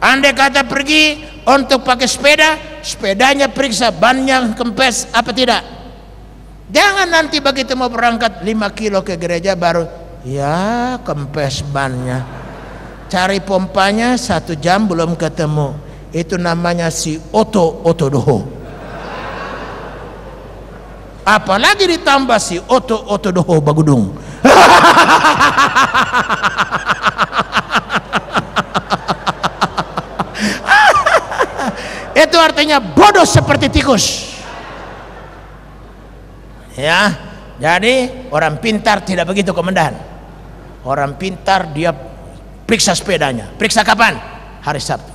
Andai kata pergi untuk pakai sepeda, sepedanya periksa bannya kempes apa tidak. Jangan nanti begitu mau berangkat 5 kilo ke gereja baru ya kempes bannya. Cari pompanya satu jam belum ketemu. Itu namanya si Oto Oto Doho. Apalagi ditambah si Oto Oto Doho Bagudung. Itu artinya bodoh seperti tikus. Ya, jadi orang pintar tidak begitu komandan. Orang pintar dia periksa sepedanya. Periksa kapan? Hari Sabtu.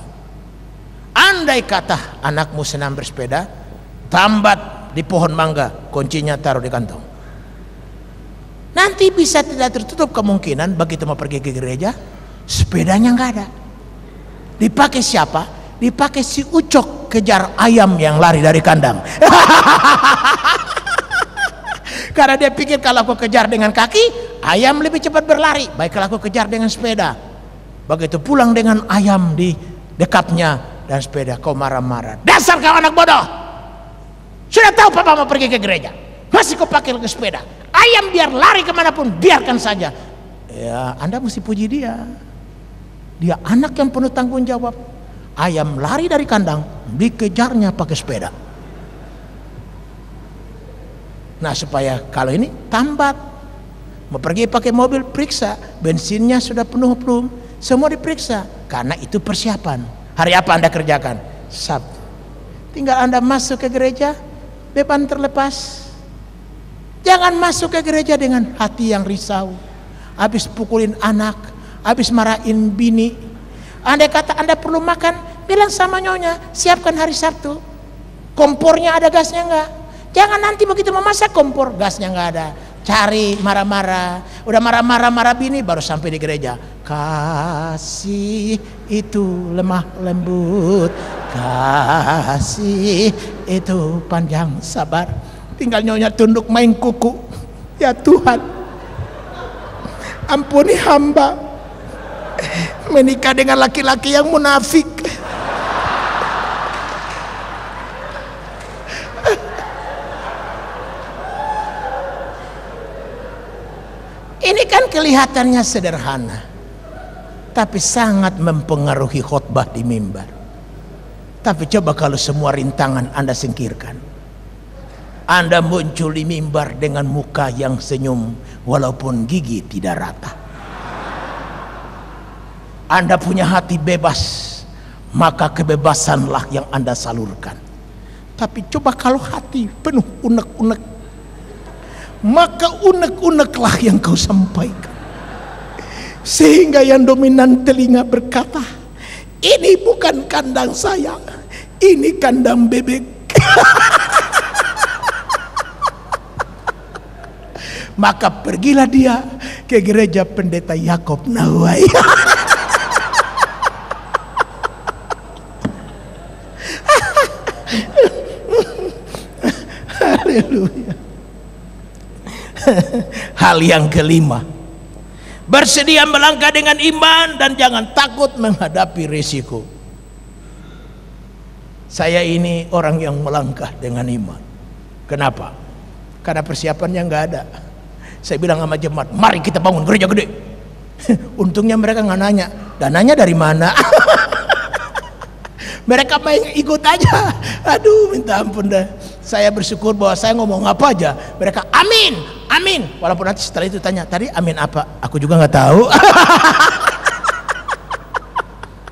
Andai kata anakmu senang bersepeda, tambat di pohon mangga, kuncinya taruh di kantong. Nanti bisa tidak tertutup kemungkinan begitu mau pergi ke gereja, sepedanya nggak ada. Dipakai siapa? Dipakai si Ucok kejar ayam yang lari dari kandang. Karena dia pikir kalau aku kejar dengan kaki, ayam lebih cepat berlari. Baik kalau aku kejar dengan sepeda. Begitu pulang dengan ayam di dekapnya dan sepeda, kau marah-marah. Dasar kau anak bodoh. Sudah tahu papa mau pergi ke gereja. Masih kau pakai ke sepeda. Ayam biar lari ke mana pun, biarkan saja. Ya, Anda mesti puji dia. Dia anak yang penuh tanggung jawab. Ayam lari dari kandang, dikejarnya pakai sepeda. Nah supaya kalau ini tambat mau pergi pakai mobil periksa bensinnya sudah penuh belum semua diperiksa. Karena itu persiapan. Hari apa anda kerjakan? Sabtu. Tinggal anda masuk ke gereja beban terlepas. Jangan masuk ke gereja dengan hati yang risau. Habis pukulin anak habis marahin bini. Anda kata anda perlu makan bilang sama nyonya siapkan hari Sabtu. Kompornya ada gasnya enggak Jangan nanti begitu memasak kompor gasnya nggak ada. Cari marah-marah. Udah marah-marah marah bini baru sampai di gereja. Kasih itu lemah lembut. Kasih itu panjang sabar. Tinggal nyonya tunduk main kuku. Ya Tuhan. Ampuni hamba. Menikah dengan laki-laki yang munafik. Ini kan kelihatannya sederhana, tapi sangat mempengaruhi khotbah di mimbar. Tapi coba kalau semua rintangan Anda singkirkan. Anda muncul di mimbar dengan muka yang senyum walaupun gigi tidak rata. Anda punya hati bebas, maka kebebasanlah yang Anda salurkan. Tapi coba kalau hati penuh unek-unek maka unek-uneklah yang kau sampaikan. Sehingga yang dominan telinga berkata ini bukan kandang saya ini kandang bebek. Maka pergilah dia ke gereja pendeta Yakob Nawai. Haleluya Hal yang kelima, bersedia melangkah dengan iman dan jangan takut menghadapi risiko. Saya ini orang yang melangkah dengan iman. Kenapa? Karena persiapannya nggak ada. saya bilang sama jemaat mari kita bangun gereja gede untungnya mereka nggak nanya dananya dari mana mereka main ikut aja aduh minta ampun dah saya bersyukur bahwa saya ngomong apa aja mereka amin amin walaupun nanti setelah itu tanya tadi amin apa aku juga nggak tahu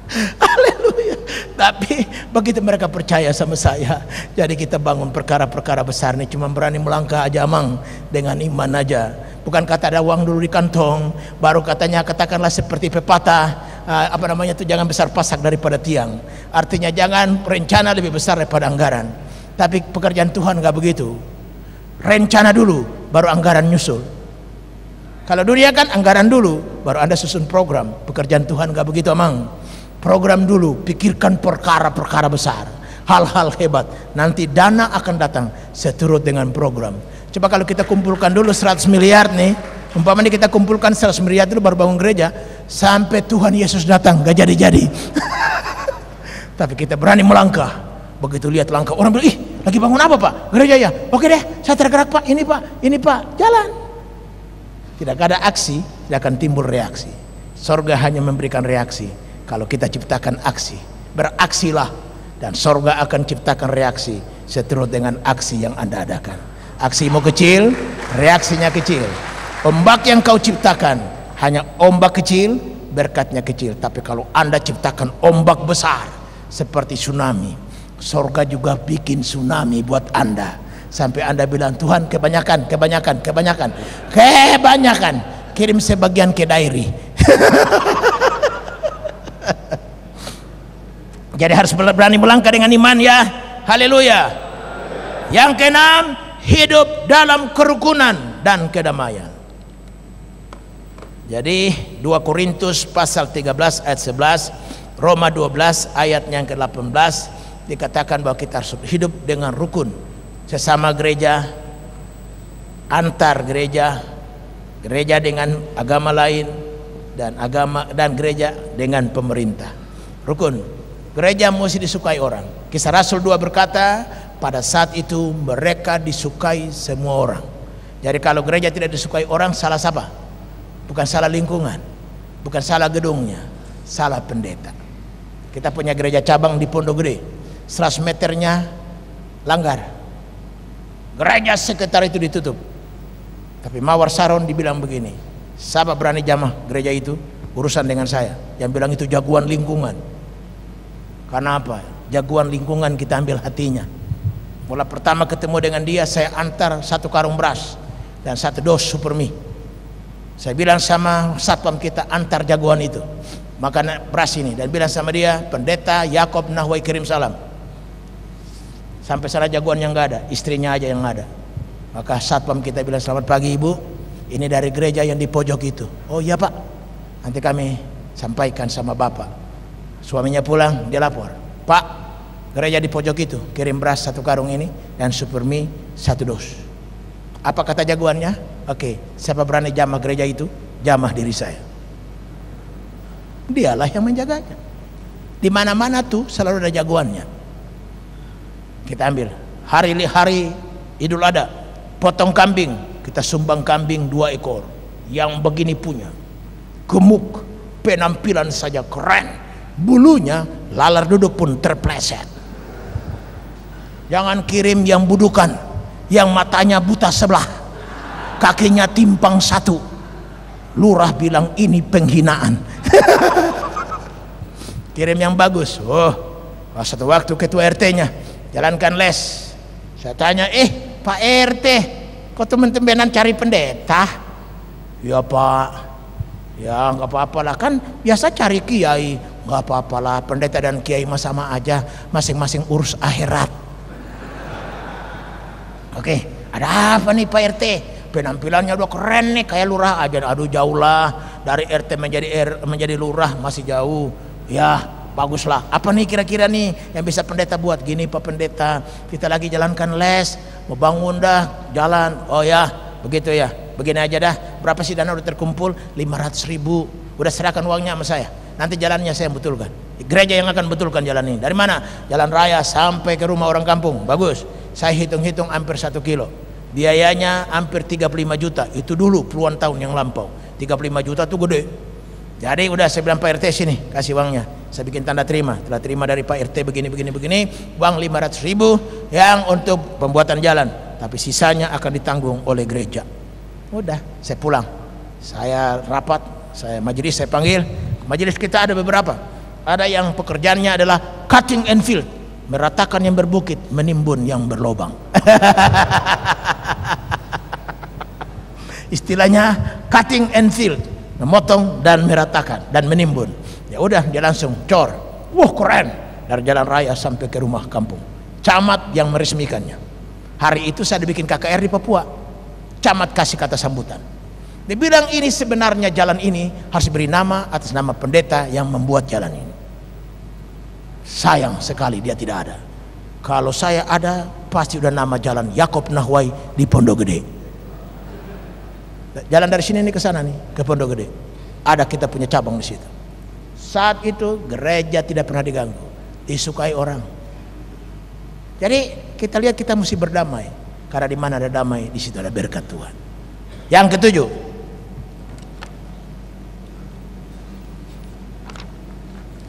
Haleluya. Tapi begitu mereka percaya sama saya, jadi kita bangun perkara-perkara besar ini cuma berani melangkah aja mang dengan iman aja. Bukan kata ada uang dulu di kantong, baru katanya katakanlah seperti pepatah uh, apa namanya itu jangan besar pasak daripada tiang. Artinya jangan rencana lebih besar daripada anggaran. Tapi pekerjaan Tuhan nggak begitu. Rencana dulu, baru anggaran nyusul. Kalau dunia kan anggaran dulu, baru Anda susun program. Pekerjaan Tuhan nggak begitu, Amang program dulu pikirkan perkara-perkara besar hal-hal hebat nanti dana akan datang seturut dengan program coba kalau kita kumpulkan dulu 100 miliar nih umpamanya kita kumpulkan 100 miliar dulu baru bangun gereja sampai Tuhan Yesus datang gak jadi-jadi tapi kita berani melangkah begitu lihat langkah orang bilang ih lagi bangun apa pak? Gereja ya? Oke deh saya tergerak pak. Ini pak. Ini pak. Jalan. Tidak ada aksi tidak akan timbul reaksi. Sorga hanya memberikan reaksi. Kalau kita ciptakan aksi beraksilah. Dan sorga akan ciptakan reaksi seturut dengan aksi yang anda adakan. Aksimu kecil reaksinya kecil. Ombak yang kau ciptakan hanya ombak kecil berkatnya kecil. Tapi kalau anda ciptakan ombak besar seperti tsunami sorga juga bikin tsunami buat anda sampai anda bilang Tuhan kebanyakan kebanyakan kebanyakan kebanyakan kirim sebagian ke dairi Jadi harus berani melangkah dengan iman ya. Haleluya. Yang keenam, hidup dalam kerukunan dan kedamaian. Jadi 2 Korintus pasal 13 ayat 11, Roma 12 ayat yang ke-18 dikatakan bahwa kita harus hidup dengan rukun. Sesama gereja antar gereja gereja dengan agama lain dan agama dan gereja dengan pemerintah. Rukun. Gereja mesti disukai orang. Kisah Rasul 2 berkata pada saat itu mereka disukai semua orang. Jadi kalau gereja tidak disukai orang salah siapa? Bukan salah lingkungan. Bukan salah gedungnya. Salah pendeta. Kita punya gereja cabang di Pondok Gede 100 meternya langgar. Gereja sekitar itu ditutup. Tapi Mawar Saron dibilang begini sahabat berani jamah gereja itu? Urusan dengan saya. Yang bilang itu jagoan lingkungan. Karena apa? Jagoan lingkungan kita ambil hatinya. Mula pertama ketemu dengan dia saya antar satu karung beras dan satu dos super mie. Saya bilang sama satpam kita antar jagoan itu. Makan beras ini dan bilang sama dia pendeta Yakob Nahwai kirim salam sampai sana jagoan yang nggak ada istrinya aja yang ada. Maka satpam kita bilang selamat pagi ibu. Ini dari gereja yang di pojok itu. Oh iya pak. Nanti kami sampaikan sama bapak. Suaminya pulang dia lapor. Pak gereja di pojok itu kirim beras satu karung ini dan super mie satu dos. Apa kata jagoannya? Oke siapa berani jamah gereja itu jamah diri saya. Dialah yang menjaganya. Di mana mana tuh selalu ada jagoannya kita ambil. Hari hari idul adha potong kambing. Kita sumbang kambing dua ekor. Yang begini punya. Gemuk. Penampilan saja keren. Bulunya lalar duduk pun terpleset. Jangan kirim yang budukan. Yang matanya buta sebelah. Kakinya timpang satu. Lurah bilang ini penghinaan. Kirim yang bagus. Oh satu waktu ketua RT nya jalankan les. Saya tanya eh Pak RT kok teman-temanan cari pendeta? Ya Pak. Ya nggak apa-apa lah. Kan biasa cari kiai. Nggak apa-apa lah pendeta dan kiai mah sama aja. Masing-masing urus akhirat. Oke ada apa nih Pak RT penampilannya udah keren nih kayak lurah aja. Aduh jauh lah. Dari RT menjadi R, menjadi lurah masih jauh. Ya baguslah. Apa nih kira-kira nih yang bisa pendeta buat? Gini Pak Pendeta kita lagi jalankan les mau bangun dah jalan. Oh ya begitu ya. Begini aja dah. Berapa sih dana udah terkumpul? 500 ribu. Udah serahkan uangnya sama saya. Nanti jalannya saya betulkan. Gereja yang akan betulkan jalan ini. Dari mana? Jalan raya sampai ke rumah orang kampung. Bagus. Saya hitung-hitung hampir satu kilo. Biayanya hampir 35 juta. Itu dulu puluhan tahun yang lampau. 35 juta tuh gede. Jadi udah saya bilang Pak RT sini kasih uangnya saya bikin tanda terima. Telah terima dari Pak RT begini begini begini. Uang 500 ribu yang untuk pembuatan jalan. Tapi sisanya akan ditanggung oleh gereja. Udah saya pulang. Saya rapat saya majelis saya panggil. Majelis kita ada beberapa. Ada yang pekerjaannya adalah cutting and field meratakan yang berbukit menimbun yang berlobang. Istilahnya cutting and field memotong dan meratakan dan menimbun ya udah dia langsung cor. Wah keren. Dari jalan raya sampai ke rumah kampung. Camat yang meresmikannya. Hari itu saya dibikin KKR di Papua. Camat kasih kata sambutan. Dia bilang ini sebenarnya jalan ini harus beri nama atas nama pendeta yang membuat jalan ini. Sayang sekali dia tidak ada. Kalau saya ada pasti udah nama jalan Yakob Nahwai di Pondok Gede. Jalan dari sini nih ke sana nih ke Pondok Gede. Ada kita punya cabang di situ saat itu gereja tidak pernah diganggu disukai orang. Jadi kita lihat kita mesti berdamai karena di mana ada damai di situ ada berkat Tuhan. Yang ketujuh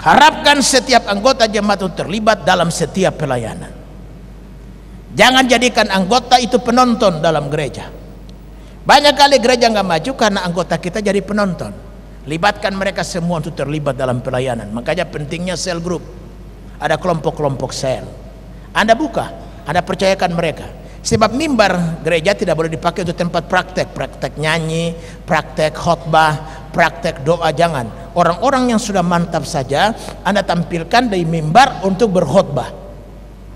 harapkan setiap anggota jemaat untuk terlibat dalam setiap pelayanan. Jangan jadikan anggota itu penonton dalam gereja. Banyak kali gereja nggak maju karena anggota kita jadi penonton. Libatkan mereka semua untuk terlibat dalam pelayanan. Makanya pentingnya sel group. Ada kelompok-kelompok sel. Anda buka, Anda percayakan mereka. Sebab mimbar gereja tidak boleh dipakai untuk tempat praktek, praktek nyanyi, praktek khotbah, praktek doa jangan. Orang-orang yang sudah mantap saja Anda tampilkan di mimbar untuk berkhotbah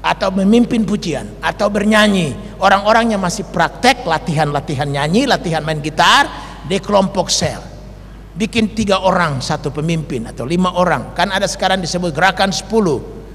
atau memimpin pujian atau bernyanyi orang-orang yang masih praktek latihan-latihan nyanyi latihan main gitar di kelompok sel bikin tiga orang satu pemimpin atau lima orang. Kan ada sekarang disebut gerakan 10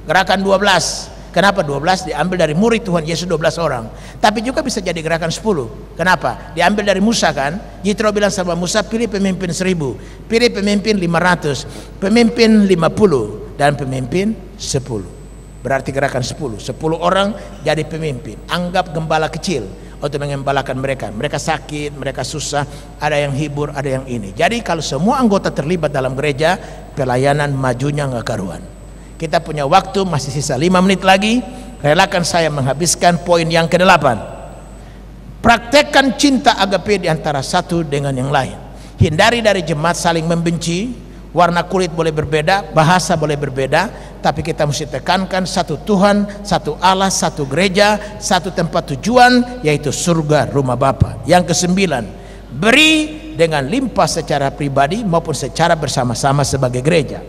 gerakan 12 kenapa 12 diambil dari murid Tuhan Yesus 12 orang. Tapi juga bisa jadi gerakan 10 kenapa? Diambil dari Musa kan? Jitro bilang sama Musa pilih pemimpin 1000 pilih pemimpin 500 pemimpin 50 dan pemimpin 10 berarti gerakan 10 10 orang jadi pemimpin. Anggap gembala kecil untuk mengembalakan mereka. Mereka sakit, mereka susah ada yang hibur, ada yang ini. Jadi kalau semua anggota terlibat dalam gereja pelayanan majunya nggak karuan. Kita punya waktu masih sisa 5 menit lagi. Relakan saya menghabiskan poin yang ke-8 praktekkan cinta agape di antara satu dengan yang lain. Hindari dari jemaat saling membenci. Warna kulit boleh berbeda, bahasa boleh berbeda, tapi kita mesti tekankan satu Tuhan, satu Allah, satu gereja, satu tempat tujuan yaitu surga rumah Bapa. Yang kesembilan, beri dengan limpah secara pribadi maupun secara bersama-sama sebagai gereja.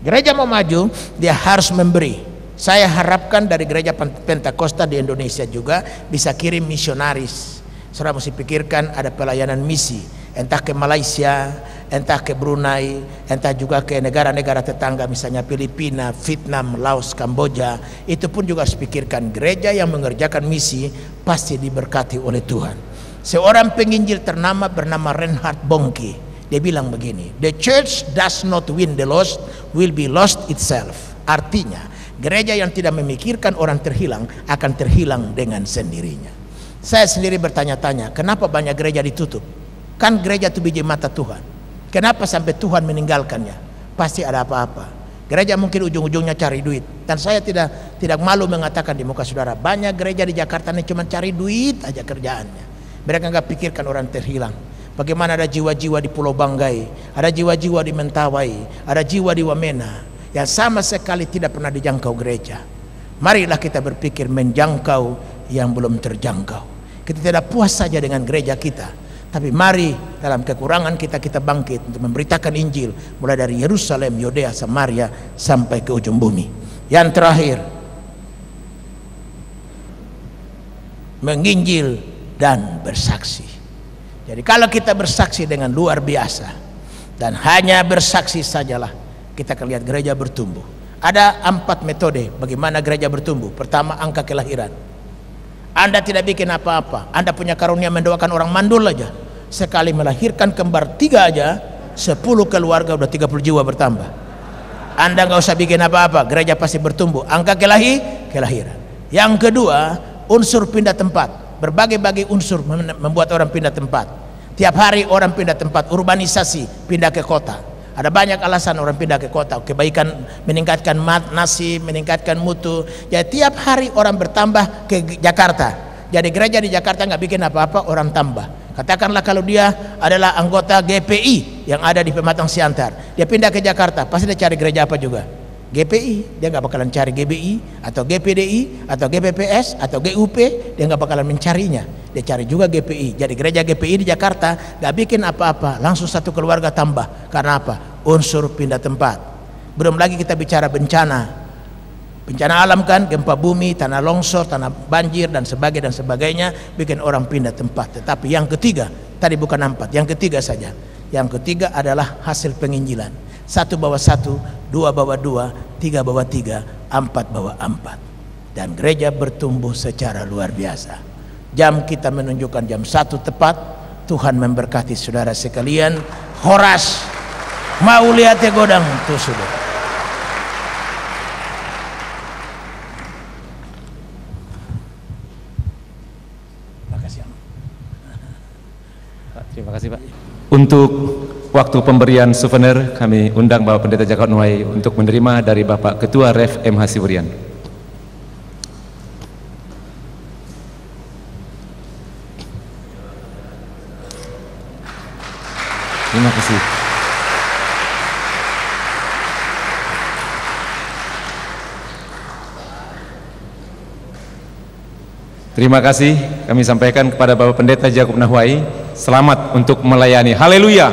Gereja mau maju, dia harus memberi. Saya harapkan dari gereja Pentakosta di Indonesia juga bisa kirim misionaris. Saudara mesti pikirkan ada pelayanan misi, entah ke Malaysia, entah ke Brunei, entah juga ke negara-negara tetangga misalnya Filipina, Vietnam, Laos, Kamboja, itu pun juga harus pikirkan gereja yang mengerjakan misi pasti diberkati oleh Tuhan. Seorang penginjil ternama bernama Reinhard Bonnke, dia bilang begini, the church does not win the lost, will be lost itself. Artinya, gereja yang tidak memikirkan orang terhilang akan terhilang dengan sendirinya. Saya sendiri bertanya-tanya, kenapa banyak gereja ditutup? Kan gereja itu biji mata Tuhan. Kenapa sampai Tuhan meninggalkannya? Pasti ada apa-apa. Gereja mungkin ujung-ujungnya cari duit. Dan saya tidak tidak malu mengatakan di muka saudara, banyak gereja di Jakarta ini cuma cari duit aja kerjaannya. Mereka nggak pikirkan orang terhilang. Bagaimana ada jiwa-jiwa di Pulau Banggai, ada jiwa-jiwa di Mentawai, ada jiwa di Wamena yang sama sekali tidak pernah dijangkau gereja. Marilah kita berpikir menjangkau yang belum terjangkau. Kita tidak puas saja dengan gereja kita, tapi mari dalam kekurangan kita kita bangkit untuk memberitakan Injil mulai dari Yerusalem, Yudea, Samaria sampai ke ujung bumi. Yang terakhir menginjil dan bersaksi. Jadi kalau kita bersaksi dengan luar biasa dan hanya bersaksi sajalah kita akan lihat gereja bertumbuh. Ada empat metode bagaimana gereja bertumbuh. Pertama angka kelahiran. Anda tidak bikin apa-apa. Anda punya karunia mendoakan orang mandul aja. Sekali melahirkan kembar tiga aja, sepuluh keluarga udah 30 jiwa bertambah. Anda nggak usah bikin apa-apa, gereja pasti bertumbuh. Angka kelahi, kelahiran. Yang kedua, unsur pindah tempat. berbagai-bagai unsur mem- membuat orang pindah tempat. Tiap hari orang pindah tempat, urbanisasi, pindah ke kota. Ada banyak alasan orang pindah ke kota. Kebaikan meningkatkan mat, nasib, meningkatkan mutu. Jadi tiap hari orang bertambah ke Jakarta. Jadi gereja di Jakarta nggak bikin apa-apa, orang tambah. Katakanlah kalau dia adalah anggota GPI yang ada di Pematang Siantar, dia pindah ke Jakarta, pasti dia cari gereja apa juga? GPI, dia nggak bakalan cari GBI atau GPDI atau GPPS atau GUP, dia nggak bakalan mencarinya. Dia cari juga GPI. Jadi gereja GPI di Jakarta nggak bikin apa-apa, langsung satu keluarga tambah. Karena apa? Unsur pindah tempat. Belum lagi kita bicara bencana, bencana alam kan gempa bumi tanah longsor tanah banjir dan sebagainya dan sebagainya bikin orang pindah tempat. Tetapi yang ketiga tadi bukan empat yang ketiga saja. Yang ketiga adalah hasil penginjilan. Satu bawa satu dua bawa dua tiga bawa tiga empat bawa empat. Dan gereja bertumbuh secara luar biasa. Jam kita menunjukkan jam satu tepat. Tuhan memberkati saudara sekalian. Horas mau lihat ya godang tuh sudah Makasih. Pak, terima kasih Pak. Untuk waktu pemberian souvenir kami undang Bapak Pendeta Jaka Nuai untuk menerima dari Bapak Ketua Ref M. Hasiburian. Terima kasih. Terima kasih kami sampaikan kepada Bapak Pendeta Jakub Nahwai. Selamat untuk melayani. Haleluya.